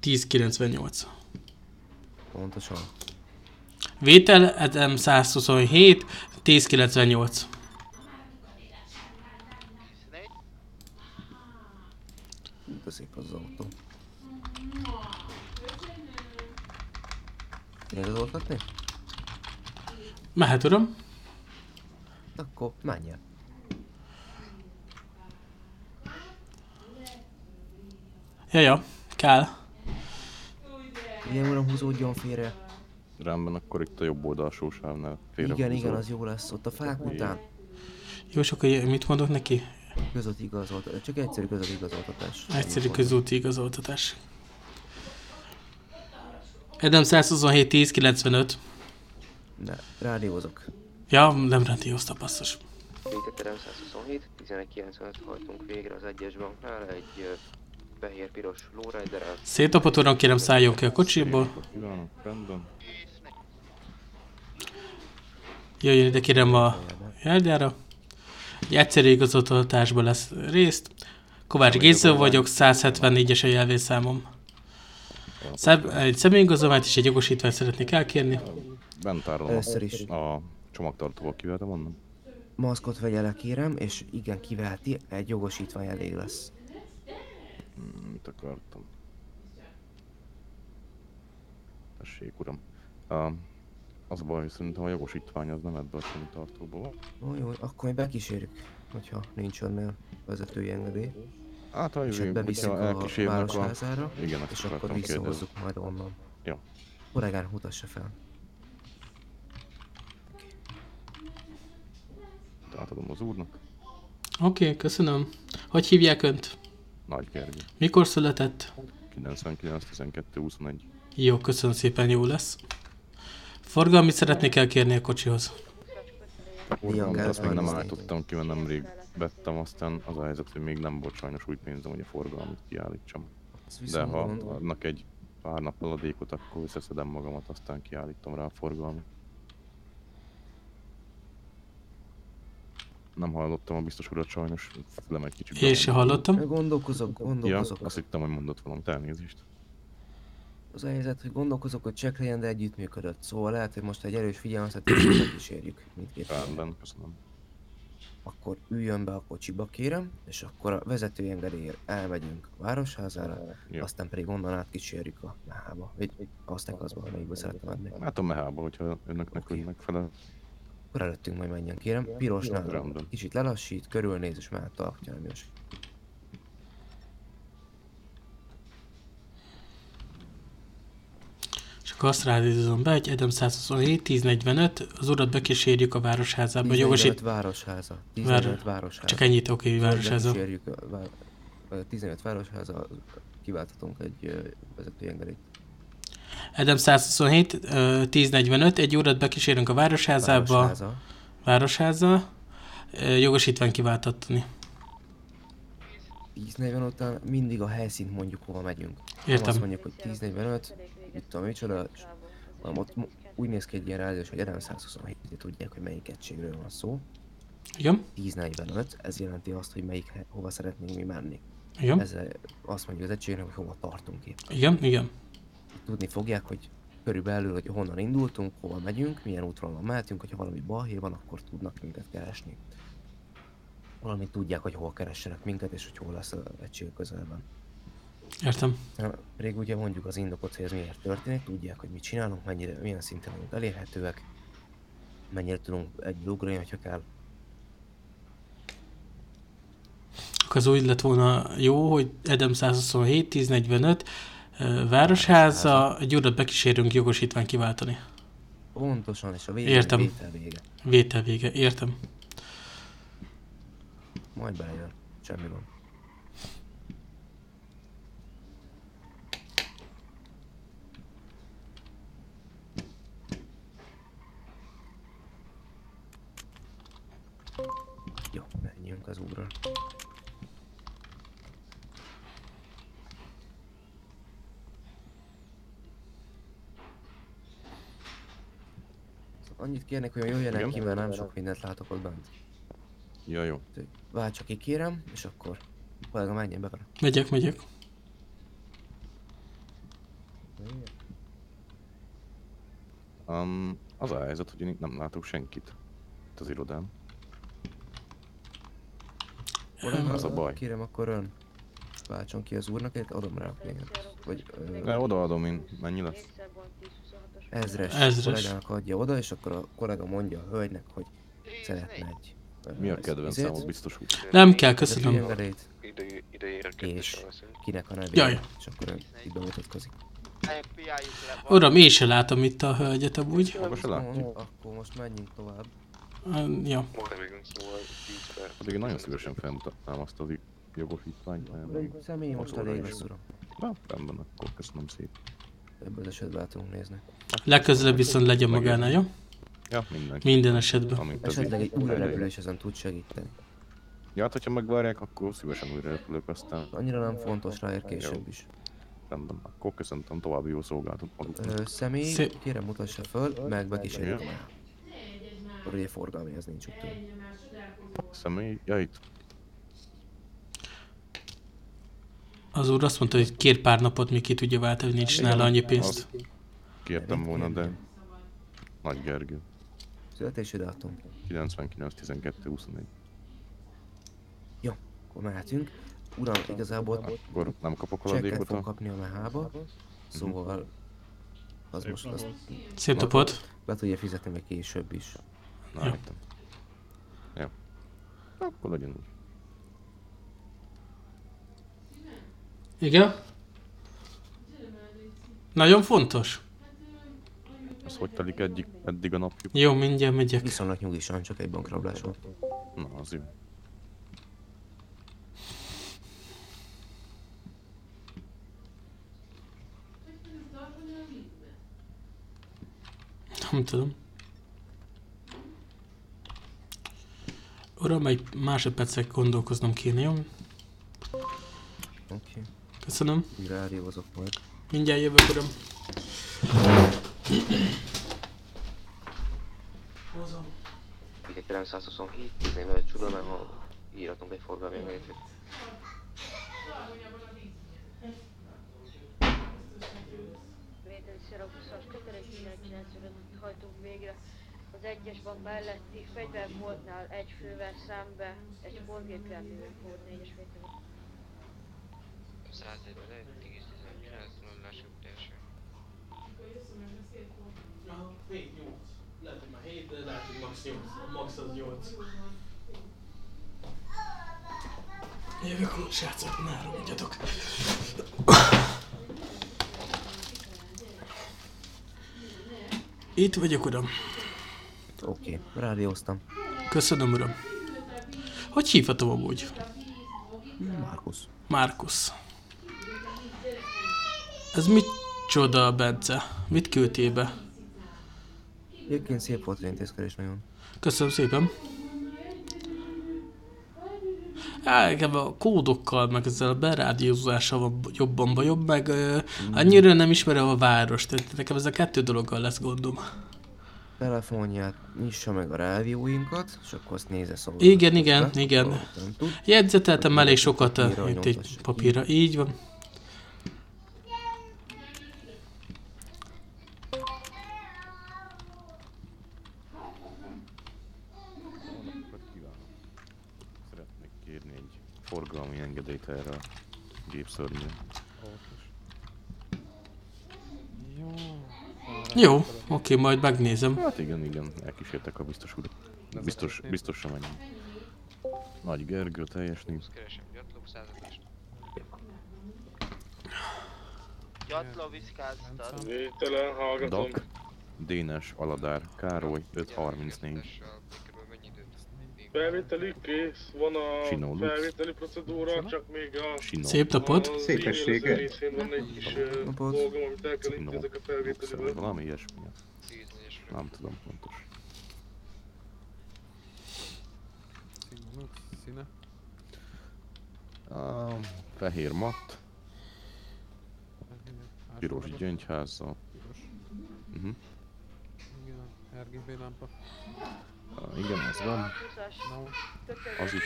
1098. Pontosan. Vétel, Edem 127, 1098. De szép az autó. Igazoltatni? Mehet, uram? Akkor menj el. Ja, ja, kell. Igen, uram, húzódjon félre. Rendben, akkor itt a jobb oldalsó sávnál félre Igen, igen, az jó lesz. Ott a fák után. Jó, és akkor mit mondok neki? Közötti igazoltatás. Csak egyszerű közötti igazoltatás. Egyszerű közúti igazoltatás. Edem 127, 1095. Ne, rádiózok. Ja, nem rádiózta, basszus. Véteterem 127, 1195 hajtunk végre az egyes banknál egy ö, fehér-piros lowrider-rel. Szép napot, uram, kérem szálljon ki a kocsiból. Kívánok, rendben. Jöjjön ide, kérem a járdára. Egy egyszerű igazoltatásban lesz részt. Kovács Géza vagyok, 174-es a jelvényszámom. Szeb, egy személyigazolványt és egy jogosítványt szeretnék elkérni. Bent Először is. a csomagtartóval kivehetem onnan. Maszkot vegye le, kérem, és igen, kiveheti, egy jogosítvány elég lesz. Hmm, Mit akartam? Tessék, uram. Uh, az a baj, hogy szerintem a jogosítvány az nem ebből a csomagtartóból. Ó, jó, akkor mi bekísérjük, hogyha nincs önnél vezetői engedély. Hát, ha bevisszük hogyha a elkísérnek a- Igen, és akkor visszahozzuk majd onnan. Jó. Kollégán, mutassa fel. Átadom az úrnak. Oké, okay, köszönöm. Hogy hívják önt? Nagy Gergely. Mikor született? 99, 12, 21. Jó, köszönöm szépen, jó lesz. Forgalmit szeretnék elkérni a kocsihoz. Forgalmat azt még nem állítottam ki, mert nemrég vettem, aztán az a helyzet, hogy még nem volt sajnos úgy pénzem, hogy a forgalmat kiállítsam. De ha adnak egy pár nap aladékot, akkor összeszedem magamat, aztán kiállítom rá a forgalmat. Nem hallottam a biztos urat sajnos, nem egy kicsit. Én se hallottam. Gondolkozok, Ja, gondolkozok. azt hittem, hogy mondott valamit, elnézést. Az a helyzet, hogy gondolkozok, hogy check legyen, de együttműködött. Szóval lehet, hogy most egy erős figyelmeztetést [CLEARS THROAT] megkísérjük mindkét. Rendben, köszönöm. Akkor üljön be a kocsiba, kérem, és akkor a vezetői engedélyért elmegyünk a városházára, Jó. aztán pedig onnan át kísérjük a mehába. Vagy, vagy azt az amelyikbe szeretne menni. Hát a mehába, hogyha önöknek úgy megfelel. Akkor előttünk majd menjen, kérem. Pirosnál Rendben. kicsit lelassít, körülnéz, és mehet hogyha nem jössz. És akkor azt rádízom be, hogy Edem 127, 1045, az urat bekísérjük a városházába. 15 Jogosít... városháza. Vár- 15 városháza. Csak ennyit, oké, Szóval városháza. bekísérjük a vár- a 15 városháza, kiváltatunk egy ö, vezetői engedélyt. Edem 127, ö, 1045, egy órát bekísérünk a városházába. Városháza. Városháza. Jogosítvány kiváltatni. 10.40 után mindig a helyszínt mondjuk, hova megyünk. Értem. azt mondjuk, hogy 10.45, mit tudom, micsoda, hanem ott úgy néz ki egy ilyen rádiós, hogy Edem 127, hogy tudják, hogy melyik egységről van szó. Igen. 10.45, ez jelenti azt, hogy melyik, hova szeretnénk mi menni. Igen. Ezzel azt mondjuk az egységnek, hogy hova tartunk épp. Igen, igen. Tudni fogják, hogy körülbelül, hogy honnan indultunk, hova megyünk, milyen útvonalon mehetünk, hogyha valami balhé van, akkor tudnak minket keresni. Valamint tudják, hogy hol keressenek minket, és hogy hol lesz az egység közelben. Értem. Pedig ugye mondjuk az indokot, hogy ez miért történik, tudják, hogy mit csinálunk, mennyire, milyen szinten vagyunk elérhetőek, mennyire tudunk egy ugrani, hogyha kell. Akkor az úgy lett volna jó, hogy Edem 127, 1045, ö, Városháza, egy órát bekísérünk jogosítvány kiváltani. Pontosan, és a végén Értem. vétel vége. Vétel vége, értem. Majd belejön. Semmi gond. Jó, menjünk az úrral. Annyit kérnek, hogy jöjjenek Igen? ki, mert nem sok mindent látok ott bent. Ja, jó. Váltsa ki kérem, és akkor kollega menjen be vele. Megyek, megyek. Um, az a helyzet, hogy én itt nem látok senkit. Itt az irodán. Kollega, Az a baj. Kérem, akkor ön váltson ki az úrnak, én adom rá a pénzt. Vagy ö, Ne, odaadom én. Mennyi lesz? Ezres, Ezres. kollégának adja oda, és akkor a kollega mondja a hölgynek, hogy szeretne egy... Mi a kedvenc számod, biztos úgy? Nem kell, köszönöm. és kinek a nevét, Jaj. és akkor így bemutatkozik. Uram, én se látom itt a hölgyet amúgy. Akkor most menjünk tovább. Uh, ja. Maradjunk 10 perc. Pedig én nagyon szívesen felmutatnám azt az i- jogosítványt. Személy most elég lesz, uram. Na, rendben, akkor köszönöm szépen. Ebből az esetben el tudunk nézni. Legközelebb viszont legyen magánál, jó? Ja, mindenki. Minden esetben. Amint Esetleg egy újra repülés ezen tud segíteni. Ja, hát hogyha megvárják, akkor szívesen újra repülök aztán. Annyira nem fontos, ráér később is. Rendben, akkor köszöntöm további jó szolgálatot maguknak. Személy, Szép. kérem mutassa föl, meg bekísérjük már. Akkor ugye forgalmi, ez nincs tűnik. Személy, ja itt. Az úr azt mondta, hogy kér pár napot, még ki tudja váltani, nincs nála annyi pénzt. Azt Kértem volna, de... Nagy Gergő. Születési dátum. 99, 12, 21. Jó, akkor mehetünk. Uram, igazából Akkor nem kapok haladékot fog kapni a mehába, szóval az most az... Szép napot! Be tudja fizetni még később is. Na, értem. Jó. Akkor legyen úgy. Igen? Nagyon fontos. Ez hogy telik eddig, eddig a napjuk? Jó, mindjárt megyek. Viszonylag nyugisan, csak egy bankrablás volt. Na, az jó. Nem tudom. Uram, egy másodpercet gondolkoznom kéne, jó? Oké. Köszönöm. Újra elrévozok majd. Mindjárt jövök, uram. Ugye 927, 14 csuda, mert ha íratunk egy forgalmi engedélyt. Vételi Szerobuszos kötelességgel 95 hajtunk végre. Az egyes bank melletti fegyverboltnál egy fővel szembe egy sportgépjármű volt négyes vétel. 141, 10, 19, 0, első. Még 8. Lehet, hogy már 7, de lehet, hogy max 8. Max az 8. Jövök, srácok, ne haragudjatok. Itt vagyok, uram. Oké, rádióztam. Köszönöm, uram. Hogy hívhatom amúgy? Markus. Markus. Ez mit Csoda, Bence. Mit küldtél be? Egyébként szép volt az intézkedés nagyon. Köszönöm szépen. Á, nekem a kódokkal, meg ezzel a berádiózással jobban bajom, meg ö, annyira nem ismerem a várost, tehát nekem ez a kettő dologgal lesz gondom. Telefonját nyissa meg a rádióinkat, és akkor azt nézze szóval. Igen, igen, igen. Jegyzeteltem elég sokat itt egy papírra, így van. Napot kívánok. Szeretnék kérni egy engedélyt erre a gépszörnyre. Jó, oké, majd megnézem. Hát igen, igen, elkísértek a biztos urat. Biztos, biztosra menjünk. Nagy Gergő, teljes nincs. Gyatló viszkáztat. Végtelen hallgatom. Dak, Dénes, Aladár, Károly, 534. Felvételi kész, van a Sinó Lux. felvételi procedúra, csak még a... Sinó. Szép napot. Az Szépessége. részén van egy kis dolgom, amit el kell intézek a felvételiből. Valami ilyesmi. Nem tudom pontos. Színe? A fehér matt, piros gyöngyházzal. Uh-huh. Igen, RGB lámpa. Igen, az van. No. Az is.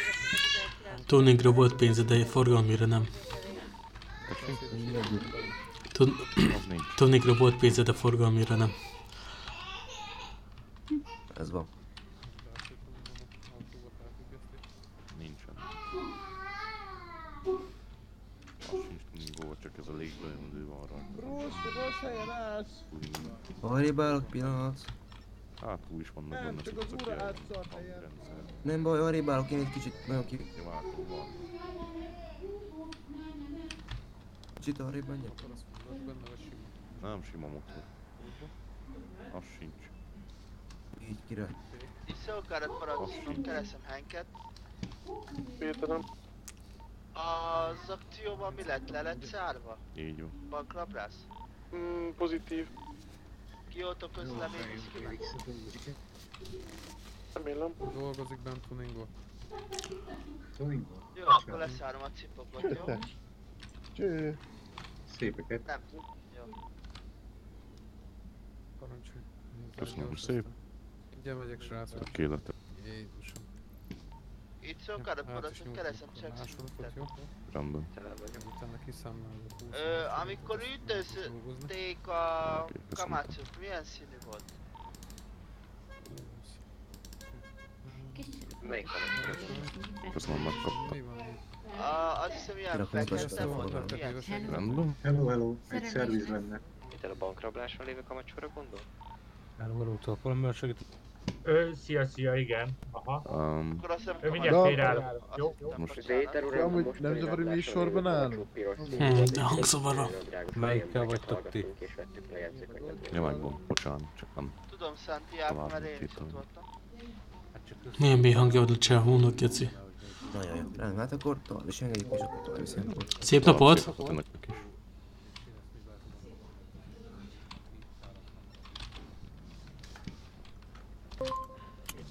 Tuningra volt pénze, de forgalmira nem. Tun-. Tuningra volt pénze, de forgalmira nem. Ez van. Nincsen. Az sincs tuningolva, csak ez a légbejövő van rajta. Rossz, rossz helyen állsz. Arrébb állok pillanat. Hát túl is vannak Nem, benne csak az cuccok ura jelen. átszart helyen. Nem baj, arrébb állok, én egy kicsit nagyon ki... Jó, látom, van. Kicsit arrébb menjek? Nem sima motor. Az sincs. Így király. Visszaakarat parancsolnom, keresem Henket. Péterem. Az akcióban mi lett? Le lett szárva? Így van. Bankrabrász? Mm, pozitív. Kyoto közlemény is kiment? Remélem. Dolgozik bent tuningol. Jó, akkor leszárom a cipokot, jó? [LAUGHS] Cső. Szépeket. Nem. Jó. Parancsolj. Köszönöm szép. Ugye megyek srácok. Tökéletes. Jézusom. Itt is parancsolom, nyomjuk keresem a csak jó? Rendben. Utána kiszámlálok. Ö, amikor üldözték a kamácsot, milyen színű volt? Melyik van? Köszönöm, megkaptam. Azt hiszem ilyen fekete volt, Rendben. Hello, hello. Egy szerviz lenne. Itt a bankrablásra lévő kamacsora gondol? Elvalótól valamivel segít. Ö, szia, szia, igen. Aha. Um, Akkor azt hiszem Ő mindjárt Na, félreáll. Jó? most Péter uram, amúgy most nem zavar, hogy mi is sorban állunk? Hmm, de hangszóval Melyikkel vagytok ti? megvan. Bocsánat, csak nem. Tudom Santiago, mert én is ott voltam. Milyen mély hangja van a csávónak, Geci? Nagyon jó. Rendben, hát akkor tovább is engedjük, és akkor tovább viszont. Szép napot! Szép napot önöknek is.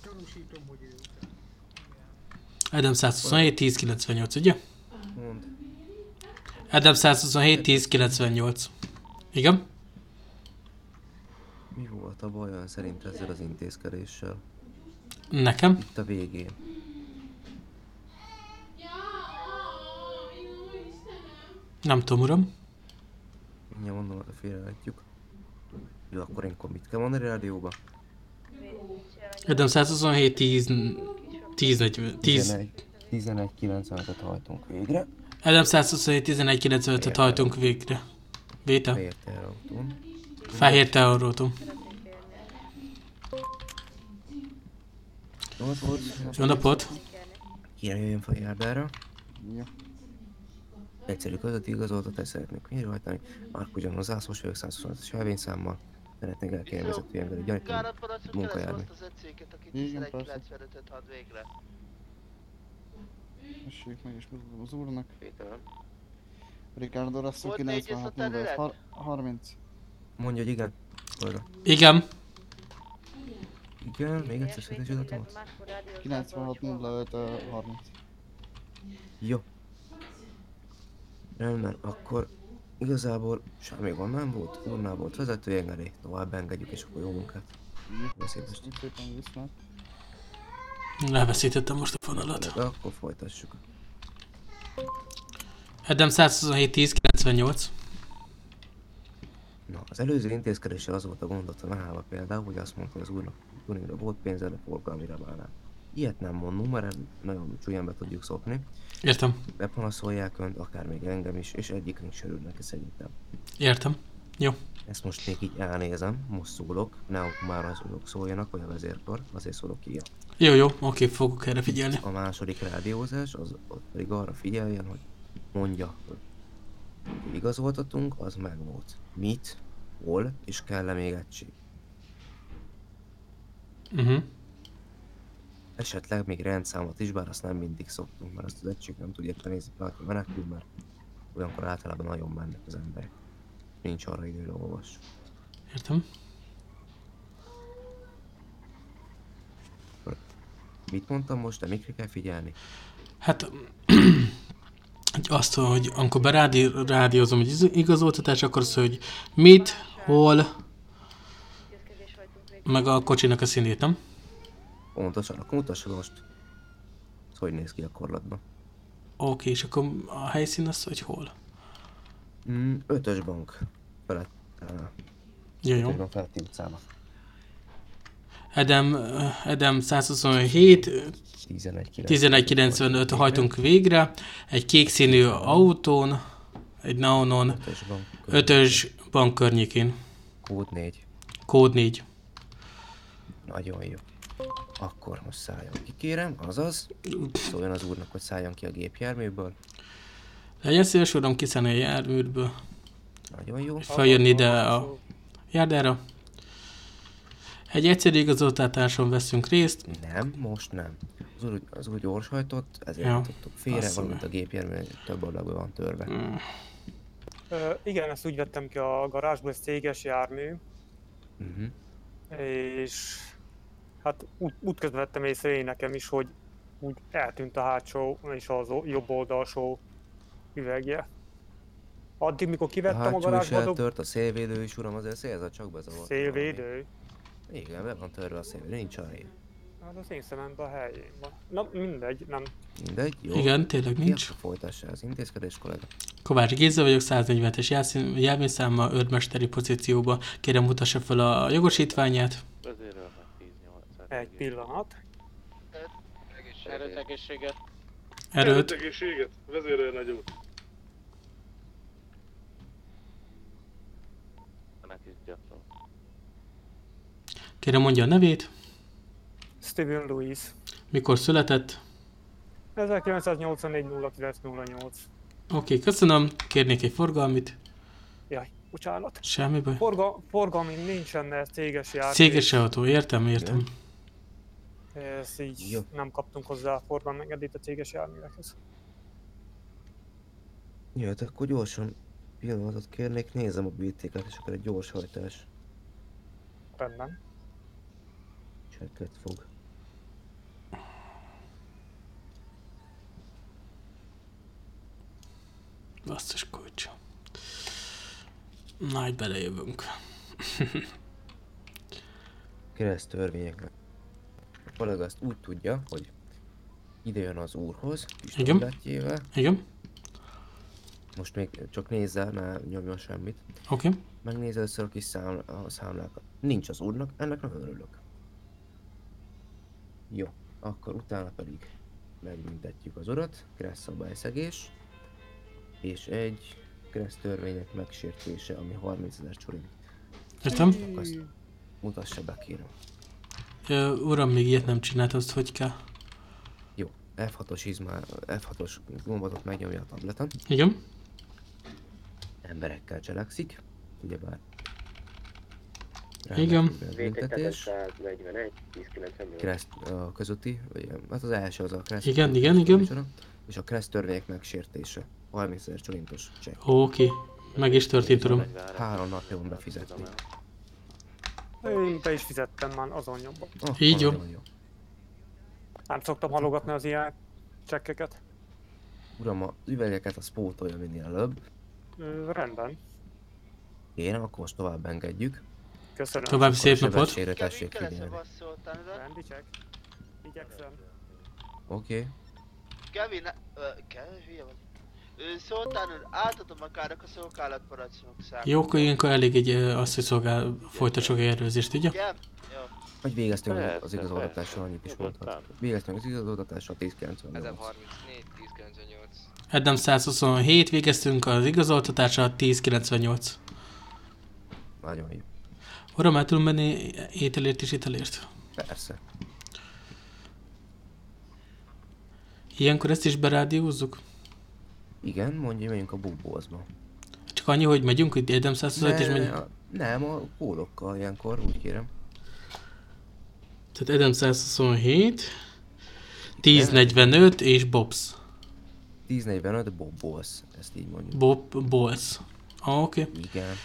Tanúsítom, hogy ő. Adam 127, 1098, ugye? Mond. Adam 127, 1098. Igen? Mi volt a baj olyan szerint ezzel az intézkedéssel? Nekem? Itt a végén. Nem tudom, uram. Mindjárt mondom, hogy félreállítjuk. Jó, akkor én mit kell mondani a rádióba? Adam 127, 10... 10, 40, 10... 11, 95-öt hajtunk végre. Adam 127, 11, 95-öt hajtunk végre. Véta? Fehér teherautón. Fehér teautóton. Jó napot! Kérem jöjjön fel járdára. Ja. Egyszerű közötti igazoltatást szeretnék végrehajtani. Már ugyan az zászlós vagyok 125 selvényszámmal. Szeretnék gyanítani. Szolgálat parancsolom, keresem Munkajárni. azt az egyszéket, aki Igen, 1195-öt had végre. Tessék meg is mutatom az úrnak. Ricardo négy 96 terület? 30. Mondja, hogy igen. Oda. Igen. Igen, még egyszer szedni a datomat. 96 30. Jó. Rendben, akkor igazából semmi gond nem volt, úrnál volt vezető engedély, tovább engedjük és akkor jó munkát. Viszlát. Elveszítettem most a fonalat. De akkor folytassuk. Edem 127 10 98. Na, az előző intézkedéssel az volt a gondot a például, hogy azt mondta, hogy az úrnak Tuningra volt pénze, de forgalmira válnál. Ilyet nem mondunk, mert nagyon csúnyán be tudjuk szopni. Értem. Bepanaszolják önt, akár még engem is, és egyikünk se örül neki szerintem. Értem. Jó. Ezt most még így elnézem, most szólok, ne már az azok szóljanak, vagy a vezérkar, azért szólok ki. Jó, jó, oké, fogok erre figyelni. A második rádiózás, az ott pedig arra figyeljen, hogy mondja, hogy igazoltatunk, az meg volt. Mit, hol, és kell-e még egység. Uh-huh. Esetleg még rendszámot is, bár azt nem mindig szoktunk, mert azt az egység nem tudja nézni, valaki menekül, mert olyankor általában nagyon mennek az emberek. Nincs arra idő, hogy olvas. Értem. Mit mondtam most, de mikre kell figyelni? Hát [CLEARS THROAT] hogy azt, hogy amikor berádi, rádiózom egy igazoltatás, akkor az, hogy mit, hol, meg a kocsinak a színét, nem? Pontosan, akkor mutassa be most, ez hogy néz ki a korlatban. Oké, és akkor a helyszín az, hogy hol? Mm, ötös bank felett. Uh, Jó, jó. ötös bank feletti utcába. Edem, Edem 127, 1195 hajtunk végre, egy kék színű autón, egy bank. ötös bank környékén. Kód 4. Kód 4. Nagyon jó. Akkor most szálljon ki, kérem, azaz. Szóljon az úrnak, hogy szálljon ki a gépjárműből. Legyen szíves uram kiszállni a járműrből. Nagyon jó. Feljönni ide a járdára. Egy egyszerű igazoltatáson veszünk részt. Nem, most nem. Az úr, az úr gyorshajtott, ezért Ja, tudtuk félre, valamint a gépjármű több ablakban van törve. Mm. Ö, igen, ezt úgy vettem ki a garázsból, ez céges jármű, Uh-huh. és hát úgy, útközben vettem észre én nekem is, hogy úgy eltűnt a hátsó és az jobb oldalsó üvegje. Addig, mikor A kivettem a, is garázsba, dob... eltört, a szélvédő is, uram, azért szélzat csak bezavart. szélvédő, Igen, be van törve a szélvédő, nincs arra hát az én szememben a helyén van. Na mindegy, nem. Mindegy, jó. Igen, tényleg nincs. akkor folytassa az intézkedés, kollega. Kovács Géza vagyok, 140-es jelszín- jelvényszámmal, őrmesteri pozícióba. Kérem mutassa fel a jogosítványát. Egy pillanat. Erőt egészséget. Erőt. egészséget, vezérel nagy úr. Kérem mondja a nevét, Steven Lewis. mikor született. 1984 0908. Oké, köszönöm. Kérnék egy forgalmit. Jaj, bocsánat. Semmi baj. Forga, forgalmi nincsen, ez céges jármű. Céges autó, értem, értem. Ez így Jó. nem kaptunk hozzá forgalmi engedélyt a céges járművekhez. Jó, hát akkor gyorsan pillanatot kérnék, nézem a BT-ket, és akkor egy gyors hajtás. Rendben. Csekket fog. Basszus kulcs. Na, így belejövünk. [LAUGHS] kereszt törvényeknek. Kollega azt úgy tudja, hogy ide jön az úrhoz, Igen. Igen. Most még csak nézzel, ne nyomjon semmit. Oké. Megnézed össze a kis szám, a számlákat. Nincs az úrnak, ennek nagyon örülök. Jó, akkor utána pedig megbüntetjük az urat, kressz szabályszegés, és egy kressz törvények megsértése, ami 30 ezer csorint. Értem. Azt mutassa be, kérem. Ö, uram, még ilyet nem csinált, azt hogy kell? Jó, F6-os izmár, F6-os gombatot megnyomja a tableten. Igen. Emberekkel cselekszik, ugyebár. Igen. Büntetés. 141, 1098. Kereszt a közötti, vagy hát az első az a kereszt. Igen, igen, igen. És a kereszt törvények megsértése. 30 ezer csorintos csekk. Oké. Meg is történt, uram. Három napja van befizetni. Én be is fizettem már azon nyomban. Akkor Így jó. jó. Nem szoktam halogatni az ilyen csekkeket. Uram, az üvegeket az pótolja minél előbb. Ö, rendben. Én akkor most tovább engedjük. Köszönöm. További szép a napot. tessék figyelni. Rendi check. Igyekszem. Oké. Okay. Kevin, ö, Kevin, hülye vagy. Úr, átadom magának a szolgálatparancsnok számát. Jó, akkor ilyenkor elég egy azt, hogy szolgál, folytassuk egy erőzést, ugye? Igen? Vagy végeztünk Persze, az igazoltatással, annyit is mondhat. Végeztünk az igazoltatással 1098. Ezem 34, 1098. Edem 127, végeztünk az igazoltatással 1098. Nagyon jó. Uram, el tudunk menni ételért és ételért? Persze. Ilyenkor ezt is berádiózzuk? Igen, mondja, megyünk a bubózba. Csak annyi, hogy megyünk, hogy Edem 127 és megyünk. a- nem, a kódokkal ilyenkor, úgy kérem. Tehát Edem 127, 1045 és Bobs. 1045 Bobos, ezt így mondjuk. Bob Balls. Ah, oké. Okay. Igen,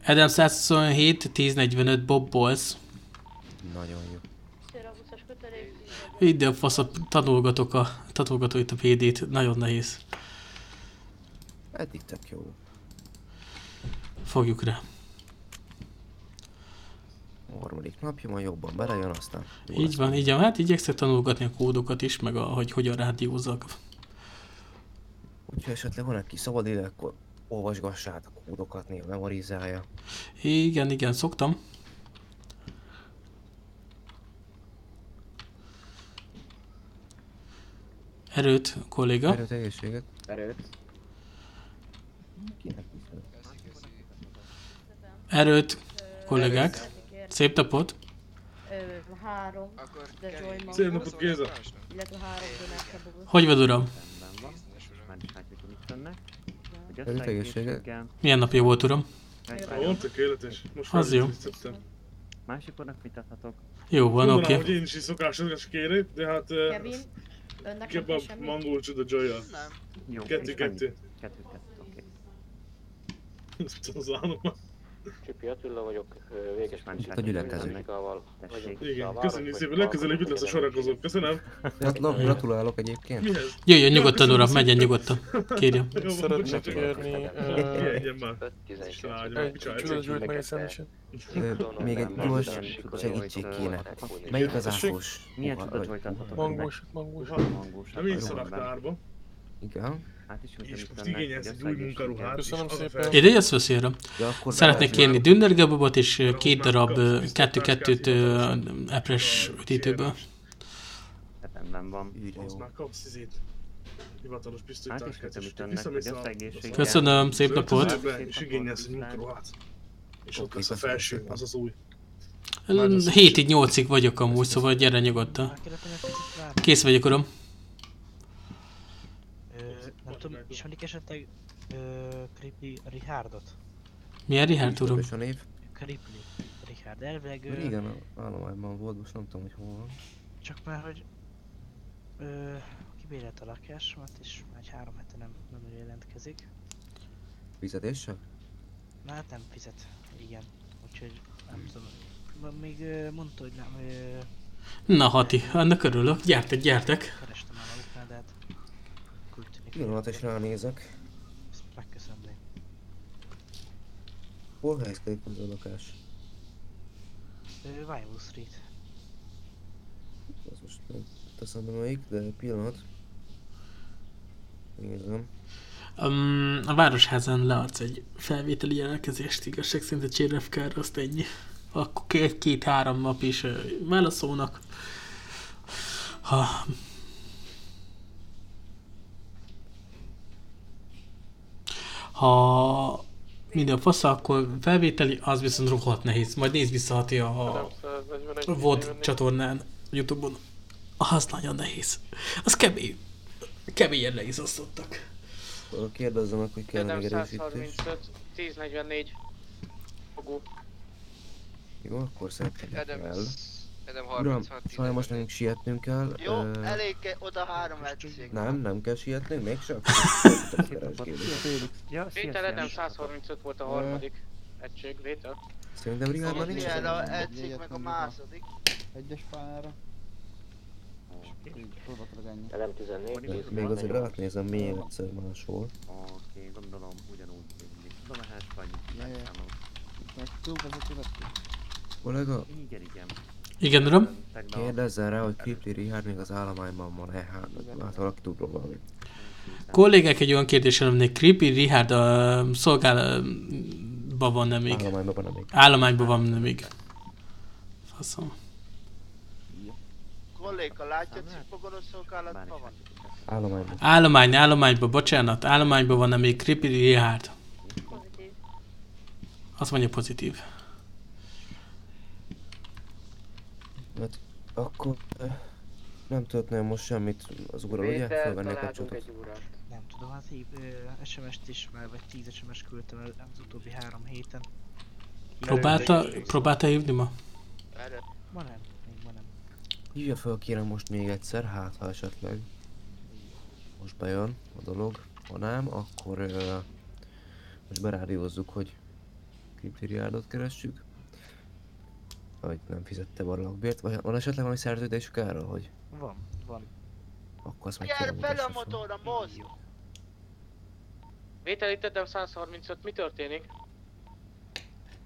Edem 127, 1045 Bob Balls. nagyon jó. Szél a 20-as kötelék. Ide a fasz, a- tanulgatok a, tanulgatok itt a PD-t, nagyon nehéz. Eddig tök jó. Fogjuk rá. A harmadik napja majd jobban belejön, aztán jó Így van, így van. Hát igyekszek tanulgatni a kódokat is, meg a, hogy hogyan rádiózzak. Hogyha esetleg van egy kis szabad ide, akkor olvasgassátok a kódokat, néha memorizálja. Igen, igen, szoktam. Erőt, kolléga. Erőt, egészséget. Erőt. Erőt, kollégák. Szép napot. Három, de Joy. Szép napot, Géza! Illetve három. Hogy vagy, uram? Milyen napja volt, uram? Ó, tökéletes. Most Az jó. Másiknak mit adhatok? Jó, van, oké. hogy én is szokásos kérek, de hát... eh, Kevin, önnek nem Kebab, kell semmi? mangó, csuda, joya. Jó, Kettő, kettő. Kettő, kettő, Az már. Csipi Attila vagyok, véges is A gyülekező. Igen, köszönjük szépen, legközelebb itt lesz a sorakozó. Köszönöm. Gratulálok, gratulálok egyébként. Mihez? Jöjjön nyugodtan, uram, megyen nyugodtan. Kérjem. Szeretnék kérni, Kiegyen már. 5-18. Egy csudas gyújt meg egy szendvicset. Ö, Még egy gyors segítség kéne. Melyik az áfos? Milyen csodat vagy-? Mangós, mangós. Mangós. Nem én szaktárba. Igen. Hát is És most igényelsz egy új munkaruhát. Köszönöm szépen. Ide jössz, Veszélyre? Szeretnék kérni és két darab kettő-kettőt ö, epres üdítőből. Rendben van. Ügyre Az jó. már kapsz izét. Hivatalos Hát is pisztolytáskát, köszönöm szép napot. És igényelsz egy munkaruhát. És ott lesz a felső, szépen. az az új. 7-ig 8-ig vagyok amúgy, szóval gyere nyugodtan. Kész vagyok, uram. Tudom, ismerik esetleg ö, Kripli Richardot? Milyen Richard, uram? Többes a név. Kripli Richard, elvileg ő... Régen a állományban volt, most nem tudom, hogy hol van. Csak már, hogy ö, kibérelt a lakásomat, és már egy három hete nem, nem jelentkezik. Fizetéssel? Na hát nem fizet, igen. Úgyhogy nem tudom. Még mondta, hogy nem, ö, Na, Hati, annak örülök. Gyertek, gyertek. kerestem már maguknál, de hát Pillanat, és ránézek. ezt megköszönni. Hol helyezkedik az a lakás? Vinewood Street. Az most nem teszem melyik, de pillanat. Nézem. Um, a Városházán leadsz egy felvételi jelentkezést, igazság szerint a Csérevkára, azt ennyi. Akkor két- két-három nap is válaszolnak. Ha... Ha minden fasz, akkor felvételi, az viszont rohadt nehéz. Majd nézd vissza Hati a, a VOD csatornán, Youtube-on. Az nagyon nehéz. Az kemény. Keményen leízasztottak. Akkor Kérdezzem meg, hogy kell még erősítés. 135, 1044. Fogó. Jó, akkor szerintem Edem Uram, 36 sajnos nekünk sietnünk kell. Jó, ö, elég ke- oda három egység. Nem, nem kell sietnünk, mégsem. [LAUGHS] Ja, Vétel Edem 135 volt a harmadik egység, Vétel. Szerintem Rigában nincs. Ilyen a egység meg a második. Egyes pályára. Elem 14. Még azért átnézem még egyszer máshol. Oké, gondolom ugyanúgy mindig. Tudom, ehhez vagy. Ja, ja. Meg túlvezető lett ki. Kollega, Igen, igen. Igen, uram? kérdezzen rá, hogy Kripli Richard még az állományban van-e, hát, valaki tud róla valamit. Kollégák egy olyan kérdésre lennék. Creepy Richard a szolgálatban van nem még? Állományban van még. Állományban van nem még. Faszom. Kolléga, látja, cipogoros szolgálatban van? Állományban. Állomány, állományban, bocsánat. Állományban van nem még Creepy Richard. Azt mondja pozitív. Hát, akkor nem tudok nagyon most semmit az úrral, ugye? Találtunk kapcsolatot. Nem tudom, hát SMS-t is már, vagy 10 SMS küldtem el az utóbbi három héten. Próbálta, próbálta hívni ma? Ma nem, még ma nem. Hívja fel kérem most még egyszer, hát ha esetleg most bejön a dolog. Ha nem, akkor ö, most berádiózzuk, hogy kriptériádot keressük. Hogy nem fizette be a lakbért, vagy van esetleg valami szerződésük erről, hogy Van, van. akkor azt meg Gyere fel a fel. motorra, most! Vétel itt Edem 135, mi történik?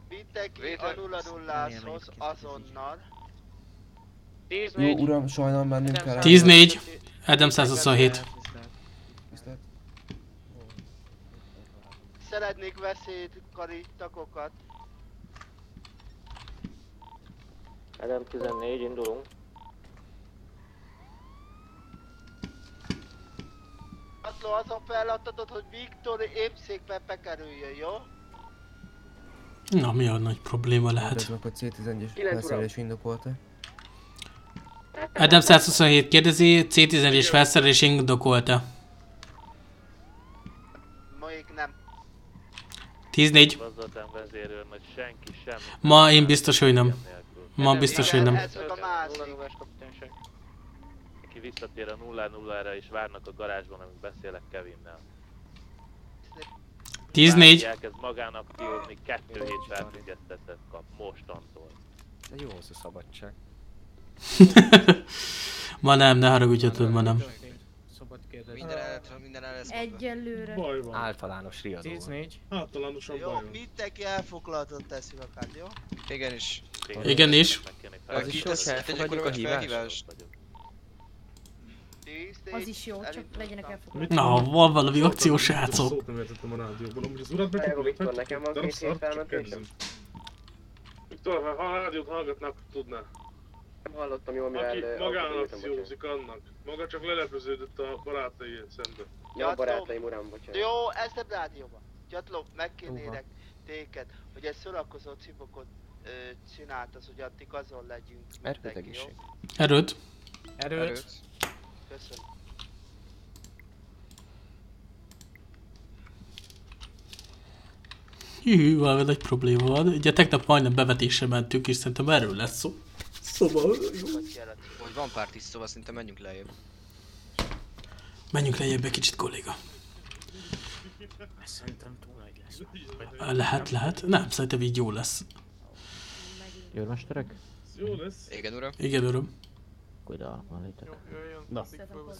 Vittek ki a 0 0 azonnal. 10 Jó uram, sajnálom mennünk kell. 10-4, Edem 127. Viszlát. Szeretnék veszélyt tagokat. Elem 14, indulunk. Atló, az a feladatod, hogy Viktor épszékbe bekerüljön, jó? Na, mi a nagy probléma lehet? Kérdeznek, hogy C11-es Kilenc felszerelés indokolta. Edem 127 kérdezi, C11-es felszerelés indokolta. Még nem. 10-4. Vezetem vezérőrnagy, senki semmi. Ma én biztos, hogy nem. Ma biztos, hogy nem. Aki visszatér a 0-0-ra és várnak a garázsban, amíg beszélek Kevinnel. 10-4. Bárki elkezd magának kihozni, kettő hét felfüggesztetet kap mostantól. De jó az a szabadság. [LAUGHS] ma nem, ne haragudj, hogy ma nem. Szabad kérdezni. Minden el, minden el lesz Egyelőre. Baj van. Általános riadó. 10-4. Általánosan Jó, baj van. mindenki elfoglaltat teszi magát, jó? Igenis. Igenis. Az is jó, hogy elfogadjuk a hívást. Az is jó, csak legyenek elfogadva. Na, van valami akció, srácok. Szót nem értettem a rádióból, amúgy az urat Viktor, nekem van két hét felmentésem. Viktor, ha a rádiót hallgatnak, tudná. Nem hallottam jól, mivel... Aki ö, magánakciózik annak. Maga csak lelepeződött a barátai szembe. Ja, barátaim uram, bocsánat. Jó, ez nem rádióban. Gyatló, megkérnélek téked, hogy egy szórakozó cipokot csináltasz, hogy addig azon legyünk. mindenki, jó? Erőt. Erőt. Köszönöm. Hű, valami nagy probléma van. Ugye tegnap majdnem bevetésre mentünk, és szerintem erről lesz szó. Szóval, jó. Hogy van pár tiszt, szóval szerintem menjünk lejjebb. Menjünk lejjebb egy kicsit, kolléga. Szerintem túl nagy lesz. Lehet, lehet. Nem, szerintem így jó lesz. Őrmesterek? Jó lesz. Igen, uram. Igen, uram. Kuidal, van létek. Na,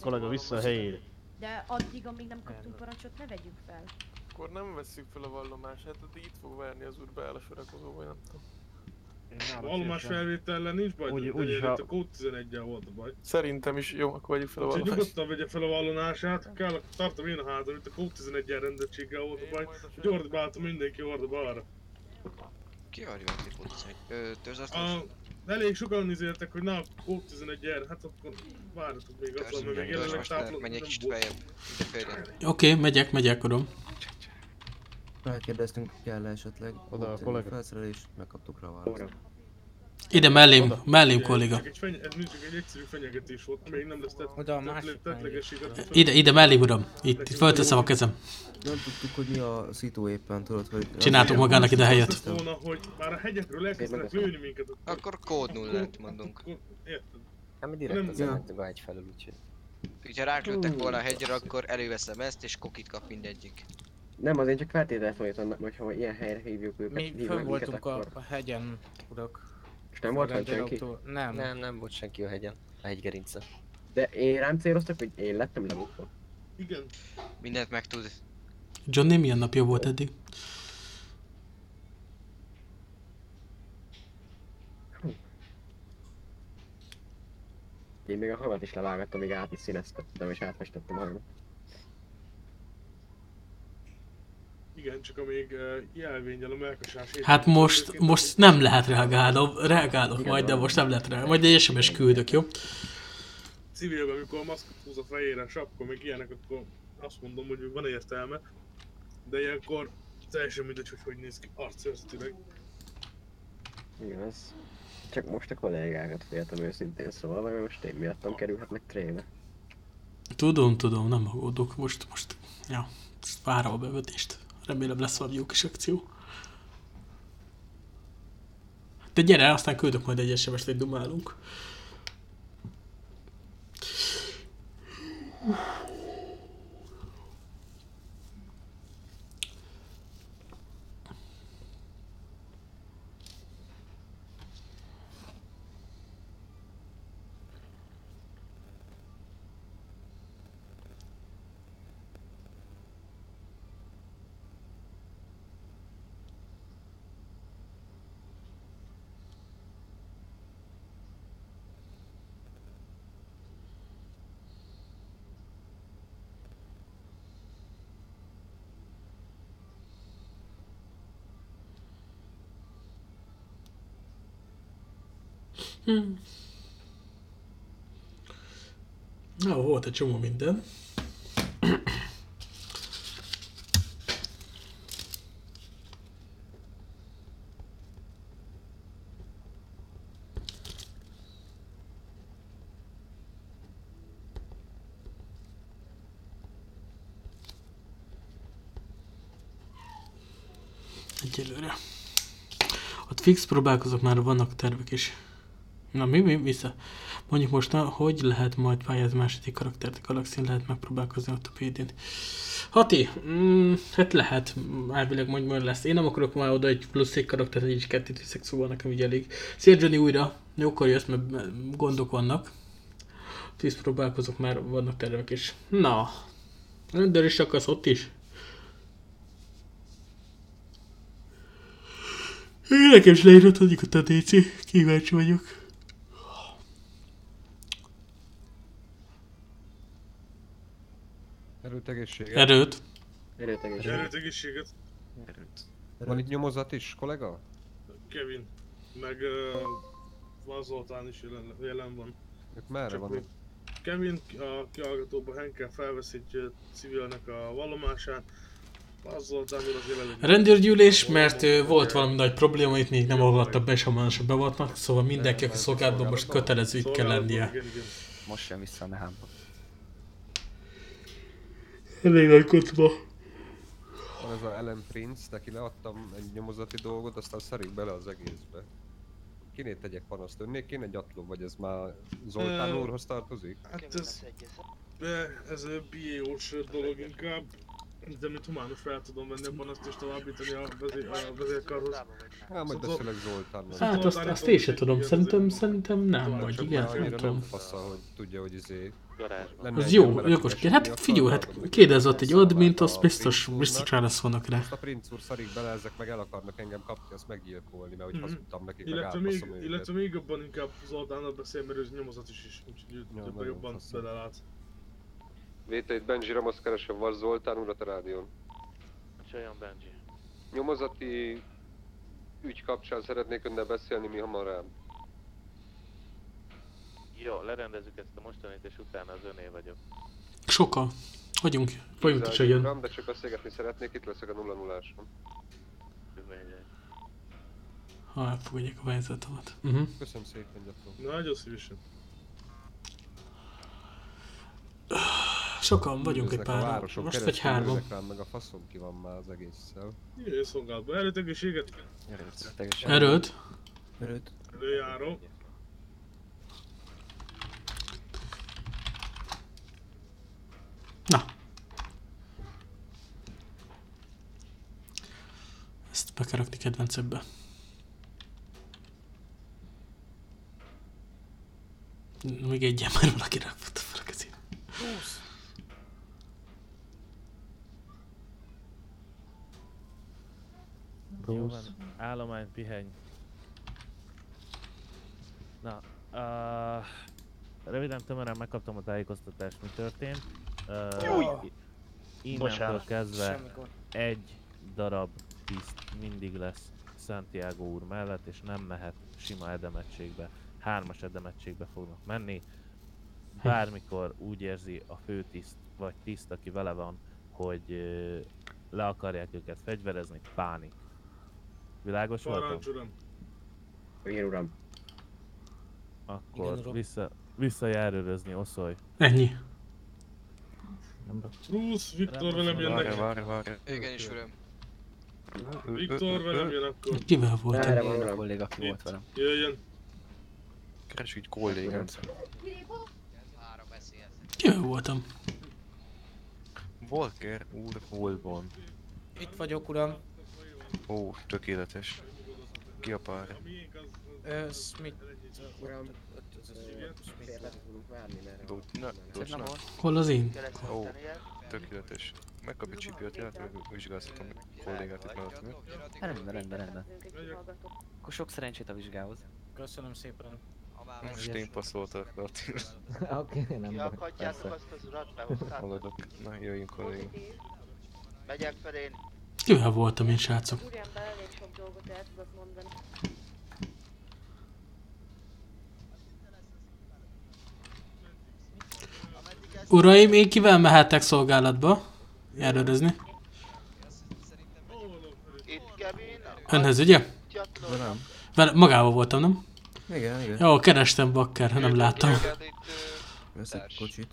kollega vissza a helyére. De addig, amíg nem kaptunk parancsot, ne vegyük fel. Akkor nem veszük fel a vallomását, addig itt fog várni az úr beáll a sorakozó, vagy nem tudom. Vallomás felvétellel nincs baj, Úgy- úgy, ha- a kód 11 volt a baj. Szerintem is jó, akkor vegyük fel a vallomást. nyugodtan vegye fel a vallomását, kell, tartom én a házam, itt a kód 11 rendettséggel volt a baj, hogy mindenki orda balra. Ki a törzsasztós? A, elég sokan izéltek, hogy na, kód 11 r hát akkor várjatok még azon, mert még jelenleg táplálkozom. Menj egy kicsit feljebb. Oké, megyek, megyek, uram. Rákérdeztünk, kell -e esetleg Oda a kollega. felszerelés, megkaptuk rá a választ. Ide mellém, mellém kolléga. Csak egy, mindig csak egy egyszerű fenyegetés volt, még nem lesz tett, Oda a tett- másik tettlegességet. Ide, ide mellém uram. Itt, itt fölteszem a kezem. Nem tudtuk, hogy mi a szitu éppen, tudod, hogy... Csináltuk magának ide helyet. Volna, hogy már a hegyekről elkezdenek lőni minket. Akkor kód nullát mondunk. Érted? Hát mi direkt az Ja. mentünk a hegy felül, úgyhogy... Ha ránk lőttek volna a hegyre, akkor előveszem ezt, és kokit kap mindegyik. Nem, azért csak feltételeztem, hogy annak, hogyha ilyen helyre hívjuk őket, Mi fönn voltunk akkor... a hegyen, urak. És nem volt senki? Nem. Nem, nem volt senki a hegyen. A hegygerince. De én rám céloztak, hogy én lettem lebukva. Igen. Mindent megtud. Johnny milyen napja volt eddig? Én még a havat is levágattam, még át is színeztettem és átfestettem a Igen, csak amíg uh, jelvényel a melkasás Hát most, most nem lehet reagálnom, reagálok majd, de most nem lehet reagálni. Majd egy SMS küldök, jó? Civilben, amikor a maszkot húz a fejére, sapka, meg ilyenek, akkor azt mondom, hogy van értelme. De ilyenkor teljesen mindegy, hogy hogy néz ki arcőrzetileg. Igaz. Csak most a kollégákat féltem őszintén szóval, mert most én miattam kerülhetnek tréne. Tudom, tudom, nem aggódok. Most, most, ja, várom a bevetést. Remélem lesz valami jó kis akció. De gyere, aztán küldök majd egy SMS-t, hogy dumálunk. Hm. Na, volt egy csomó minden. Egyelőre. Ott fix próbálkozok, már vannak tervek is. Na mi, mi, vissza. Mondjuk most, na, hogy lehet majd pályázni második karaktert, a Galaxin lehet megpróbálkozni ott a PD-n. Hati, mm, hát lehet, elvileg majd majd lesz. Én nem akarok már oda egy plusz egy karaktert, egy kettőt viszek, szóval nekem így elég. Szia Johnny újra, jókor jössz, mert gondok vannak. Tíz próbálkozok, már vannak tervek is. Na, rendőr is akarsz ott is? Nekem is leírod, hogy a DC, kíváncsi vagyok. Erőt egészséget. Erőt. Erőt Erőt egészséget. Van itt nyomozat is, kollega? Kevin, meg uh, van Zoltán is jelen, jelen van. Ők merre Csak vannak? Kevin a kihallgatóban Henkel felvesz egy ö, civilnek a vallomását. Az Zoltán úr az jelenleg... Rendőrgyűlés, mert volt valami nagy probléma, itt még nem avatta be, és hamarosan beavatnak, szóval mindenki, aki szolgálatban most kötelező itt kell lennie. Most jön vissza a nehámba. Elég nagy kocba. Van ez a Ellen Prince, neki leadtam egy nyomozati dolgot, aztán szarik bele az egészbe. Kinét tegyek panaszt önnék, kéne egy atló, vagy ez már Zoltán Ö, úrhoz tartozik? Hát ez... De ez a BA-os dolog inkább. De mint humánus fel tudom venni a panaszt és továbbítani a, vezé, a vezérkarhoz. Hát majd Szóval- beszélek Zoltánnal. Hát azt, azt én sem tudom, szerintem, szerintem nem, vagy igen, nem tudom. faszal, hogy tudja, hogy izé... lenne Az jó, kérdés. Hát figyelj, hát kérdezz ott egy admint, azt biztos, biztos válaszolnak rá. A princ úr szarik bele, ezek meg el akarnak engem kapni, azt meggyilkolni, mert hogy Mhm. hazudtam nekik, meg Illetve még, illetve még jobban inkább Zoltánnal beszél, mert ő nyomozat is is, úgyhogy jobban faszom. belelát. Véte itt Benji Ramos keresem, van Zoltán urat a rádión. Csaljon Benji. Nyomozati ügy kapcsán szeretnék önnel beszélni mi hamarabb. Jó, lerendezzük ezt a mostanit, és utána az öné vagyok. Sokkal. Vagyunk, vagyunk is egyen. De csak beszélgetni szeretnék, itt leszek a 0 0 Ez mindegy. ha elfogadják a pályázatomat. Uh-huh. Köszönöm szépen, gyakorlom. Nagyon szívesen. Sokan vagyunk egy városon Most vagy hárman. rám, meg a faszom ki van már az egésszel. Jöjjön szolgálatba. Erőt, egészséget. Erőt. Erőt. Előjáró. Na. Ezt be kell rakni kedvencebbe. Még egyen már valaki rakta fel a kezét. Jó van, állomány, pihenj. Na, uh, röviden tömören megkaptam a tájékoztatást, mi történt. Uh, Innentől Bocsánat, kezdve egy darab tiszt mindig lesz Santiago úr mellett, és nem mehet sima edemegységbe. Hármas edemegységbe fognak menni. Bármikor úgy érzi a főtiszt, vagy tiszt, aki vele van, hogy le akarják őket fegyverezni, pánik. Világos voltam? Parancs, uram. Igen, uram. Akkor Igen, uram. vissza, visszajárőrözni, oszolj. Ennyi. Bruce, Viktor velem jönnek. Igen is, uram. Viktor velem jön akkor. Kivel voltam? Erre van a kolléga, aki volt velem. Jöjjön. Keresünk egy kollégát. Kivel voltam? Walker úr hol van? Itt vagyok, uram. Ó, tökéletes. Ki a pár? Ö, Smith, uram. Dodna? Dodna? Hol az én? Ó, tökéletes. Megkapja csipját, illetve vizsgáztatom a kollégát itt mellett. mi? Rendben, rendben, rendben. Akkor sok szerencsét a vizsgához. Köszönöm szépen. Most én passzoltak Attila. [LAUGHS] Oké, nem baj, Kiakadjátok azt az urat, behoztátok. Haladok. Na, jöjjünk kollégám. Megyek fel én. Kivel voltam én, srácok? Úriember elég sok dolgot el tudok mondani. Uraim, én kivel mehetek szolgálatba? Járőrözni? Önhöz, ugye? Nem. Vele, magával voltam, nem? Igen, igen. Jó, kerestem bakker, nem láttam. Veszek kocsit.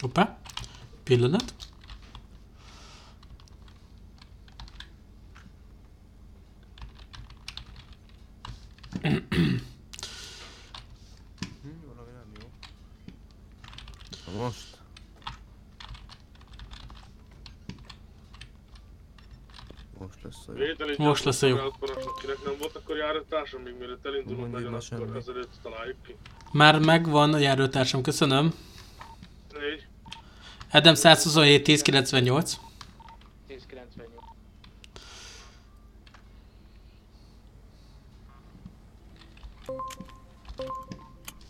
Hoppá. Pillanat. Valami nem jó. Na Most. Most lesz a jó. Vétel egy Most lesz a jó. parancsnok, kinek nem volt, akkor járatársam még mielőtt elindulunk nagyon, ma akkor semmi. ezelőtt találjuk ki. Már megvan a járőtársam, köszönöm. Négy. Edem 127 1098. 1098.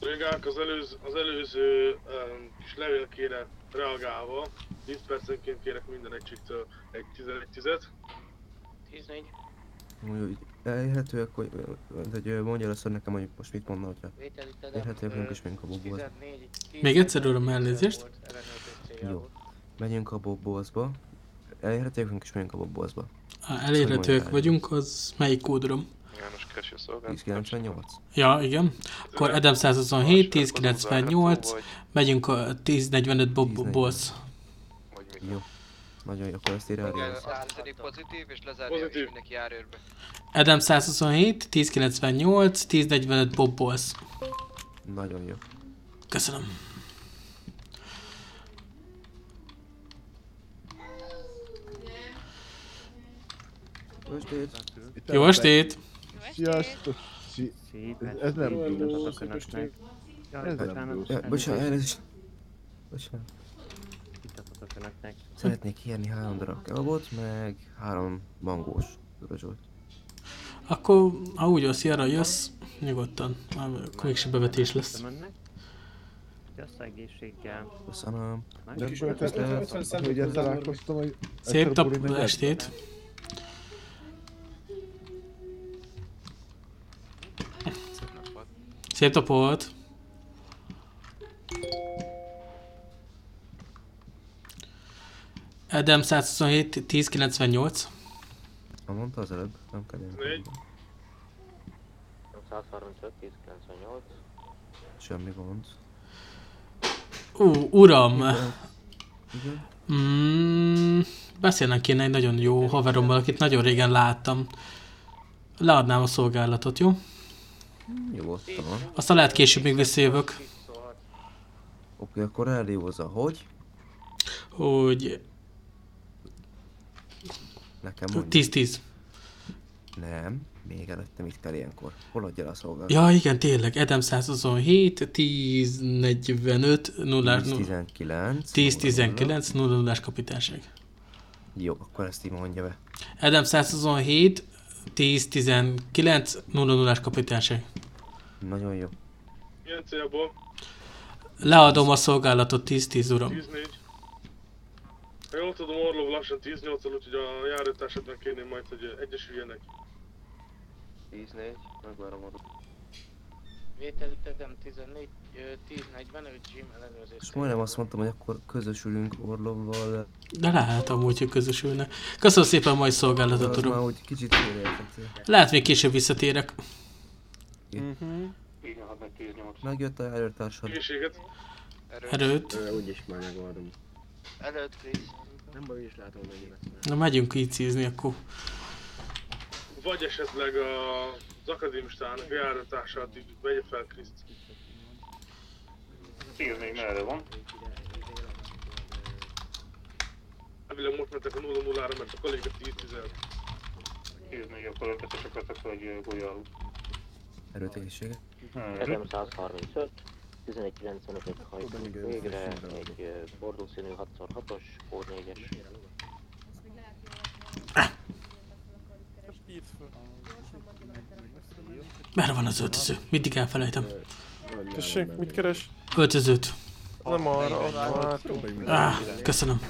Kollégák, az előző, az előző um, kis levélkére reagálva, 10 percenként kérek minden egységtől egy 11 tizet. 14. Úgy elérhetőek, hogy, hogy ö, mondja azt nekem, hogy most mit mondna, hogyha érhetőek vagyunk és megyünk a bobózba. 14. Még egyszer uram elnézést. Jó. Megyünk a bobózba. Elérhetőek vagyunk és megyünk a bobózba. Elérhetőek vagyunk, az melyik kódrom? A szolgálat. 1098. Ja, igen. Akkor Edem 127, 1098, megyünk a 1045 Bob Boss. Jó. Nagyon jó, akkor ezt írja pozitív, és lezárja mindenki járőrbe. Edem 127, 1098, 1045 Bob Boss. Nagyon jó. Köszönöm. Jó estét! Jó estét! Sziasztok! Szi- Ez, ez nem jó. estét. Jaj, Ez nem jó. Bocsánat, elnézést. Bocsánat. Kitatok önöknek. Szeretnék kérni három darab kebabot, meg három mangós vörösölt. Akkor, ha úgy az arra jössz, nyugodtan. Akkor mégsem bevetés lesz. Köszönöm önnek. Jössz egészséggel. Köszönöm. Nem következtem, hogy találkoztam, hogy... Szép tap estét. Szép napot! Edem 127, 1098. Ha mondta az előbb, nem kell én. 135, 1098. Semmi gond. Ú, uram! Igen. Mm, beszélnem kéne egy nagyon jó haverommal, akit nagyon régen láttam. Leadnám a szolgálatot, jó? Nyugodtan. Aztán lehet később még visszajövök. Oké, akkor eljózza, hogy? Hogy Nekem mondja. 10-10. Nem, még előtte mit kell ilyenkor? Hol adja el a szolgálat? Ja, igen, tényleg. Edem 127, 1045, 0 10-19, 10-19, 0 0 kapitányság. Jó, akkor ezt így mondja be. Edem 127, 10-19, 0 0 kapitányság. Nagyon jó. Milyen célból? Leadom a szolgálatot 10-10, uram. 14. Ha jól tudom, Orlov lassan 18 úgyhogy a járőtársadnak kérném majd, hogy egyesüljenek. 14, megvárom oda. Vételi Edem 14, ö, 1045, Jim ellenőrzés. És majdnem azt mondtam, hogy akkor közösülünk Orlovval, de... De lehet amúgy, hogy közösülne. Köszönöm szépen a mai szolgálatot, Az már uram. úgy kicsit. Lehet még később visszatérek. Megjött a járőrtársad. Egészséget. Erőt. Úgyis már megoldom. Előtt Krisz. Nem baj, is látom, mennyi lesz. Na megyünk így cízni akkor. Vagy esetleg a, az akadémistának járőtársát így vegye fel Kriszt. 10 még merre van? Elvileg most mentek a 0 0 ra mert a kolléga 10 10 10 még akkor ötös akartak, hogy gulyal. Erőt egészséget. Edem 135, 1195 hajtunk végre, egy ö, bordó színű 6x6-os, kód 4-es. Merre van az öltöző? Mindig elfelejtem. Tessék, mit keres? Öltözőt. Nem arra, arra hátul. Ah, köszönöm.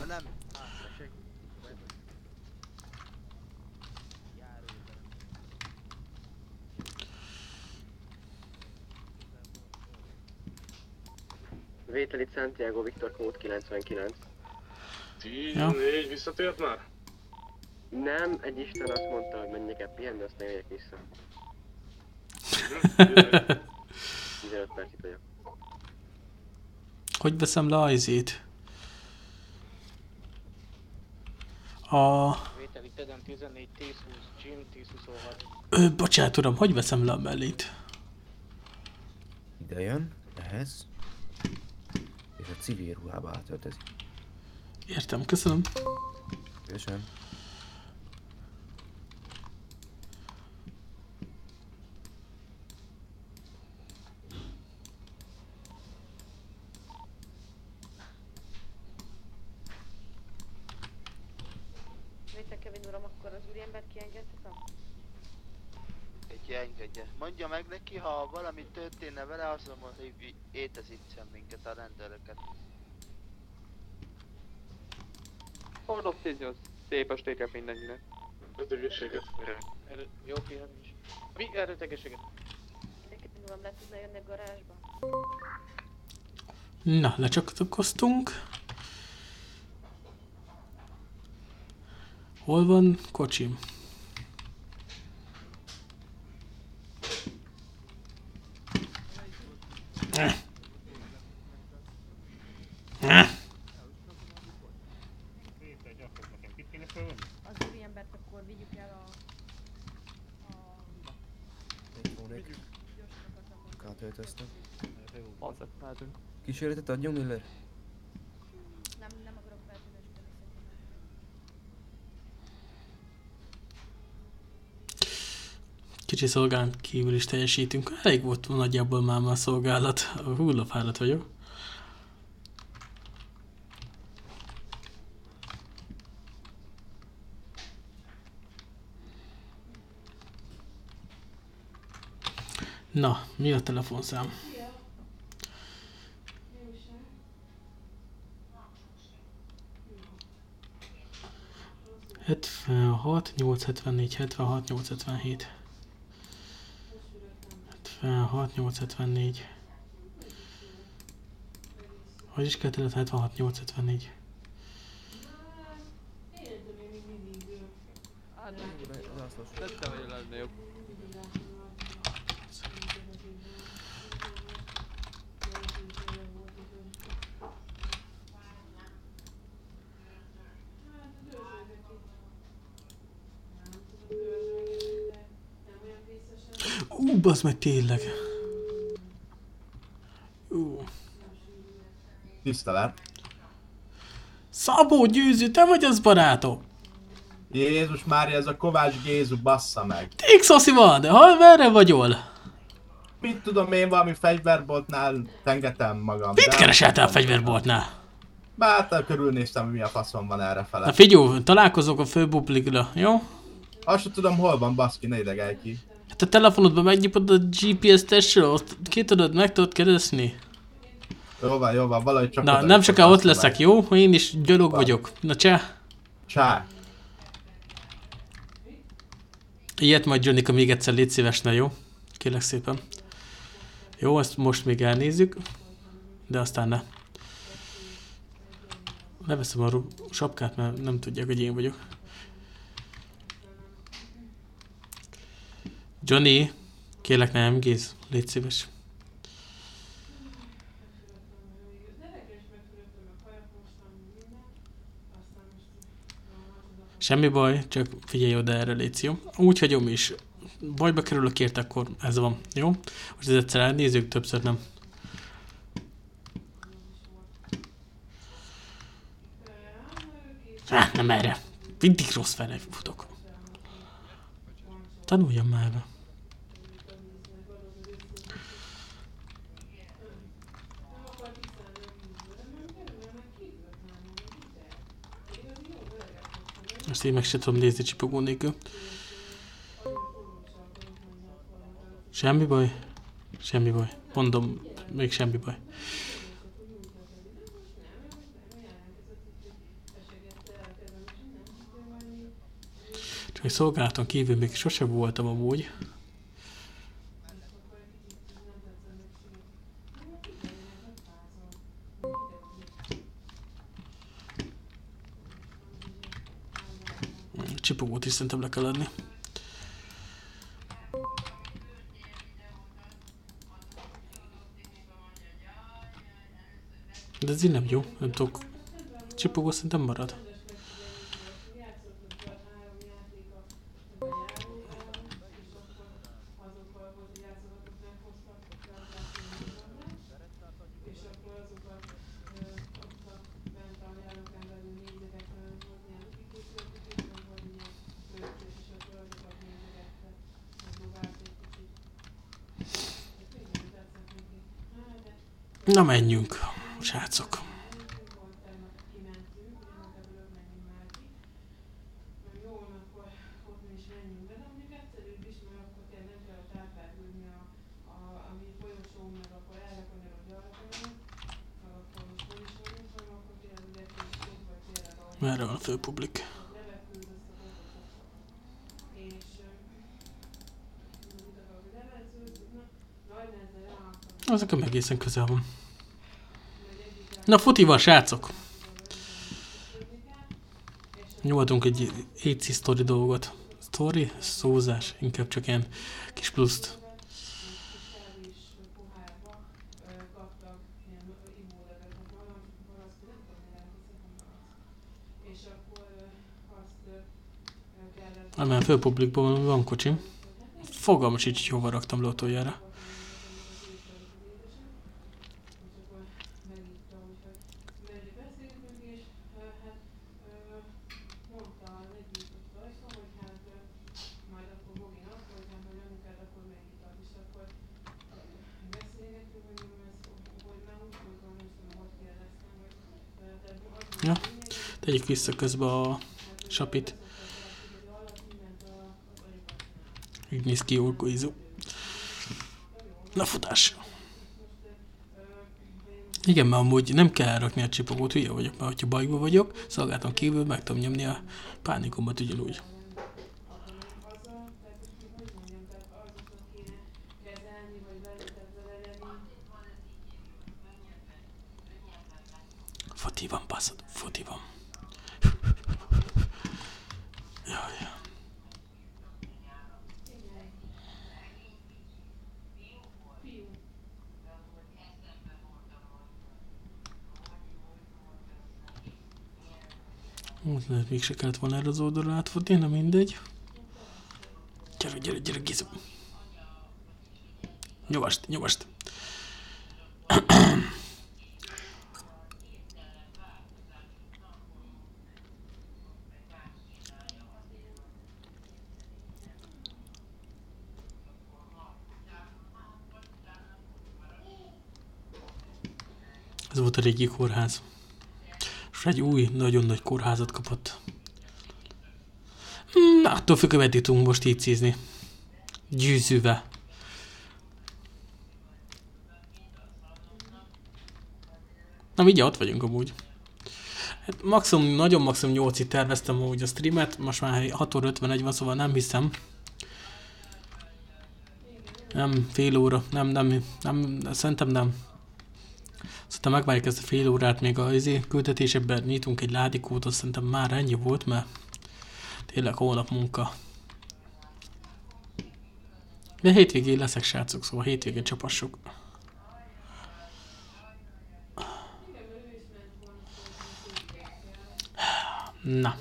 Vételi Santiago Viktor kód 99. 14 visszatért már? Nem, egy isten azt mondta, hogy menjek el pihenni, azt nem jöjjek vissza. 15 perc itt vagyok. Hogy veszem le a izét? A... Vételi Edem 14, 1020, Jim 1026. Ö, bocsánat uram, hogy veszem le a mellét? Ide jön, ehhez. És a civil ruhába átöltözik. Értem, köszönöm. Köszönöm. Vétel Kevin uram, akkor az úriembert kiengedhetem? Engedje. Mondja meg neki, ha valami történne vele, azt mondom, hogy étezítsen minket a rendőröket. Orlov 18. Szép estéket mindenkinek. Erő, jó pihenés. Mi? Erőt egészséget. Kevin uram, le tudna jönni a garázsba? Na, lecsatlakoztunk. Hol van kocsim? Az úriembert akkor vigyük el a... Átöltöztem. Mehetünk. Kísérletet adjunk, Miller? Kicsi szolgálán kívül is teljesítünk. Elég volt nagyjából már a szolgálat. Hullafáradt vagyok. Na, mi a telefonszám? Hetvenhat, 874, 76, 877. 76, 874. Hogy is kell 76, 874. Hát, tettem, hogy lenne jobb. Ú, bazd meg tényleg. Ú. Tisztelet. Szabó Győző, te vagy az barátom? Jézus Mária, ez a Kovács Gézu, bassza meg. X van, de hol merre vagyol? Mit tudom én, valami fegyverboltnál tengetem magam. Mit te a fegyverboltnál? Bár körülnéztem, hogy mi a faszom van erre fele. Na figyelj, találkozok a főpublikra, jó? Azt sem tudom, hol van, baszki, ne idegelj ki. Hát a telefonodban megnyitod a GPS testről, ott ki tudod, meg tudod keresni. Jó van, jó van, valahogy csak Na, nem soká ott leszek, meg. jó? Én is gyalog vagyok. Na cseh! Csá. Ilyet majd Johnnyka még egyszer légy szíves, na jó? Kérlek szépen. Jó, ezt most még elnézzük, de aztán ne. Leveszem a sapkát, mert nem tudják, hogy én vagyok. Johnny, kérlek ne emgéz, légy szíves. Semmi baj, csak figyelj oda erre, légy jó? Úgy hagyom is. Bajba kerülök érte, akkor ez van, jó? Most ez egyszer elnézzük, többször nem. Á, nem erre. Mindig rossz fele futok. Tanuljam már be. Most én meg se tudom nézni csipogó nélkül. Semmi baj? Semmi baj. Mondom, még semmi baj. Csak szolgálaton kívül még sose voltam amúgy. Is szerintem le kell adni. De ez így nem jó, nem tudok. Csipogó szerintem marad. Na menjünk, srácok. Merre van a főpublik? Az nekem egészen közel van. Na futi van, srácok! Nyomhatunk egy AC story dolgot. Story? Szózás. Inkább csak ilyen kis pluszt. Nem, mert főpublikban van kocsim. Fogalmas sincs, hogy hova raktam le utoljára. Tegyük vissza közben a sapit. Így néz ki jól koizó. Na futás. Igen, mert amúgy nem kell rakni a csipogót, hülye vagyok, mert ha bajba vagyok, szolgáltam kívül meg tudom nyomni a pánikomat ugyanúgy. Foti van, baszod, foti van. Jaj. Lehet mégse kellett volna erre az oldalra átfutni, na mindegy. Gyere, gyere, gyere, Gizu. Nyomast, nyomast. Ez volt a régi kórház. És egy új, nagyon nagy kórházat kapott. Attól függ, meddig tudunk most így cízni. Gyűzőve. Na mindjárt ott vagyunk amúgy. Hát maximum, nagyon maximum 8 terveztem amúgy a streamet, most már 6 óra 51 van, szóval nem hiszem. Nem, fél óra, nem, nem, nem, szerintem nem. Szerintem megvárjuk ezt a fél órát, még a izé, küldetésebben nyitunk egy ládikót, azt szerintem már ennyi volt, mert tényleg holnap munka. De hétvégén leszek srácok, szóval hétvégén csapassuk. Na.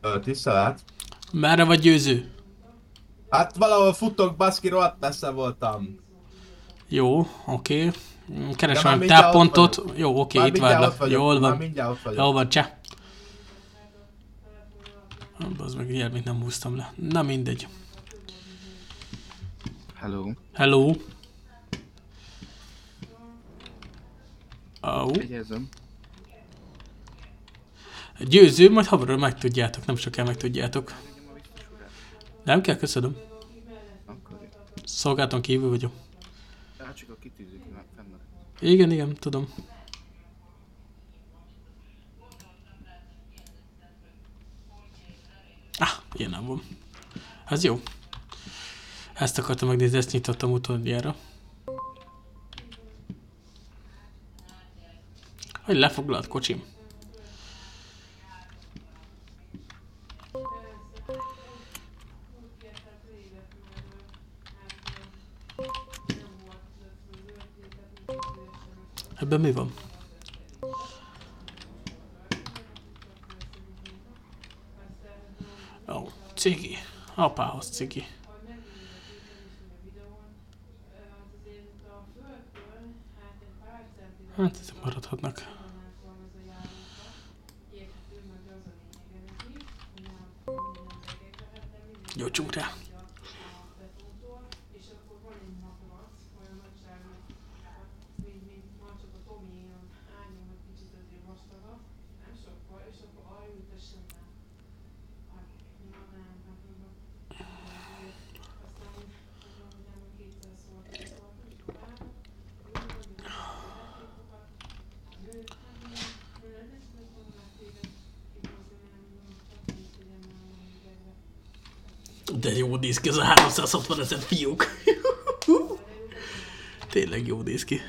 Ö, Tisztelet. Merre vagy győző? Hát valahol futok, baszki, rohadt messze voltam. Jó, oké. Okay. Már a mindjárt ott táppontot. Jó, oké, Már itt várlak. Jól már van. mindjárt ott vagyok. Jól van, cseh. Az meg ilyen még nem húztam le. Na mindegy. Hello. Hello. Au. Vigyázzam. Győző, majd hamarosan megtudjátok, nem sokára megtudjátok. Nem kell, köszönöm. Szolgálton kívül vagyok. Csak a kitűzők fennmaradt. Igen, igen, tudom. Ah, ilyen nem van. Ez jó. Ezt akartam megnézni, ezt nyitottam utoljára. Hogy lefoglalt kocsim. Mi van? Ó, cigi. Apához cigi. Hát ezek maradhatnak. Gyógytsunk rá. Az a 360 ezer fiúk. [LAUGHS] Tényleg jó néz ki.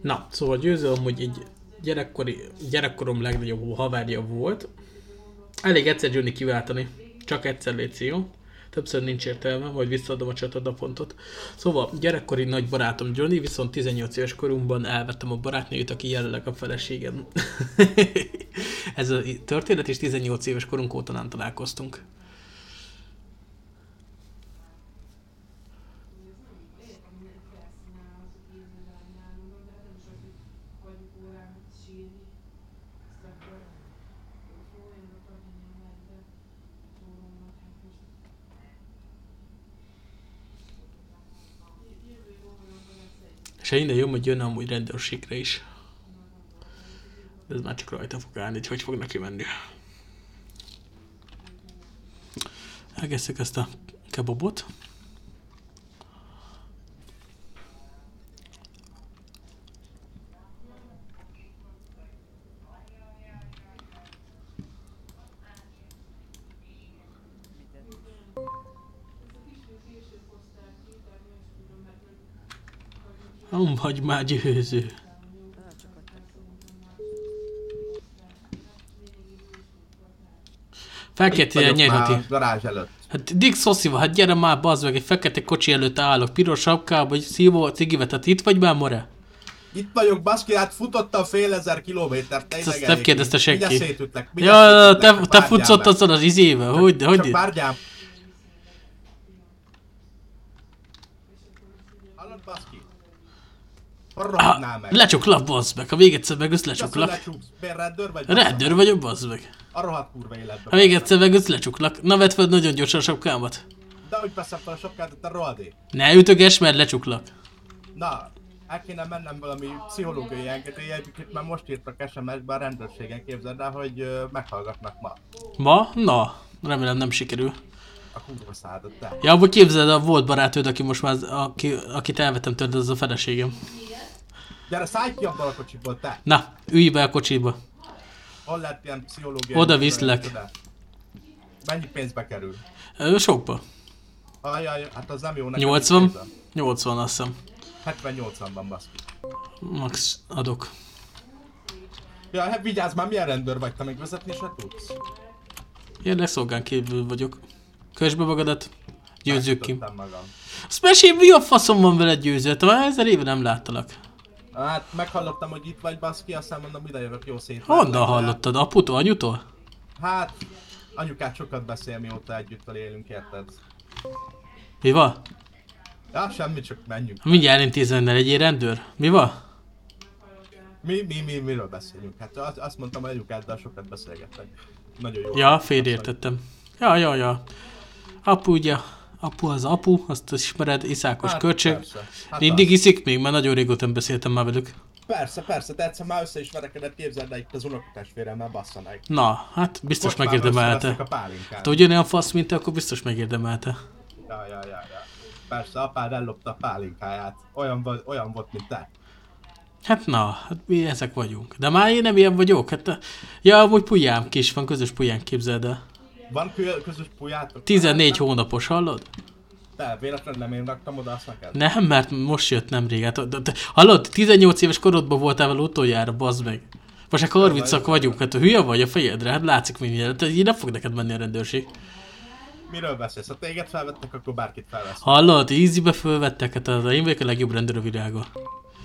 Na, szóval győző amúgy egy gyerekkori, gyerekkorom legnagyobb haverja volt. Elég egyszer Johnny kiváltani. Csak egyszer légy jó. Többször nincs értelme, majd visszaadom a csatadapontot. Szóval gyerekkori nagy barátom Johnny, viszont 18 éves korunkban elvettem a barátnőjét, aki jelenleg a feleségem. [LAUGHS] Ez a történet, és 18 éves korunk óta nem találkoztunk. Innen jön, hogy jön amúgy rendőrségre is. De ez már csak rajta fog állni, hogy hogy fog neki menni. Elkezdjük ezt a kebabot. Nem vagy már győző. Fekete vagyok nyerheti. garázs előtt. Hát Dick Szosziva, hát gyere már, bazd meg, egy fekete kocsi előtt állok, piros sapkában, vagy szívó cigivet, hát itt vagy már, more? Itt vagyok, baszki, hát futottam fél ezer kilométert, tényleg Ezt nem kérdezte senki. Mindjárt szétütlek, mindjárt Ja, szétütlek, te, csak te várjál futsz ott meg. azon az izével, hogy, Csak hogy? várjál. Hallod, Rohadnál meg. Lecsuklak, bazd meg, ha még egyszer megössz, Csak lecsuklak. lecsuksz. Rendőr vagy? Rendőr vagyok, bazd meg. A rohadt kurva életben. Ha még egyszer megössz, lecsuklak. Na vedd fel nagyon gyorsan a sapkámat. De hogy veszem fel a sapkát, te rohadék. Ne ütögess, mert lecsuklak. Na, el kéne mennem valami pszichológiai engedélyeket, mert most írtak SMS-ben a rendőrségen, képzeld el, hogy ö, meghallgatnak ma. Ma? Na, remélem nem sikerül. A kurva szádat, te. Ja, abban képzeld, a volt barátod, aki most már, aki, akit elvettem tőled, az a feleségem. Gyere, szállj ki abból a kocsiból, te! Na, ülj be a kocsiba. Hol lehet ilyen pszichológiai... Oda viszlek. engedélyeket? Mennyi pénzbe kerül? Ö, Sokba. Ajaj, hát az nem jó nekem. 80? is pénzem. 80 azt hiszem. 70-80 van baszki. Max adok. Ja, hát vigyázz már, milyen rendőr vagy, te még vezetni se tudsz? Én leszolgán kívül vagyok. Kösd be magadat. Győzzük ki. Magam. Mesélj, mi a faszom van veled győzött? Már ezer éve nem láttalak. Hát meghallottam, hogy itt vagy baszki, aztán mondom, ide jövök, jó szét. Honnan hallottad? Aputól, anyutól? Hát, anyukát sokat beszél, mióta együtt élünk, érted? Mi van? Ja, semmi, csak menjünk. Mindjárt elintézem, ne legyél rendőr. Mi van? Mi, mi, mi, miről beszélünk? Hát azt, azt mondtam, hogy anyukáddal sokat beszélgettek. Nagyon jó. Ja, félreértettem. Ja, ja, ja. Apu ugye, apu az apu, azt ismered, iszákos Hát, költség. Hát Mindig az. iszik még, mert nagyon régóta nem beszéltem már velük. Persze, persze, de egyszer már összeismerekedett, képzeld el itt az unokatestvéremmel basszanak. Na, hát biztos Kocsmában megérdemelte. Hát ugyanolyan fasz, mint te, akkor biztos megérdemelte. Ja, ja, ja, ja. Persze, apád ellopta a pálinkáját. Olyan, volt, olyan volt, mint te. Hát na, hát mi ezek vagyunk. De már én nem ilyen vagyok. Hát, ja, amúgy pujám kis van, közös puján képzeld el. Van kö- közös pujátok? 14 hónapos, hallod? Te, véletlenül nem én raktam oda azt neked? Nem, mert most jött nemrég. Hát, de, de, hallod, 18 éves korodban voltál vele utoljára, bazd meg. Most csak 30 vagyunk, hát hülye vagy a fejedre, hát látszik mindjárt, hát így nem fog neked menni a rendőrség. Miről beszélsz? Ha téged felvettek, akkor bárkit felvesz. Hallod, easybe fölvettek, hát az én vagyok a legjobb rendőr a világon.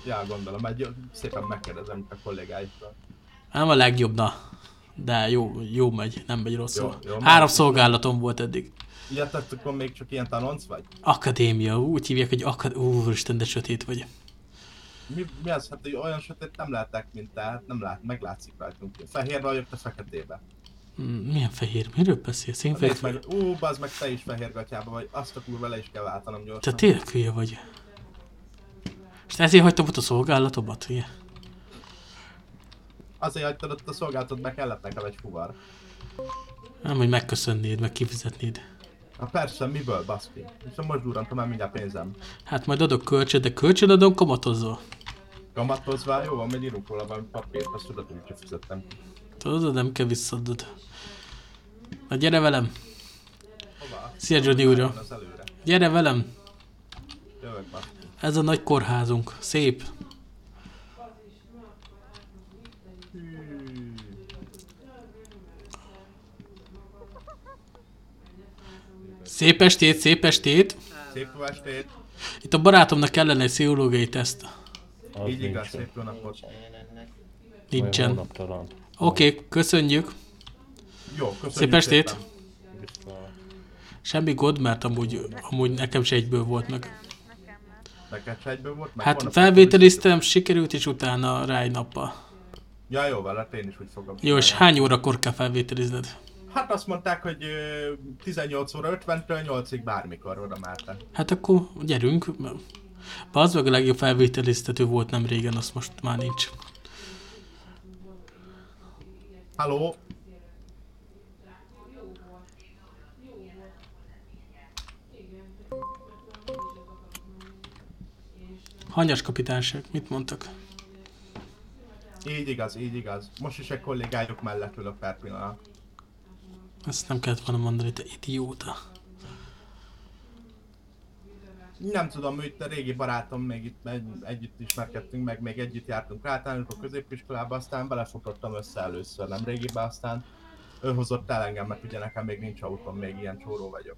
Ja, gondolom, egy szépen megkérdezem a kollégáitól. Nem a legjobb, na. De jó, jó megy, nem megy rosszul. Jó, jó, Három szolgálatom volt eddig. Ilyet akkor még csak ilyen tanonc vagy? Akadémia, úgy hívják, hogy akad... Úristen, de sötét vagy. Mi, mi az? Hát hogy olyan sötét nem lehetek, mint te, hát nem lát, meglátszik rajtunk. Fehér vagyok, te feketébe. Mm, Milyen fehér? Miről beszélsz? Én Nézd fehér... meg, ú, bazd meg, te is fehér gatyába vagy, azt a kurva le is kell váltanom Te gyorsan. tényleg hülye vagy. És te ezért hagytam ott a szolgálatomat, ugye? Azért hagytad ott a szolgálatot, meg kellett nekem egy fuvar. Nem, hogy megköszönnéd, meg kifizetnéd. Na persze, miből baszki? És most durrantam el mindjárt pénzem. Hát majd adok kölcsön, de kölcsön adom kamatozva. Kamatozva, jó, van, majd írunk róla valami papírt, azt tudod, hogy úgyse fizettem. Tudod, nem kell visszaadod. Na gyere velem. Szia Johnny újra. Gyere velem. Jövök. Ez a nagy kórházunk. Szép. Szép estét, szép estét. Szép estét. Itt a barátomnak kellene egy pszichológiai teszt. Így igaz, szép jó napot. Nincsen. Oké, okay, köszönjük. Jó, köszönjük Szép estét. szépen. Semmi gond, mert amúgy, amúgy nekem se egyből volt meg. Neked se egyből volt? meg Hát felvételiztem, sikerült, és utána rá egy nappal. Ja, jó, vele, én is úgy fogom. Jó, és hány órakor kell felvételizned? Hát azt mondták, hogy ö, 18 óra 50-től 8-ig bármikor oda mehetek. Hát akkor gyerünk. Az meg a legjobb felvételiztető volt nem régen, azt most már nincs. Halló? Hanyas kapitányság, mit mondtak? Így igaz, így igaz. Most is egy kollégájuk mellett ülök per pillanat. Ezt nem kellett volna mondani, te idióta. Nem tudom, itt a régi barátom, még itt egy, együtt ismerkedtünk meg, még együtt jártunk általánosba, középiskolába, aztán belefutottam össze először, nem régibe, aztán ő hozott el engem, mert ugye nekem még nincs autóm, még ilyen csóró vagyok.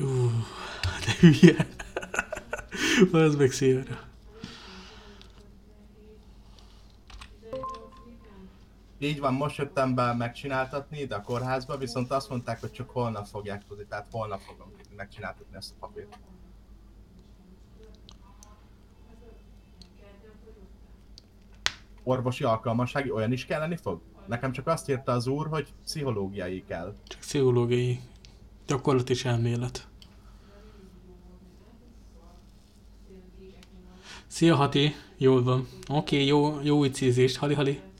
Ú, de hülye. [LAUGHS] Az meg szívra. Így van, most jöttem be megcsináltatni ide a kórházba, viszont azt mondták, hogy csak holnap fogják tudni, tehát holnap fogom megcsináltatni ezt a papírt. Orvosi alkalmassági olyan is kelleni fog? Nekem csak azt írta az úr, hogy pszichológiai kell. Csak pszichológiai gyakorlat és elmélet. Szia Hati, jól van. Oké, okay, jó, jó ücézést, Hali Hali.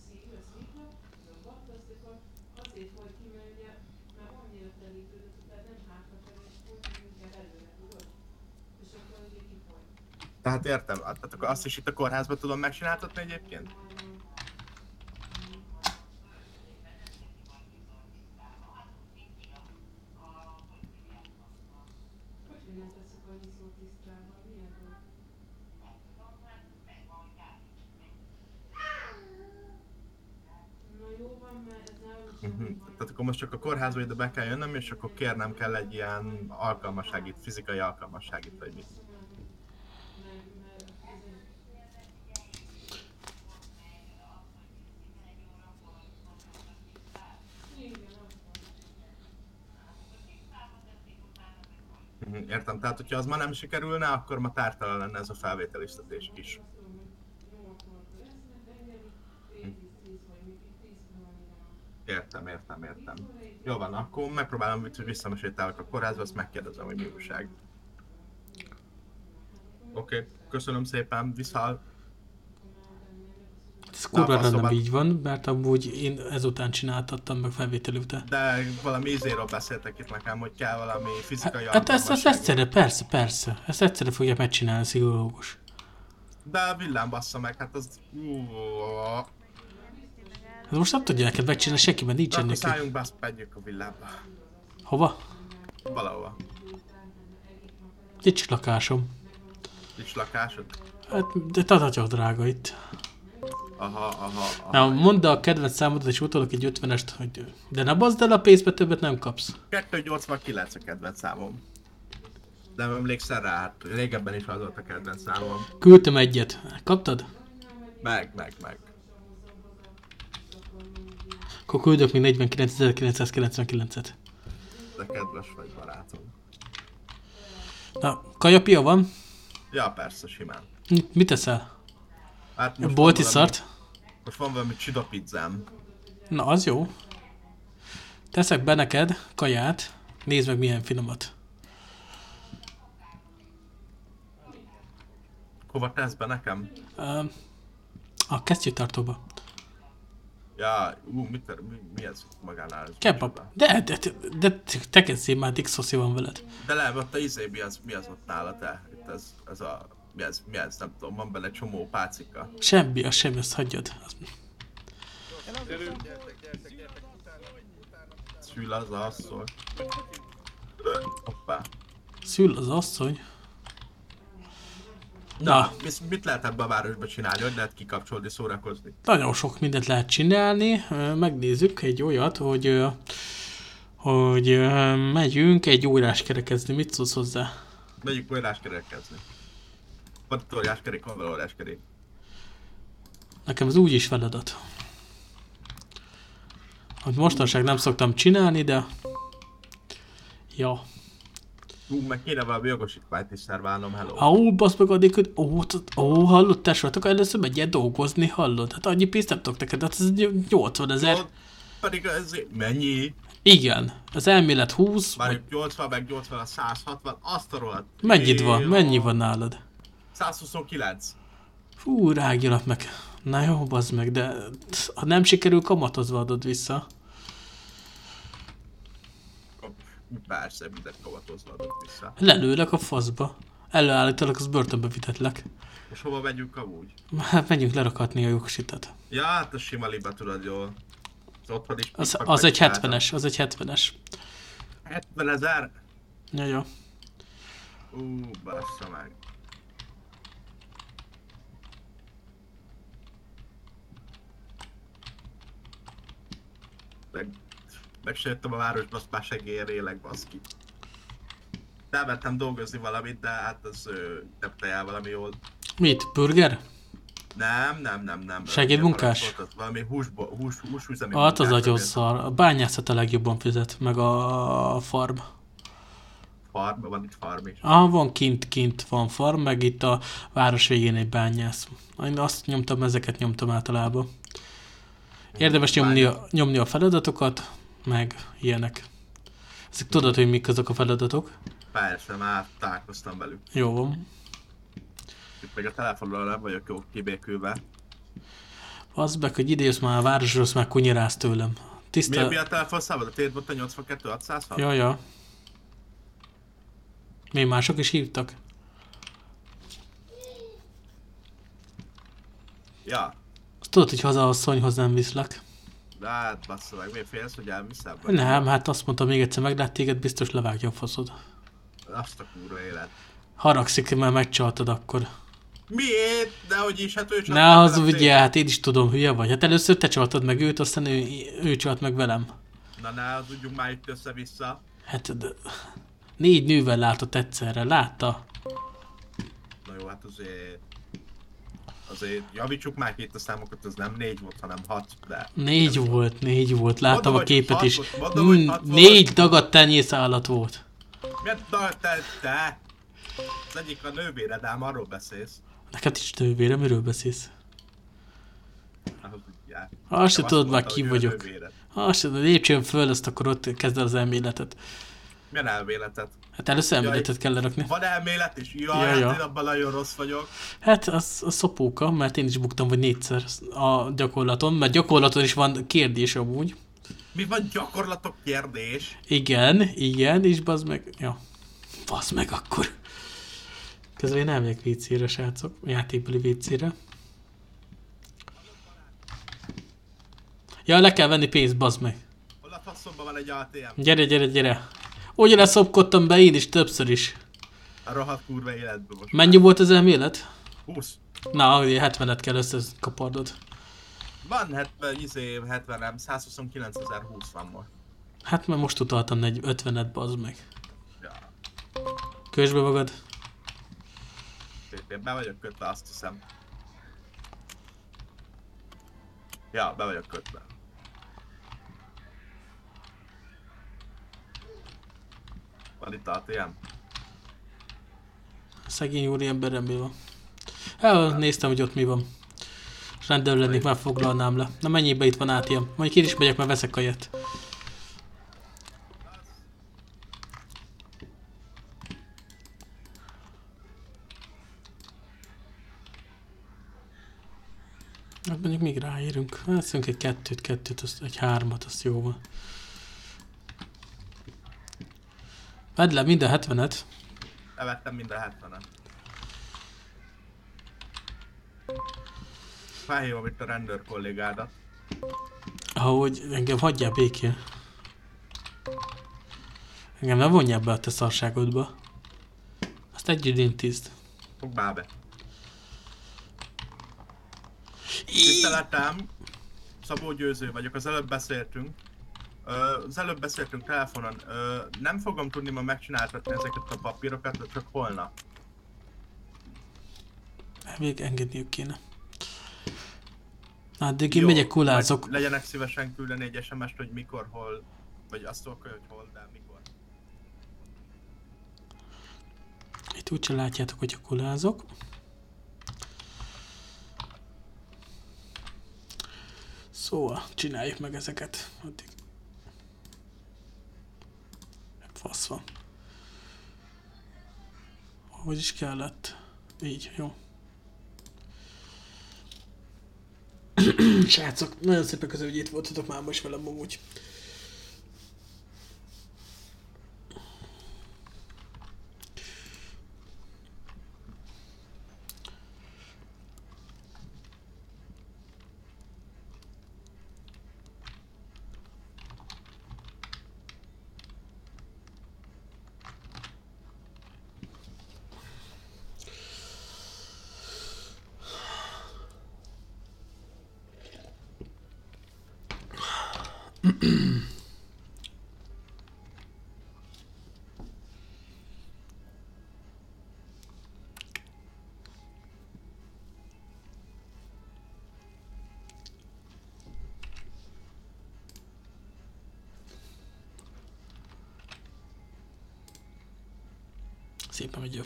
Tehát értem, tehát akkor azt is itt a kórházban tudom megcsináltatni egyébként? Mhm. Tehát akkor most csak a kórházba ide be kell jönnöm, és akkor kérnem kell egy ilyen alkalmasságit, fizikai alkalmasságit, vagy mit. Értem, tehát hogyha az ma nem sikerülne, akkor ma tártalan lenne ez a felvételiztetés is. Hm. Értem, értem, értem. Jó van, akkor megpróbálom, hogy visszamesétálok a kórházba, azt megkérdezem, hogy mi újság. Oké, okay, köszönöm szépen, viszal. Ez kurva nem így van, mert amúgy én ezután csináltattam meg felvétel után. De valami izéről beszéltek itt nekem, hogy kell valami fizikai Hát ezt, ezt alkalmasság. egyszerre, persze, persze. Ezt egyszerre fogja megcsinálni a pszichológus. De villám bassza meg, hát az... Hát most nem tudja neked megcsinálni, senki, mert nincsen neki. szálljunk be, azt a villába. Hova? Valahova. Nincs lakásom. Nincs lakásod? Hát, de nagyon drága itt. Aha, aha, aha. Na, mondd a kedvenc számodat, és utalok egy 50-est, hogy... De ne bazd el a pénzbe, többet nem kapsz. 289 a kedvenc számom. Nem emlékszel rá, hát régebben is az volt a kedvenc számom. Küldtem egyet. Kaptad? Meg, meg, meg. Akkor küldök még 49.999-et. De kedves vagy barátom. Na, kajapia van? Ja, persze, simán. Mit- Mit teszel? Hát A bolti valami- szart? Most van valami csida pizzám. Na, az jó. Teszek be neked kaját. Nézd meg milyen finomat. Hova tesz be nekem? A kesztyűtartóba. Ja, ú, mit, mi, mi ez magánál? Ez Kebab. De, de, de, de te kezdjél már, Dixoszi van veled. De le, ott a izé, mi az, mi az ott nála te? Itt ez, ez a, mi ez, mi ez, nem tudom, van benne csomó pácika. Semmi, az semmi, azt hagyjad. Az- Szül az a asszony. Hoppá. Szül az asszony. Na, Na. mit, lehet ebbe a városba csinálni? Hogy lehet kikapcsolni, szórakozni? Nagyon sok mindent lehet csinálni. Megnézzük egy olyat, hogy, hogy megyünk egy órás kerekezni. Mit szólsz hozzá? Megyünk órás kerekezni. Van itt órás kerék, van valahol órás kerék. Nekem ez úgyis feladat. Hogy mostanság nem szoktam csinálni, de... Ja. Ú, meg kéne valami jogosítványt is szerválnom, hello. Ó, basz meg addig, hogy ó, ó, hallod, tesótok, először megyél dolgozni, hallod? Hát annyi pénzt nem tudok neked, hát ez 80 ezer. Pedig ez mennyi? Igen, az elmélet 20, Már vagy 80, meg 80, a 160, azt a rohadt. mennyit van, mennyi van nálad? 129. Fú, rágjalak meg. Na jó, bazd meg, de ha nem sikerül, kamatozva adod vissza. Persze, mindent kamatozva adok vissza. Lelőlek a faszba. Előállítalak, az börtönbe vitetlek. És hova megyünk amúgy? Hát menjünk lerakatni a jogosítat. Ja, hát a sima liba tudod jól. Az otthon is Az, az egy megcsináltam. 70-es, az egy 70-es. 70 ezer? Ja, jó. Ú, bassza meg. Meg, meg se jöttem a városba, azt már segélyérélek, baszki. Elvettem dolgozni valamit, de hát az nem tejál valami jól. Mit? Burger? Nem, nem, nem, nem. Segédmunkás? Valami húsbo, hús, húsüzemi Hát az nagyon szar. A bányászat a legjobban fizet, meg a farm. Farm, van itt farm is. Ah, van kint, kint van farm, meg itt a város végén egy bányász. Én azt nyomtam, ezeket nyomtam általában. Érdemes nyomni a, nyomni a feladatokat, meg ilyenek. Ezek tudod, hogy mik azok a feladatok? Persze, már találkoztam velük. Jó van. Itt meg a telefonról nem vagyok jó kibékülve. Az meg, hogy jössz már a városról, azt már kunyirász tőlem. Mi, Tiszta... mi a telefonszámod? A tiéd volt a 82 606? Ja, ja. Még mások is hívtak? Ja, tudod, hogy haza a szonyhoz nem viszlek. hát bassza meg, miért félsz, hogy elviszem? Vagy Nem, hát azt mondta, még egyszer meglát téged, biztos levágja a faszod. Azt a kurva élet. Haragszik, mert megcsaltad akkor. Miért? De hogy is, hát ő csak... Ne az ugye, hát én is tudom, hülye vagy. Hát először te csaltad meg őt, aztán ő, ő csalt meg velem. Na ne, tudjunk már itt össze-vissza. Hát de... négy nővel látott egyszerre, látta? Na jó, hát azért... Azért javítsuk már itt a számokat, ez nem négy volt, hanem hat, de... Négy volt, négy volt, láttam Mondom, a képet is. volt, mondom, Mm, hat volt. Négy dagadt tenyészállat volt. Miért te, te? Az egyik a nővéred, ám arról beszélsz. Neked is nővére, miről beszélsz? Ahhoz tudják. Azt se tudod már ki vagyok. nővéred. Azt se tudod, lépcsőn föl, azt akkor ott kezd el az elméletet. Milyen elméletet? Hát először elméletet kell lerakni. Van elmélet is? Jaj, Ja, ja, ja. hát én abban nagyon rossz vagyok. Hát az a szopóka, mert én is buktam vagy négyszer a gyakorlaton, mert gyakorlaton is van kérdés amúgy. Mi van gyakorlatok kérdés? Igen, igen, és bazd meg... Ja. Bazd meg akkor. Közben én elmegyek vécére, srácok. Játékbeli vécére. Ja, le kell venni pénzt, bazd meg. Hol a faszomban van egy ATM? Gyere, gyere, gyere. Ugye leszopkodtam be én is többször is. A rohadt kurva életben most. Mennyi volt az elmélet? 20. Na, ugye 70-et kell összekapardod. Van 70, izé, 70 nem, 129.020 van most. Hát mert most utaltam 40 50-et, bazd meg. Ja. Kösd be magad. Szépen be vagyok kötve, azt hiszem. Ja, be vagyok kötve. Van itt ATM? Szegény úri emberem mi van. El, néztem, hogy ott mi van. Rendelő lennék, már foglalnám le. Na mennyibe itt van ATM? Mondjuk én is megyek, mert veszek kaját. Hát mondjuk még ráérünk. Veszünk egy kettőt, kettőt, azt, egy hármat, azt jó van. Vedd le minden 70-et. Levettem minden 70-en. Felhívom itt a rendőr kollégádat. Ahogy engem hagyjál békén. Engem nem vonjál be a te szarságodba. Azt együtt intézd. Fogd már be. Tiszteletem, Szabó Győző vagyok, az előbb beszéltünk. Ö, az előbb beszéltünk telefonon. Ö, nem fogom tudni ma megcsináltatni ezeket a papírokat, de csak holnap. Még engedniük kéne. Na, addig én megyek kulázok. Legyenek szívesen küldeni egy SMS-t, hogy mikor, hol, vagy azt okolja, hogy hol, de mikor. Itt úgyse látjátok, hogy a kulázok. Szóval, csináljuk meg ezeket. Addig. Fasz van. Hogy is kellett? Így, jó. [CLEARS THROAT] Srácok, nagyon szépen köszönöm, hogy itt voltatok már most velem amúgy.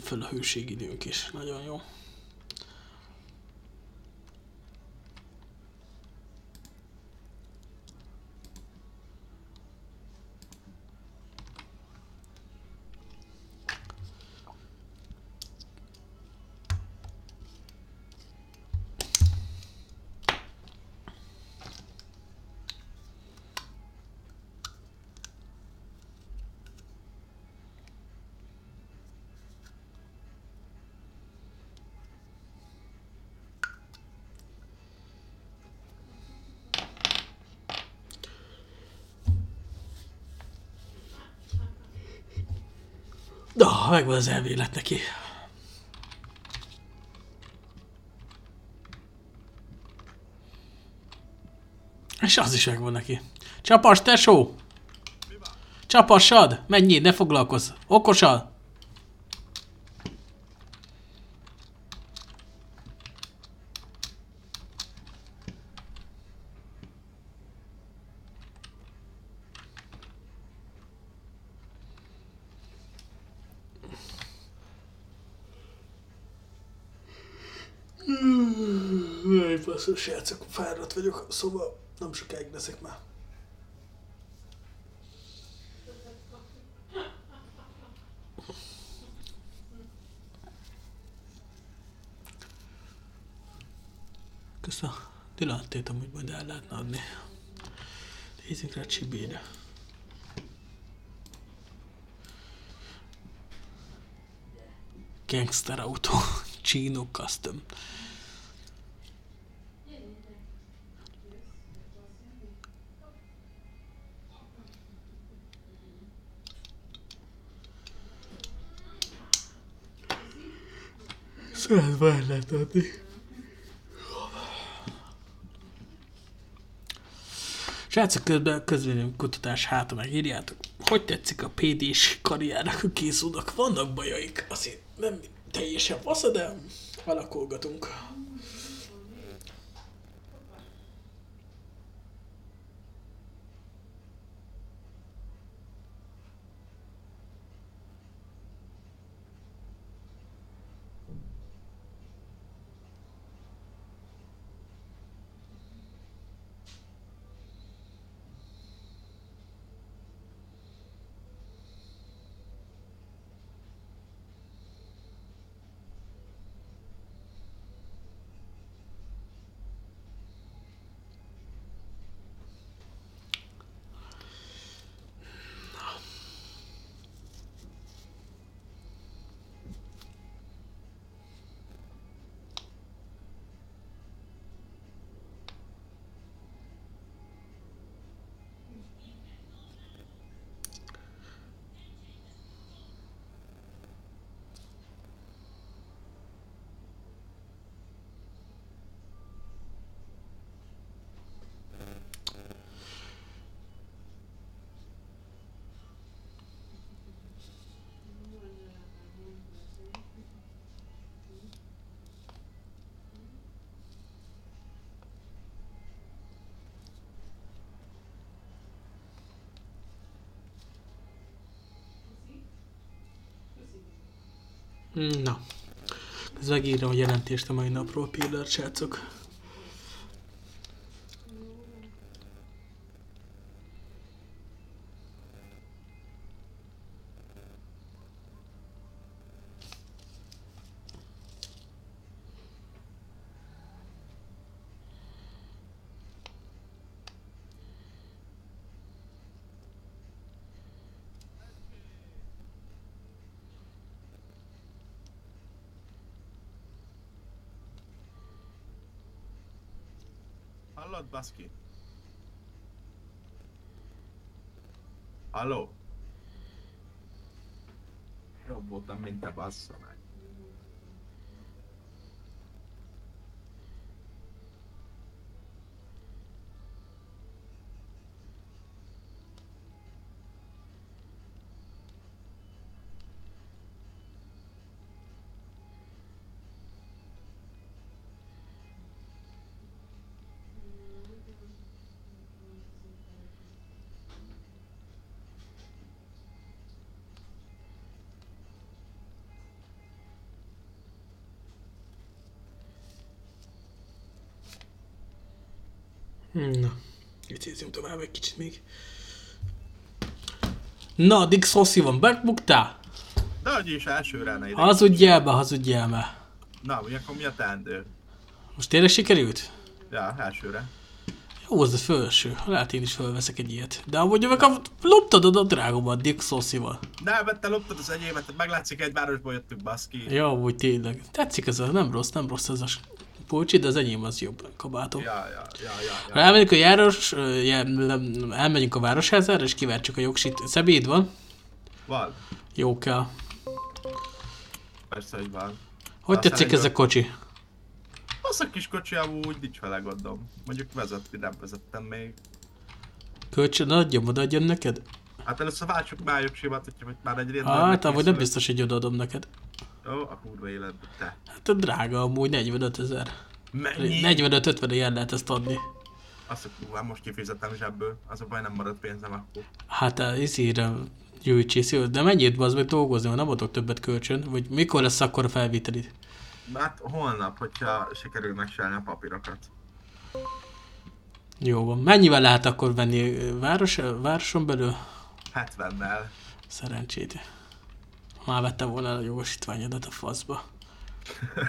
Föl a hőségidőnk is. Nagyon jó. Na, megvan az elmélet neki. És az is megvan neki. Csapas, tesó! Csapassad! Menjél, ne foglalkozz! Okosan! Jaj, basszus, srácok, fáradt vagyok, szóval nem sokáig leszek már. Kösz a dilattét amúgy majd el lehetne adni. Nézzük rá csibére. Gangster autó, [LAUGHS] Chino Custom. Szeret már lehet adni. Srácok, közben kutatás hátra megírjátok. Hogy tetszik a PD-s karriernek a készúnak? Vannak bajaik, azért nem teljesen fasz, de alakulgatunk. Na. Ez megírom a jelentést a mai napról, Pillar srácok. Hallod, baszki? Halló? Jobb voltam, mint Na, vicézzünk tovább egy kicsit még. Na, Dick Szoszi van, megbuktál? De hogy is elsőre ne. Hazudjál be, hazudjál be. Na, mi akkor mi a teendő? Most tényleg sikerült? Ja, elsőre. Jó, az a felső. Lehet én is felveszek egy ilyet. De amúgy meg a loptad a drágomat Dick Szoszival. Nem, mert te loptad az enyémet, meglátszik egy városból jöttünk, baszki. Ja, úgy tényleg. Tetszik ez a, nem rossz, nem rossz ez a pulcsi, de az enyém az jobb kabátom. Ja, ja, ja, ja. Ha elmegyünk a járos, nem, elmegyünk a városházára, és kivártsuk a jogsit. Szebéd van? Van. Jó kell. Persze, hogy van. Hogy Aztán tetszik ez a kocsi? Az a kis kocsi amúgy nincs vele gondom. Mondjuk vezetni nem vezettem még. Kölcsön adjam, odaadjam neked? Hát először váltsuk már simát, hogyha hogy már egy Hát, amúgy nem biztos, hogy odaadom neked. Ó, a kurva életben, te. Hát drága amúgy 45 ezer. Mennyi? 45-50 ilyen lehet ezt adni. Azt a kurva, most kifizetem zsebből. Az a baj, nem maradt pénzem akkor. Hát a izére gyűjtsész, jó, de mennyit az meg dolgozni, mert nem adok többet kölcsön, vagy mikor lesz akkor a felvételid? Hát holnap, hogyha sikerül megcsinálni a papírokat. Jó van. Mennyivel lehet akkor venni ö, város, ö, városon belül? 70-nel. Szerencsét. Már vettem volna a jogosítványodat a faszba.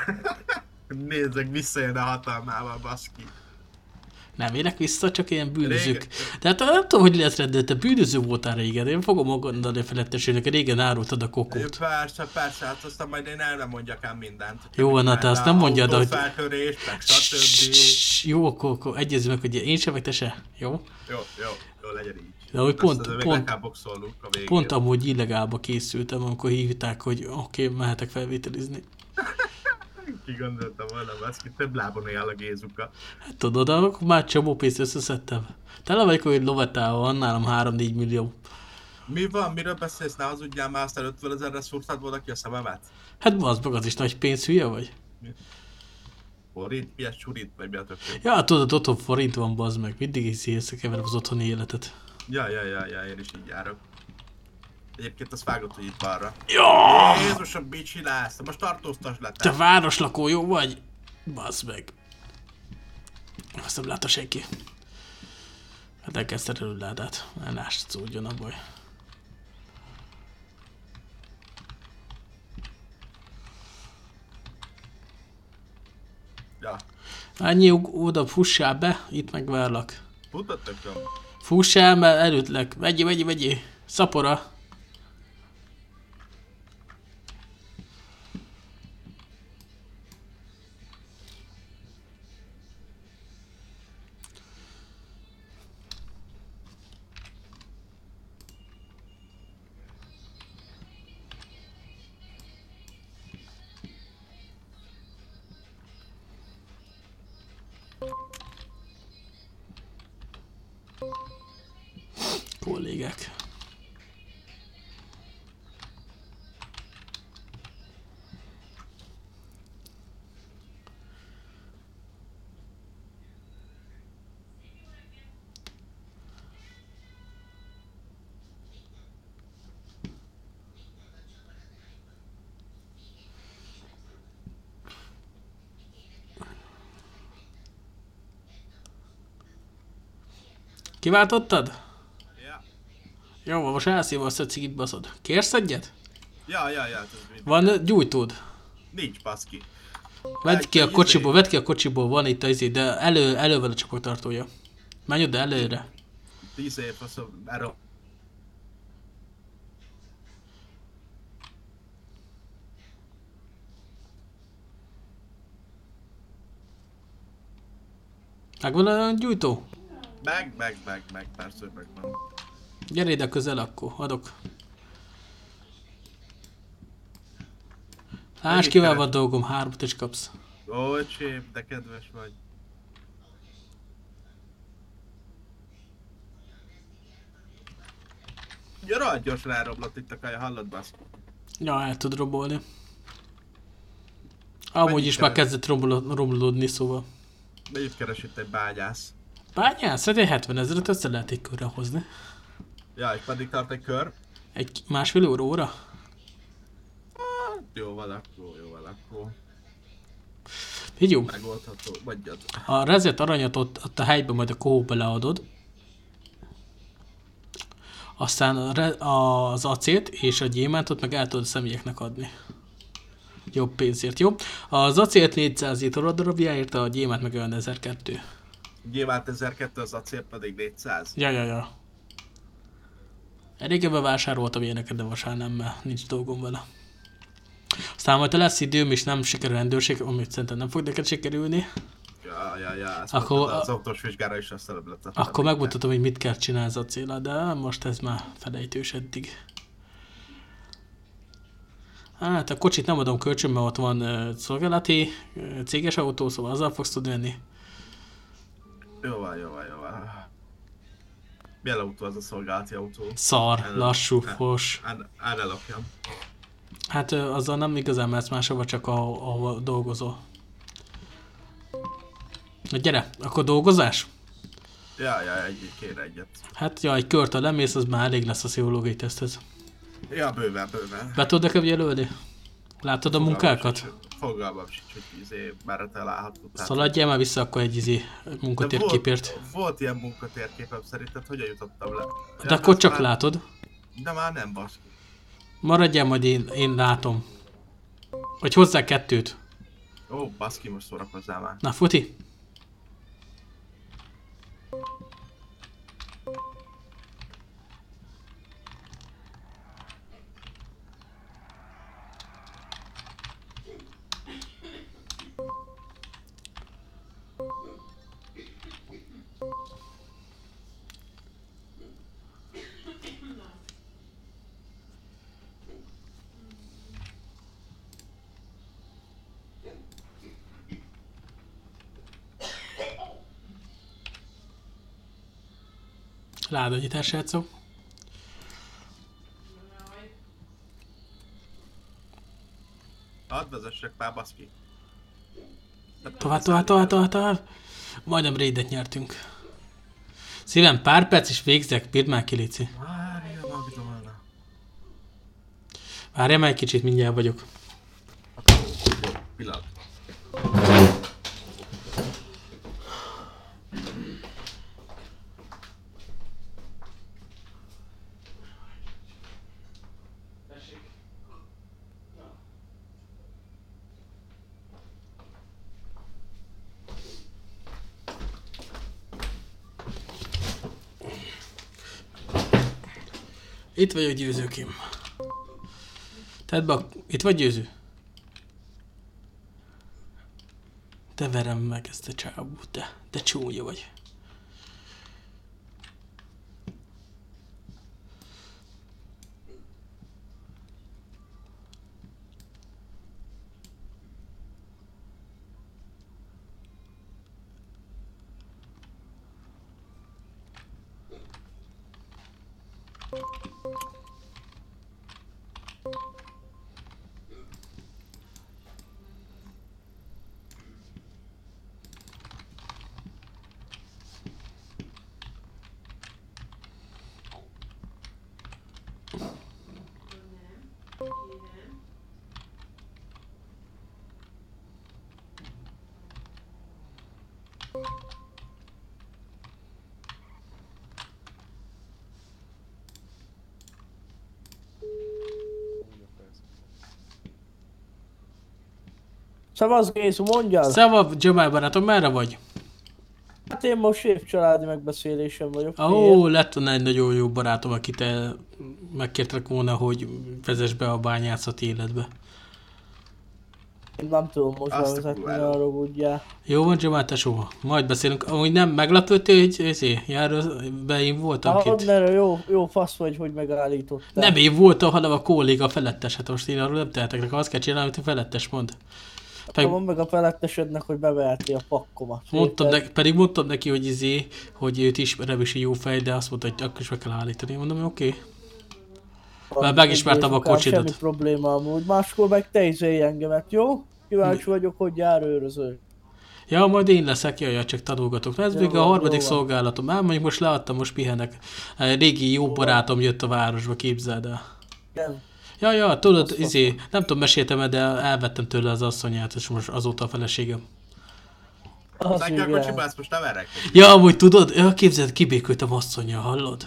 [LAUGHS] Nézzek, visszajön a hatalmával, baszki. Nem érek vissza, csak ilyen bűnözők. Régen- De hát nem tudom, hogy lesz rendelt, te bűnöző voltál régen. Én fogom mondani a felettesőnek, régen árultad a kokót. Persze, persze, hát aztán majd én el nem mondjak el mindent. Jó van, hát azt nem mondjad, hogy... Jó, akkor, akkor egyezünk meg, hogy én sem, meg te se. Jó? Jó, jó, jó legyen így. De hogy pont, pont, a végén. pont amúgy illegálba készültem, amikor hívták, hogy oké, okay, mehetek felvételizni. [LAUGHS] Ki gondoltam volna, baszki, több lábon él a Gézuka. Hát tudod, akkor már csomó pénzt összeszedtem. Tele vagyok, hogy lovatával van nálam 3-4 millió. Mi van, miről beszélsz? Ne hazudjál már, aztán 50 ezerre szúrtad volna ki a szememet? Hát az meg az is nagy pénz, hülye vagy? Forint, mi a csurit, vagy mi a többé? Ja, tudod, otthon forint van, bazd meg. Mindig is összekeverem az otthoni életet. Ja, ja, ja, ja, én is így járok. Egyébként azt vágod, hogy itt balra. Ja! Jézusom, mit csinálsz? Most tartóztasd le, Te városlakó jó vagy? Bazd meg. Azt nem látta senki. Hát el kell szerelni ládát. Ellást szúrjon a baj. Ja. Ennyi oda, fussál be, itt megvárlak. Futott tököm. Fussál, mert előttlek. Vegyi, vegyi, vegyi. Szapora. Kiváltottad? Ja. Jó, most elszívasz a cigit, baszod. Kérsz egyet? Ja, ja, ja. Van gyújtód? Nincs, baszki. Vedd ki a kocsiból, vedd ki a kocsiból, van itt az izé, de elő, elő van a csapattartója. Menj oda előre. Tíz év, faszom, erről. Megvan a gyújtó? Meg, meg, meg, meg, persze, hogy megvan. Gyere ide közel akkor, adok. Mennyit kivel van dolgom, hármat is kapsz. Ó, öcsém, de kedves vagy. Ja, rohadt gyorsan elroblott itt a kaja, hallod basz? Ja, el tud robolni. Amúgy Mennyit is már keres? kezdett rombolo- romlódni, szóval. Mennyit keres itt egy bányász? Bányász, hát egy 70 ezeret össze lehet egy körre hozni. Ja, és pedig tart egy kör. Egy másfél óra? Jó van akkor, jó van akkor. Figyú, Megoldható, mondjad. a rezet aranyat ott, ott a helyben majd a kohóba leadod. Aztán a re- az acélt és a gyémántot meg el tudod a személyeknek adni. Jobb pénzért, jó? Az acélt 400 liter darabjáért, a gyémánt meg olyan 1002. Gyémánt 1002, az acél pedig 400. Ja, ja, ja. Régebben vásároltam ilyeneket, de vasár nem, mert nincs dolgom vele. Aztán majd lesz időm és nem sikerül rendőrség, amit szerintem nem fog neked sikerülni, Ja, ja, ja, ezt Akkor az autós vizsgára is azt előbb akkor megmutatom, hogy mit kell csinálni a célra, de most ez már felejtős eddig. Hát a kocsit nem adom kölcsön, mert ott van uh, szolgálati, uh, céges autó, szóval azzal fogsz tudni venni. Jó van, jó van, jó van. Milyen autó az a szolgálati autó? Szar, El- lassú, el- fos. El, el elapjam. Hát ö, azzal nem igazán mehetsz máshova, csak ahol dolgozol. Na gyere, akkor dolgozás? Ja, ja, egy kéne egyet. Hát ja, egy kört, ha lemész, az már elég lesz a pszichológiai teszthez. Ja, bőven, bőven. Be tudod nekem jelölni? Látod a munkákat? Fogalmam sincs, hogy izé, merre található. Tehát- Szaladjál már vissza akkor egy izé munkatérképért. Volt, volt ilyen munkatérképem szerinted, hogyan jutottam le? De akkor ezt csak már- látod. De már nem basz. Maradjál, majd én, én látom. Vagy hozzá kettőt. Ó, baszki, most szórakozzál már. Na, futi. Ládanyítás, srácok. Hadd vezessek már, baszki. Tovább, tovább, tovább, tovább, tovább. Majdnem raidet nyertünk. Szívem, pár perc és végzek, bírd már ki, Lici. Várja Magdolna. Várjál már egy kicsit, mindjárt vagyok. Pillanat. Itt vagyok győzőkém. Tedd be a... Itt vagy győző? Te verem meg ezt a csábút, te, te csúnya vagy. Szavasz Gézu, mondjál! Szava, Jamal barátom, merre vagy? Hát én most évcsaládi megbeszélésen vagyok. Ó, lett volna egy nagyon jó barátom, akit el megkértek volna, hogy vezess be a bányászati életbe. Én nem tudom most bevezetni, arra ugye. Jó van, Jamal, tesó, majd beszélünk. Amúgy nem meglepődtél, hogy ezért jár be én voltam Hát, kint. ne, jó, jó fasz vagy, hogy megállítottál. Nem én voltam, hanem a kolléga felettes, hát most én arról nem tehetek, nekem azt kell csinálni, amit a felettes mond. Akkor mondd meg a felettesednek, hogy beverti a pakkomat. Mondtam neki, pedig mondtam neki, hogy izé, hogy őt ismerem és jó fej, de azt mondta, hogy akkor is meg kell állítani. Mondom, hogy oké. Okay. Mert megismertem a kocsidat. Semmi probléma amúgy. Máskor meg te izélj engemet, jó? Kíváncsi vagyok, hogy jár őröző. Ja, majd én leszek, jaj, csak tanulgatok. Na, ez Jó még a van, harmadik jó van. szolgálatom. Már mondjuk most leadtam, most pihenek. Régi jó barátom jött a városba, képzeld el. Igen. Ja, ja, tudod, izé, nem tudom, meséltem de elvettem tőle az asszonyát, és most azóta a feleségem. Az Szállj ki a igen. kocsiba, ezt most nem erre Ja, amúgy tudod, ja, képzeld, kibékültem asszonyja, hallod?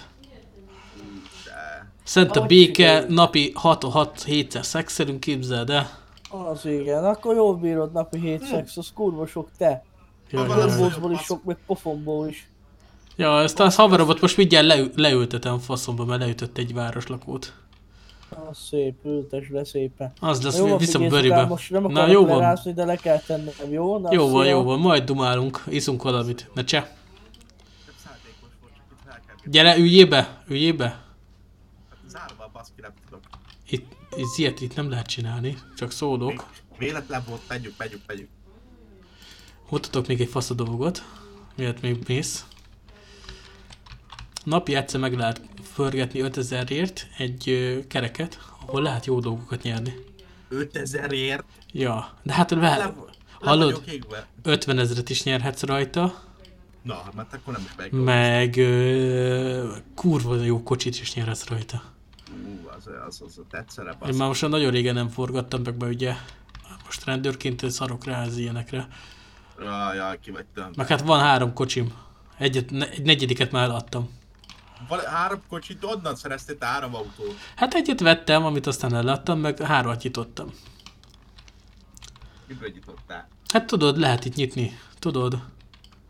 Szent a béke, napi 6-7-szer szexelünk, képzeld el. Az igen, akkor jól bírod napi hét szex, az kurva sok te. Ja. Gombózból is sok, meg pofomból is. Ja, ezt a haveromot most mindjárt leü- leültetem faszomba, mert leütött egy városlakót. Az szép, ültes le szépen. Az lesz, Na jó van, viszem bőribe. Most nem Na, jó van. lerászni, de le kell tennem, jó? Na, Jó van, jó van, majd dumálunk, iszunk valamit. Na cseh. Gyere, üljél be, üljél be. Zárva, baszki, nem tudok. Itt, itt ilyet itt nem lehet csinálni, csak szólok. Véletlen volt, megyünk, megyünk, megyünk. Mutatok még egy fasz a dolgot, miért még mész. Napi egyszer meg lehet förgetni 5000ért egy kereket, ahol lehet jó dolgokat nyerni. 5000 ért. Ja, de hát le, Le- le hallod, vagyok égve. 50 ezeret is nyerhetsz rajta, Na, mert akkor nem is megy. meg ö, kurva jó kocsit is nyerhetsz rajta. Ú, az, az, az, az tetszene, Én már most nagyon régen nem forgattam meg, mert ugye most rendőrként szarok rá az ilyenekre. Jaj, jaj, ki vagy tömve. Meg hát van három kocsim. Egyet, ne, egy negyediket már eladtam. Három kocsit onnan szereztél te három autót. Hát egyet vettem, amit aztán eladtam, meg hármat nyitottam. Miből nyitottál? Hát tudod, lehet itt nyitni. Tudod.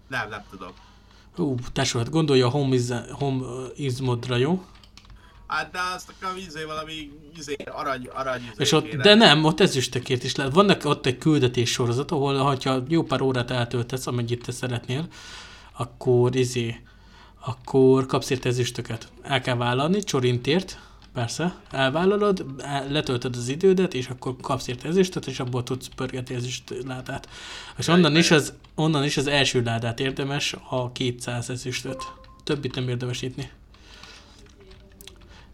Nem, nem tudom. Ú, tesó, hát gondolj a home is, home is modra, jó? Hát de azt a izé valami izé, arany, arany izé És ott, de nem, ott ezüstökért is lehet. Vannak ott egy küldetés sorozat, ahol ha jó pár órát eltöltesz, amennyit te szeretnél, akkor izé, akkor kapsz érte ezüstöket. El kell vállalni, csorintért, persze, elvállalod, el- letöltöd az idődet, és akkor kapsz érte ezüstöt, és abból tudsz pörgetni ezüst ládát. És onnan is, az, onnan is az első ládát érdemes, a 200 ezüstöt. Többit nem érdemes nyitni.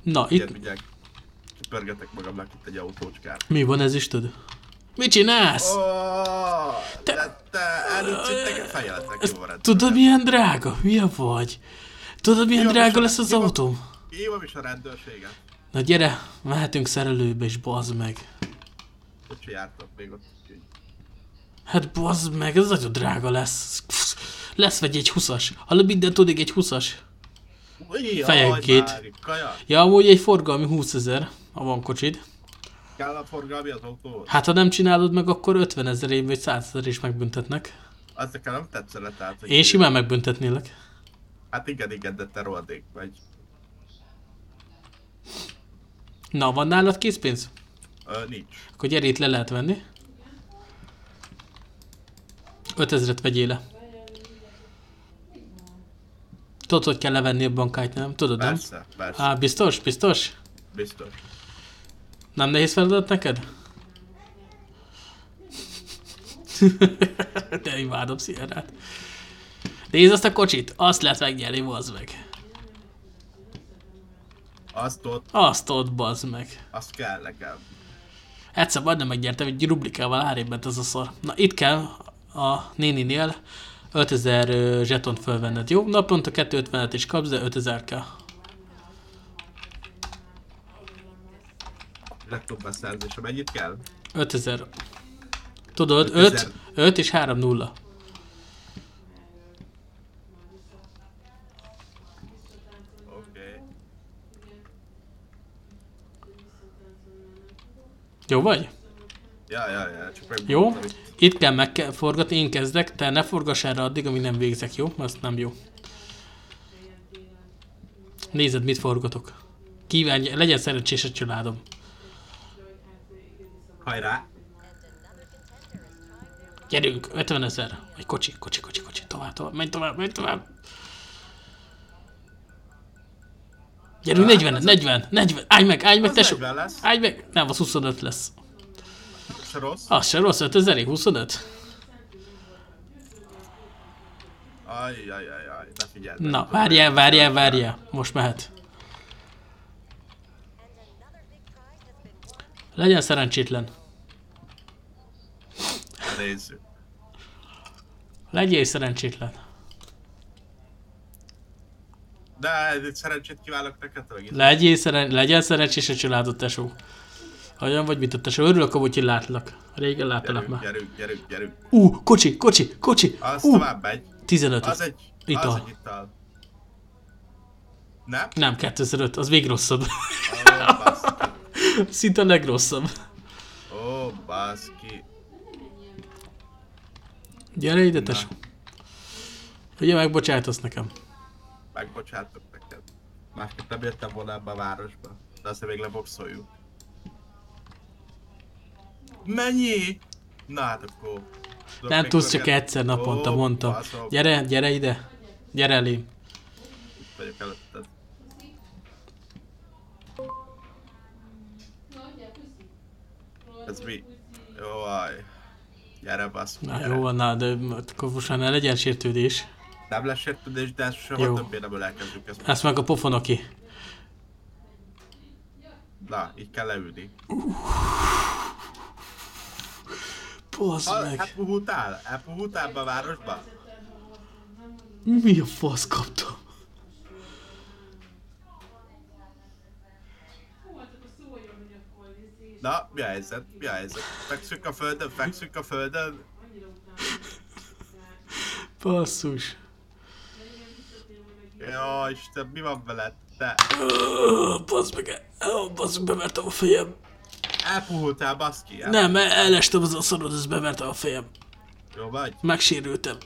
Na, itt. Pörgetek magamnak itt egy autócskát. mi van ezüstöd? Mit csinálsz? Oh, te, te előtt neked fejeletek jó rend. Tudod milyen drága? Hülye vagy? Tudod milyen Jó, drága lesz az jó. autóm? Hívom is a rendőrséget. Na gyere, mehetünk szerelőbe és bazd meg. Hogy se jártak még ott. Hát bazd meg, ez nagyon drága lesz. Lesz vagy egy 20-as. Hallod, minden tudik egy 20-as. Jaj, Fejenként. Ja, amúgy egy forgalmi 20 ezer, ha van kocsid. Kell a forgalmi az autó. Hát ha nem csinálod meg, akkor 50 ezer vagy 100 ezer is megbüntetnek. Az nekem nem tetszene, tehát... Én simán megbüntetnélek. Hát igen, igen, de te rohadék vagy. Na, van nálad készpénz? Ö, nincs. Akkor itt le lehet venni. 5000-et vegyél le. Tudod, hogy kell levenni a bankájt, nem? Tudod, nem? Persze, persze. Á, biztos? Biztos? Biztos. Nem nehéz feladat neked? [LAUGHS] De imádom Sierrát. Nézd azt a kocsit, azt lehet megnyerni, bazd meg. Azt ott, Azt ott, bazd meg. azt kell nekem. Egyszer majdnem megnyertem egy rublikával hárén ment az a szar. Na itt kell a néninél 5000 ö, zsetont fölvenned, jó? Naponta 250-et is kapsz, de 5000 kell. Laptop beszerzése mennyit kell? 5000. Tudod, 5000. 5, 5 és 3 nulla. Oké. Jó vagy? Ja, ja, ja, csak meg Jó? Itt kell megforgatni, én kezdek, te ne forgass erre addig, amíg nem végzek, jó? Az nem jó. Nézed, mit forgatok. Kívánj, legyen szerencsés a családom. Hajrá! Gyerünk, 50 ezer. Egy kocsi, kocsi, kocsi, kocsi. Tovább, tovább, menj tovább, menj tovább. Gyerünk, 40, 40, 40. Állj meg, állj meg, Az tesó. 40 lesz. Állj meg. Nem, az 25 lesz. Se rossz. Az se rossz, 5000 25. Aj, aj, aj, aj, ne figyeld. Na, várjál, várjál, várjál. Most mehet. Legyen szerencsétlen. Nézzük. Legyél szerencsétlen. De szerencsét kívánok neked, itt. Legyél szeren... Legyen szerencsés a családod, tesó. Olyan vagy, mint a tesó. Örülök, hogy én látlak. Régen láttalak már. gyerünk, gyerünk, gyerünk. Ú, kocsi, kocsi, kocsi. Az Ú, tovább megy. 15. Az egy, az Ital. egy ital. Nem? Nem, 2005, az még rosszabb. Szinte a legrosszabb. Ó, baszki. Gyere ide, tesó. Ugye megbocsátasz nekem? Megbocsátok neked. Másképp nem jöttem volna ebbe a városba. De aztán még leboxoljuk. Mennyi? Na hát akkor... Nem tudsz csak egyszer naponta, Ó, mondtam. Gyere, gyere ide. Gyere elém. Itt vagyok előtted. Ez mi? Jó, aj. Gyere, basz. Na gyere. jó van, na, de akkor most már ne legyen sértődés. Nem lesz sértődés, de soha Jó. többé nem ölelkezzük ezt. Ezt meg a pofonoki. Na, így kell leülni. Basz Ha- meg. Elpuhultál? Elpuhultál be a városba? Mi a fasz kaptam? Na, mi a helyzet? Mi a helyzet? Fekszünk a földön, fekszünk a földön. Basszus. Jó, Isten, mi van veled? Te Ö, Basz meg, ö, basz meg, bevertem a fejem. elpuhultál, baszki. el- Nem, el- elestem az a szarod, ez bevertem a fejem. Jó vagy? Megsérültem.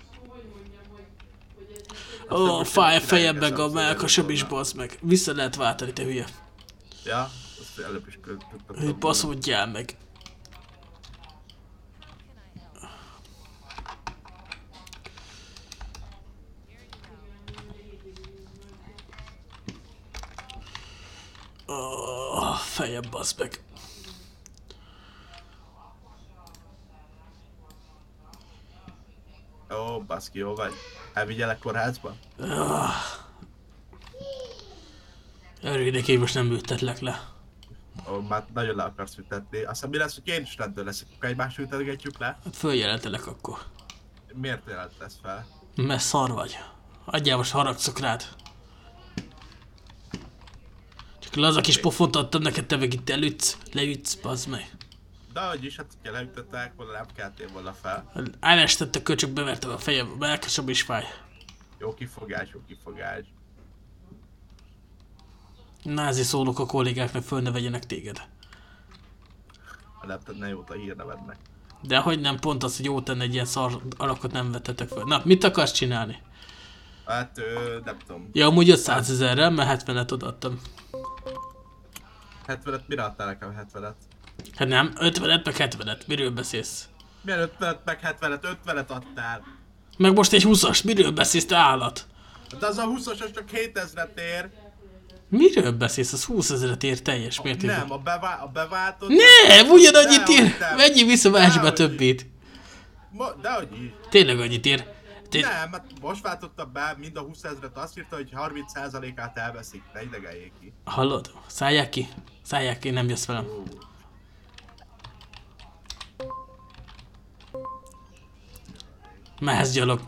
Ó, most fáj a nem fejem csinálják meg a ezt, melkasom is, basz meg. Vissza lehet váltani, te hülye. Ja, azt előbb is. Hogy baszódjál meg. Oh, fejem basz meg. Ó, baszki, jó vagy. Elvigyelek kórházba? Ah. Örülj neki, most nem ültetlek le. Ó, már nagyon le akarsz ütetni. Aztán mi lesz, hogy én is rendőr leszek, akkor egymást ütetgetjük le? Följelentelek akkor. Miért jelentesz fel? Mert szar vagy. Adjál most haragszok rád. Csak laza kis pofont adtam neked, te meg itt elütsz, leütsz, bazd meg. De hogy is, hát hogyha leütöttek volna, nem keltél volna fel. Elestett a köcsök, bevertem a fejem, a melkasom is fáj. Jó kifogás, jó kifogás. Ezért szólok a kollégáknak, föl ne vegyenek téged. Ha nem tenne jót a hírnevednek. De hogy nem, pont az, hogy jó tenne egy ilyen szar alakot nem vettetek föl. Na, mit akarsz csinálni? Hát, ö, nem tudom. Ja, amúgy 500 ezerrel, mert 70-et odaadtam. 70-et, mire adtál nekem 70-et? Hát nem, 50-et meg 70-et, miről beszélsz? Milyen 50-et, meg 70-et, 50-et adtál? Meg most egy 20-as, miről beszélsz, te állat? De az a 20-as az csak 7000-et ér. Miről beszélsz? Az 20 ezeret ér teljes mértékben. Nem, a, bevá- a beváltott... Nem, ugyanannyit ér! Vegyél vissza, Dehogy többit. Mo- dehogy is. Tényleg annyit ér. Té- Nem, hát most váltottam be, mind a 20 ezeret azt írta, hogy 30%-át elveszik, ne idegeljék ki. Hallod? Szállják ki. Szállják ki, nem jössz velem. Mehetsz gyalog.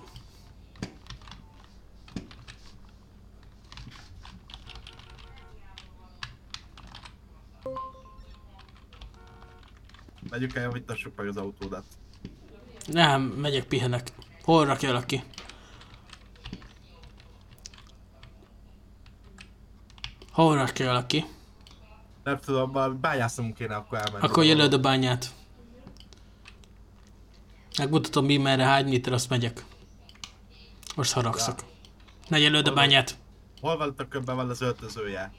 Megyünk el, javítassuk meg az autódat. Nem, megyek, pihenek. Hol rakjalak ki? Hol rakjalak ki? Nem tudom, valami bányászom kéne akkor elmenni. Akkor jelöld a bányát. Megmutatom mi merre hány méter, azt megyek. Most haragszok. Ne jelöld a bányát. Hol van a köbben van az öltözője?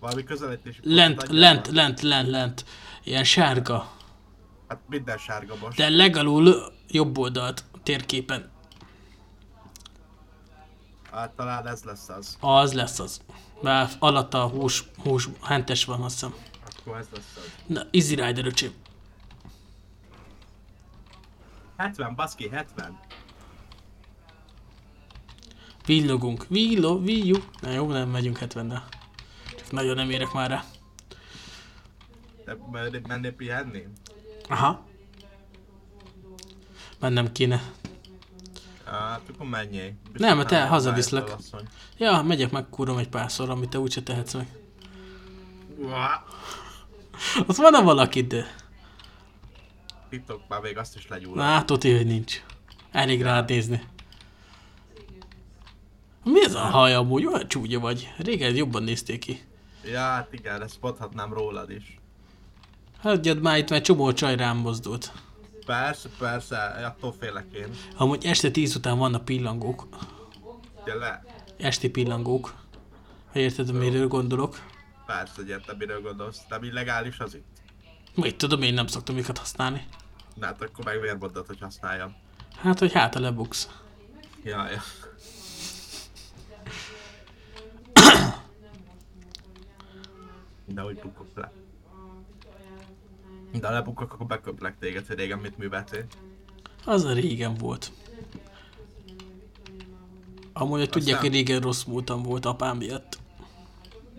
Valami közelítési Lent, lent, már. lent, lent, lent. Ilyen sárga. Hát minden sárga most. De legalul jobb oldalt térképen. Hát talán ez lesz az. Az lesz az. Mert alatt a hús, hús hentes van, azt hiszem. Akkor ez lesz az. Na, Easy Rider öcsém. 70, baszki, 70. Villogunk. Villo, villu. Na jó, nem megyünk 70-nel. Nagyon nem érek már rá. Te mennél, pihenni? Aha. Mennem kéne. Hát akkor menjél. Biztos Nem, mert te hazaviszlek. Ja, megyek megkúrom egy párszor, amit te úgyse tehetsz meg. Ott van-e valaki, de... TikTok már még azt is. Na, tuti, hogy nincs. Elég rád nézni. Mi ez a haj amúgy? Olyan csúnya vagy. Régen jobban néztél ki. Ja, hát igen, ezt mondhatnám rólad is. Hagyjad már itt, mert csomó csaj rám mozdult. Persze, persze, attól félek én. Amúgy este 10 után vannak pillangók. Gyere, Esti pillangók. Ha érted, miről gondolok. persze, értem, miről gondolsz. Nem illegális az itt? Mit tudom, én nem szoktam őket használni. Na hát akkor meg miért mondod, hogy használjam? Hát, hogy hát a lebuksz. Ja, ja. De hogy bukok le. De ha lebukok, akkor beköplek téged, hogy régen mit műveltél. Az a régen volt. Amúgy, hogy tudják, Aztán- hogy régen rossz múltam volt apám miatt.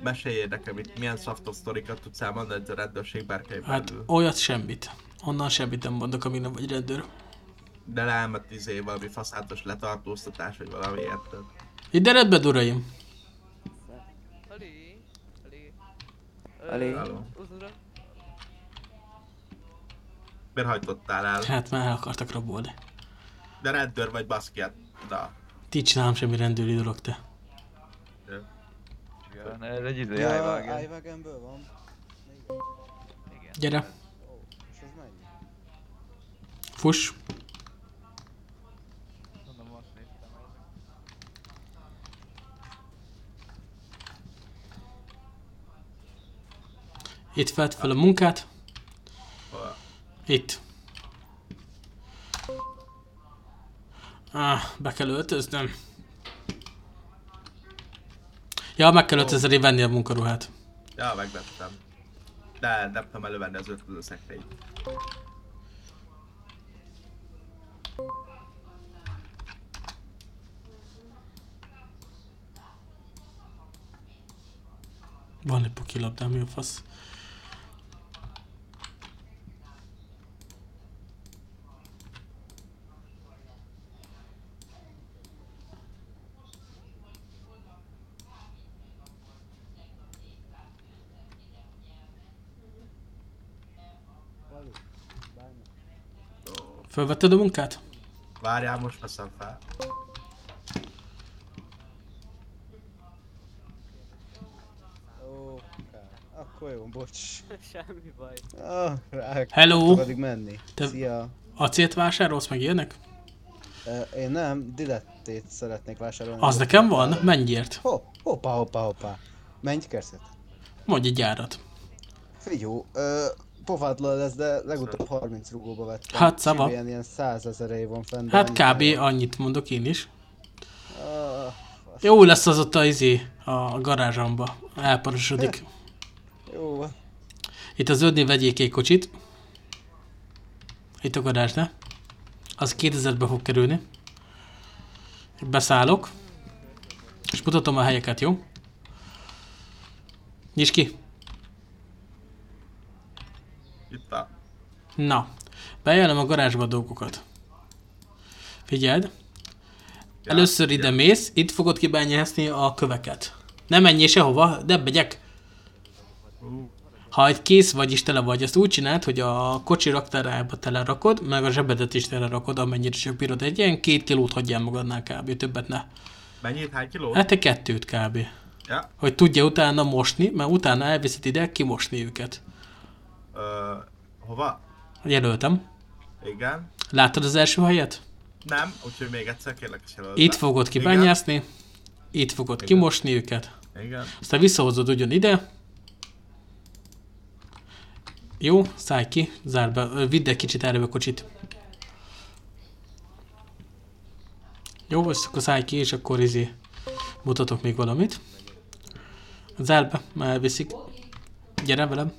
Meséljél nekem, itt milyen szaftos sztorikat tudsz elmondani a rendőrség berkeim Hát belül. olyat semmit. Onnan semmit nem mondok, amíg nem vagy rendőr. De leelmet izé valami faszátos letartóztatás, vagy valami érted. Ide rendben, uraim! Elég. Miért hajtottál el? Hát már el akartak rabolni. De rendőr vagy baszki, hát. Na. Ti csinálom semmi rendőri dolog, te. Igen, ez egy izé, Ja, iWagon. iWagonből van. Gyere, fuss! Itt felt fel a munkát. Itt. Ah, be kell öltöznöm. Ja, meg kell öltözni, venni a munkaruhát. Ja, megvettem. De nem tudom elővenni az ötlő szekrényt. Van egy pokilabdám, mi a fasz? Fölvetted a munkát? Várjál, most veszem fel. Akkor jó, bocs. [LAUGHS] Semmi baj. Ah, rá Hello! Pedig menni. Te Szia. acélt vásárolsz meg ilyenek? Uh, én nem, dilettét szeretnék vásárolni. Az nekem van? Mennyiért? Ho, hoppá, hoppá, hoppá. Menj kerszet. Mondj egy árat. Figyó, uh, pofátlan lesz, de legutóbb 30 rugóba vettem. Hát, szava. Ilyen, ilyen 100 ezerei van fenn. Hát kb. annyit mondok én is. Ah, Jó lesz az ott a izé, a garázsamba. Elparosodik. Jó van. Itt az zöldnél vegyék egy kocsit. Itt a garázsnál. Az 2000-be fog kerülni. Beszállok. És mutatom a helyeket, jó? Nyisd ki. Itt a... Na. Bejelölöm a garázsba a dolgokat. Figyeld. Először ide mész, itt fogod kibányászni a köveket. Nem menjél sehova, de megyek. Ha egy kész vagy is tele vagy, ezt úgy csináld, hogy a kocsi raktárába telerakod, meg a zsebedet is telerakod, amennyire csak bírod. Egy ilyen két kilót hagyjál magadnál kb. Többet ne. Mennyit? Hány kilót? Hát te kettőt kb. Ja. Hogy tudja utána mosni, mert utána elviszed ide kimosni őket. Ö, hova? Jelöltem. Igen. Láttad az első helyet? Nem, úgyhogy még egyszer kérlek is jelöld Itt fogod Igen. kibányászni, itt fogod Igen. kimosni őket, Igen. aztán visszahozod ugyan ide. Jó, szállj ki, zárd be, vidd egy kicsit erre a kocsit. Jó, azt akkor szállj ki, és akkor izé mutatok még valamit. Zárd be, már elviszik. Gyere velem.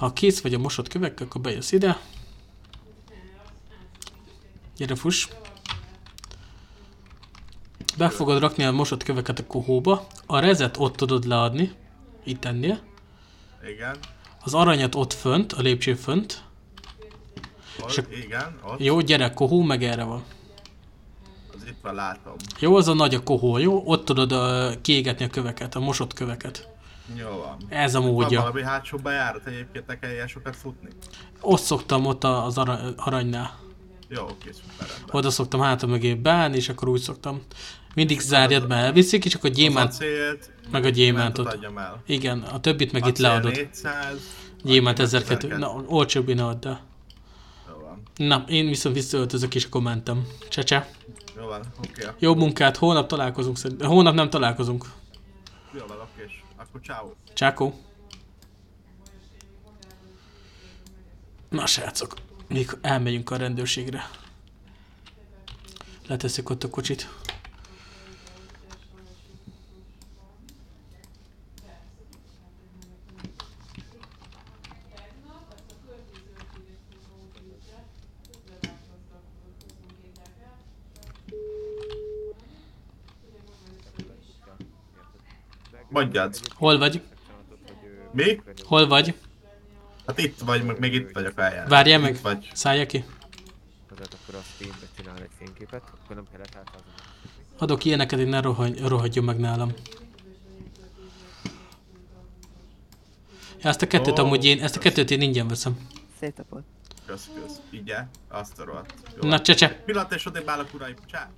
Ha kész vagy a mosott kövekkel, akkor bejössz ide. Gyere, fuss. Be fogod rakni a mosott köveket a kohóba. A rezet ott tudod leadni. Itt ennél. Igen. Az aranyat ott fönt, a lépcső fönt. Ott, ak- igen, ott. Jó, gyere, kohó meg erre van. Az itt van, látom. Jó, az a nagy a kohó, jó? Ott tudod uh, kiégetni a köveket, a mosott köveket. Jó van. Ez a Van módja. valami hátsó bejárat egyébként, ne kell ilyen sokat futni. Ott szoktam, ott az ara- aranynál. Jó, oké, szuper. Oda szoktam hátam mögé beállni, és akkor úgy szoktam. Mindig zárjad be, elviszik, és akkor a gyémánt, acélt, meg a gyémántot. Igen, a többit meg itt Acél leadod. 400, Gyémánt acél 1002. 1200. Na, olcsóbb én add el. Van. Na, én viszont visszaöltözök, és akkor mentem. Csecse. Jó van, oké. akkor- Jó munkát, holnap találkozunk szerintem. Holnap nem találkozunk. Akkor ciao. Csákó. Na srácok, még elmegyünk a rendőrségre. Leteszik ott a kocsit. Mondjad. Hol vagy? Mi? Hol vagy? Hát itt vagy, meg még itt vagyok eljárás. Várjál Itt meg, Vagy. szállja ki. Tehát akkor azt fénybe csinál egy fényképet, akkor nem kellett átházni. Adok ilyeneket, hogy ne rohanj, rohadjon meg nálam. Ja, ezt a kettőt Ó. amúgy én, ezt a kettőt én ingyen veszem. Szétapott. Kösz, kösz. Így Azt a rohadt. Jó Na, van. csecse. Egy Pillanat és odébb állok, uraim. Csá.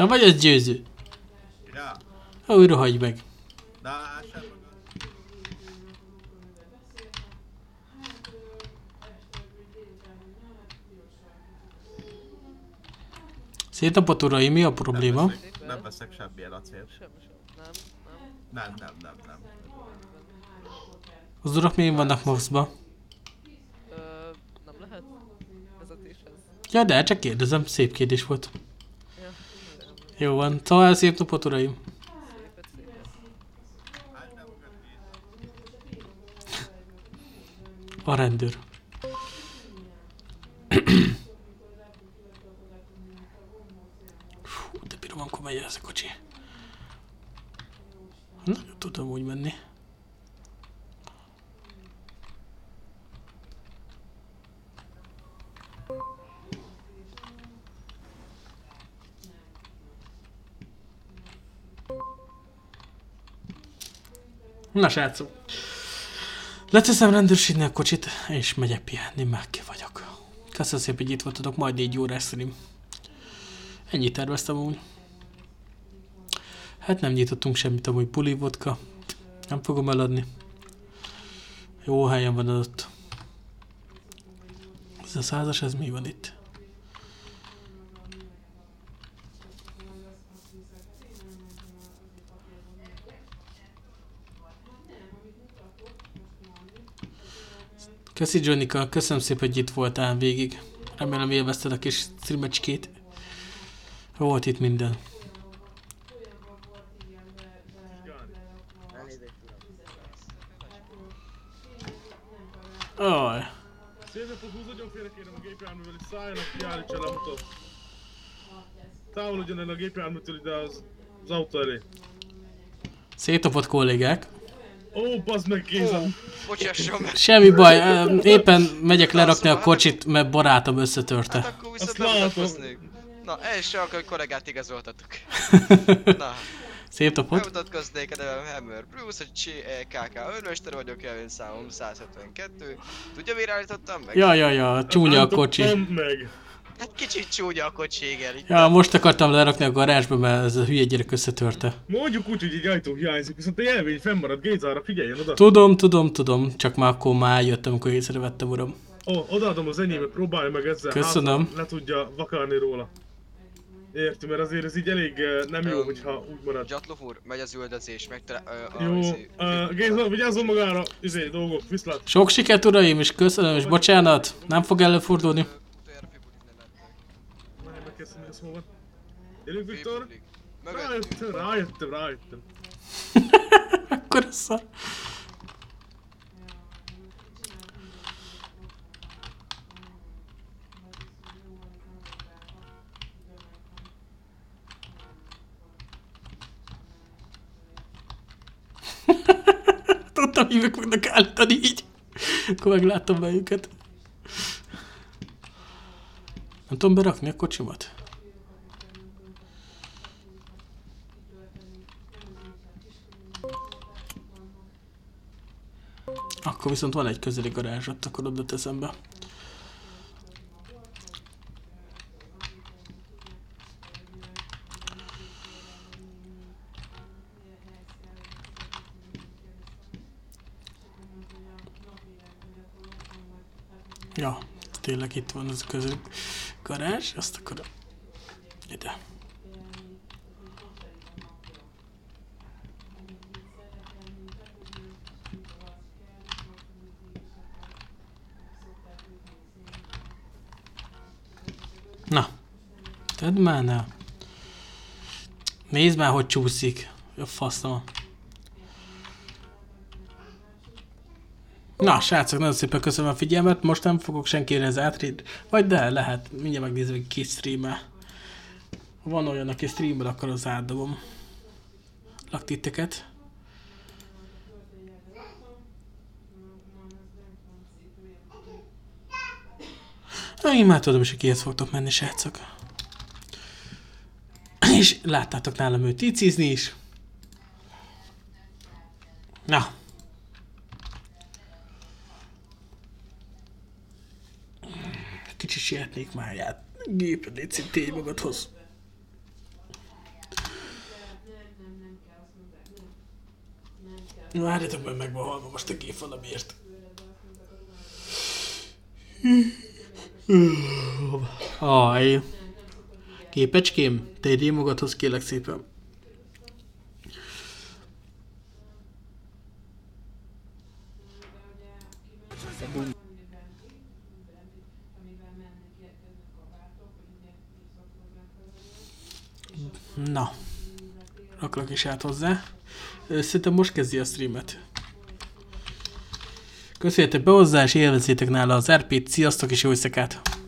Na vagy ez győző? Ja. Ó, rohagy meg. Na. Szétapott uraim, mi a probléma? Nem veszek, nem veszek semmilyen acélt. Nem, nem, nem, nem. Az urak miért vannak moszba? Ö, nem lehet vezetéshez. Ja, de csak kérdezem, szép kérdés volt. Jó van, szóval szép napot uraim. A rendőr. Fú, de bírom, amikor megy ez a kocsi. Nagyon tudom úgy menni. Na srácok. Leteszem rendőrségnél a kocsit, és megyek pihenni, meg ki vagyok. Köszönöm szépen, hogy itt voltatok, majd négy órás stream. Ennyit terveztem úgy. Hát nem nyitottunk semmit, amúgy puli vodka. Nem fogom eladni. Jó helyen van ott. Ez a százas, ez mi van itt? Köszi Jonika, köszönöm szépen, hogy itt voltál végig. Remélem élvezted a kis streamecskét. Volt itt minden. Aj. Szép napot húzódjon félre kérem a gépjárművel, és szálljanak ki, állítsa le a motor. Távolodjon el a gépjárműtől ide az, az autó elé. Szétopott kollégák. Ó, bazd meg Géza! Bocsásson meg! Semmi baj, éppen megyek lerakni a kocsit, mert barátom összetörte. Akkor viszont bemutatkoznék. Na, első alkalom, hogy kollégát igazoltatok. [LAUGHS] Na, Szép napot. bemutatkoznék, a nevem Hammer Bruce, a CKK őrmester vagyok, jelvényszámom 172. Tudja, mire állítottam meg? Ja, ja, ja, csúnya a kocsi. meg! Hát kicsit csúnya a kocsi, igen. Itt Ja, most akartam lerakni a garázsba, mert ez a hülye gyerek összetörte. Mondjuk úgy, hogy egy ajtó hiányzik, viszont a jelvény fennmarad, Gézára figyeljen oda! Tudom, tudom, tudom, csak már akkor már jöttem, amikor észrevettem, uram. Ó, odaadom az enyémet, próbálj meg ezzel Köszönöm. hátra, le tudja vakarni róla. Érti, mert azért ez így elég eh, nem jó, hogyha úgy marad. Gyatlov úr, megy az üldözés, megtalál... A, Jó, izé- uh, Géza, vigyázzon magára, izé, dolgok, viszlát. Sok sikert, uraim, és köszönöm, és bocsánat, nem fog előfordulni. Szóval. ismi var? Viktor. Rájöttem, rájöttem, rájöttem. Akkor a szar. [LAUGHS] Tudtam, hogy meg fognak állítani így. Akkor meglátom be őket. Nem tudom berakni a kocsimat. Akkor viszont van egy közeli garázs, ott akkor oda teszem be. Ja, tényleg itt van az a közeli garázs, azt akkor ide. Na, tedd már ne. Nézd már, hogy csúszik. A faszom. Na, srácok, nagyon szépen köszönöm a figyelmet. Most nem fogok senkire ez átrid. Vagy de, lehet. Mindjárt megnézem, hogy ki streamel. Van olyan, aki streamel, akkor az átdobom. Laktiteket. Na, én már tudom is, hogy kihez fogtok menni, srácok. És láttátok nálam őt icizni is. Na. Kicsit sietnék már ját. Géped, légy tégy magadhoz. Várjatok meg, meg van halva most a gép valamiért. Aj. Képecském, tegyél magadhoz kérlek szépen. Na. Raklak is át hozzá. Szerintem most kezdi a streamet. Köszönjétek be hozzá, és élvezétek nála az RP-t. Sziasztok és jó éjszakát!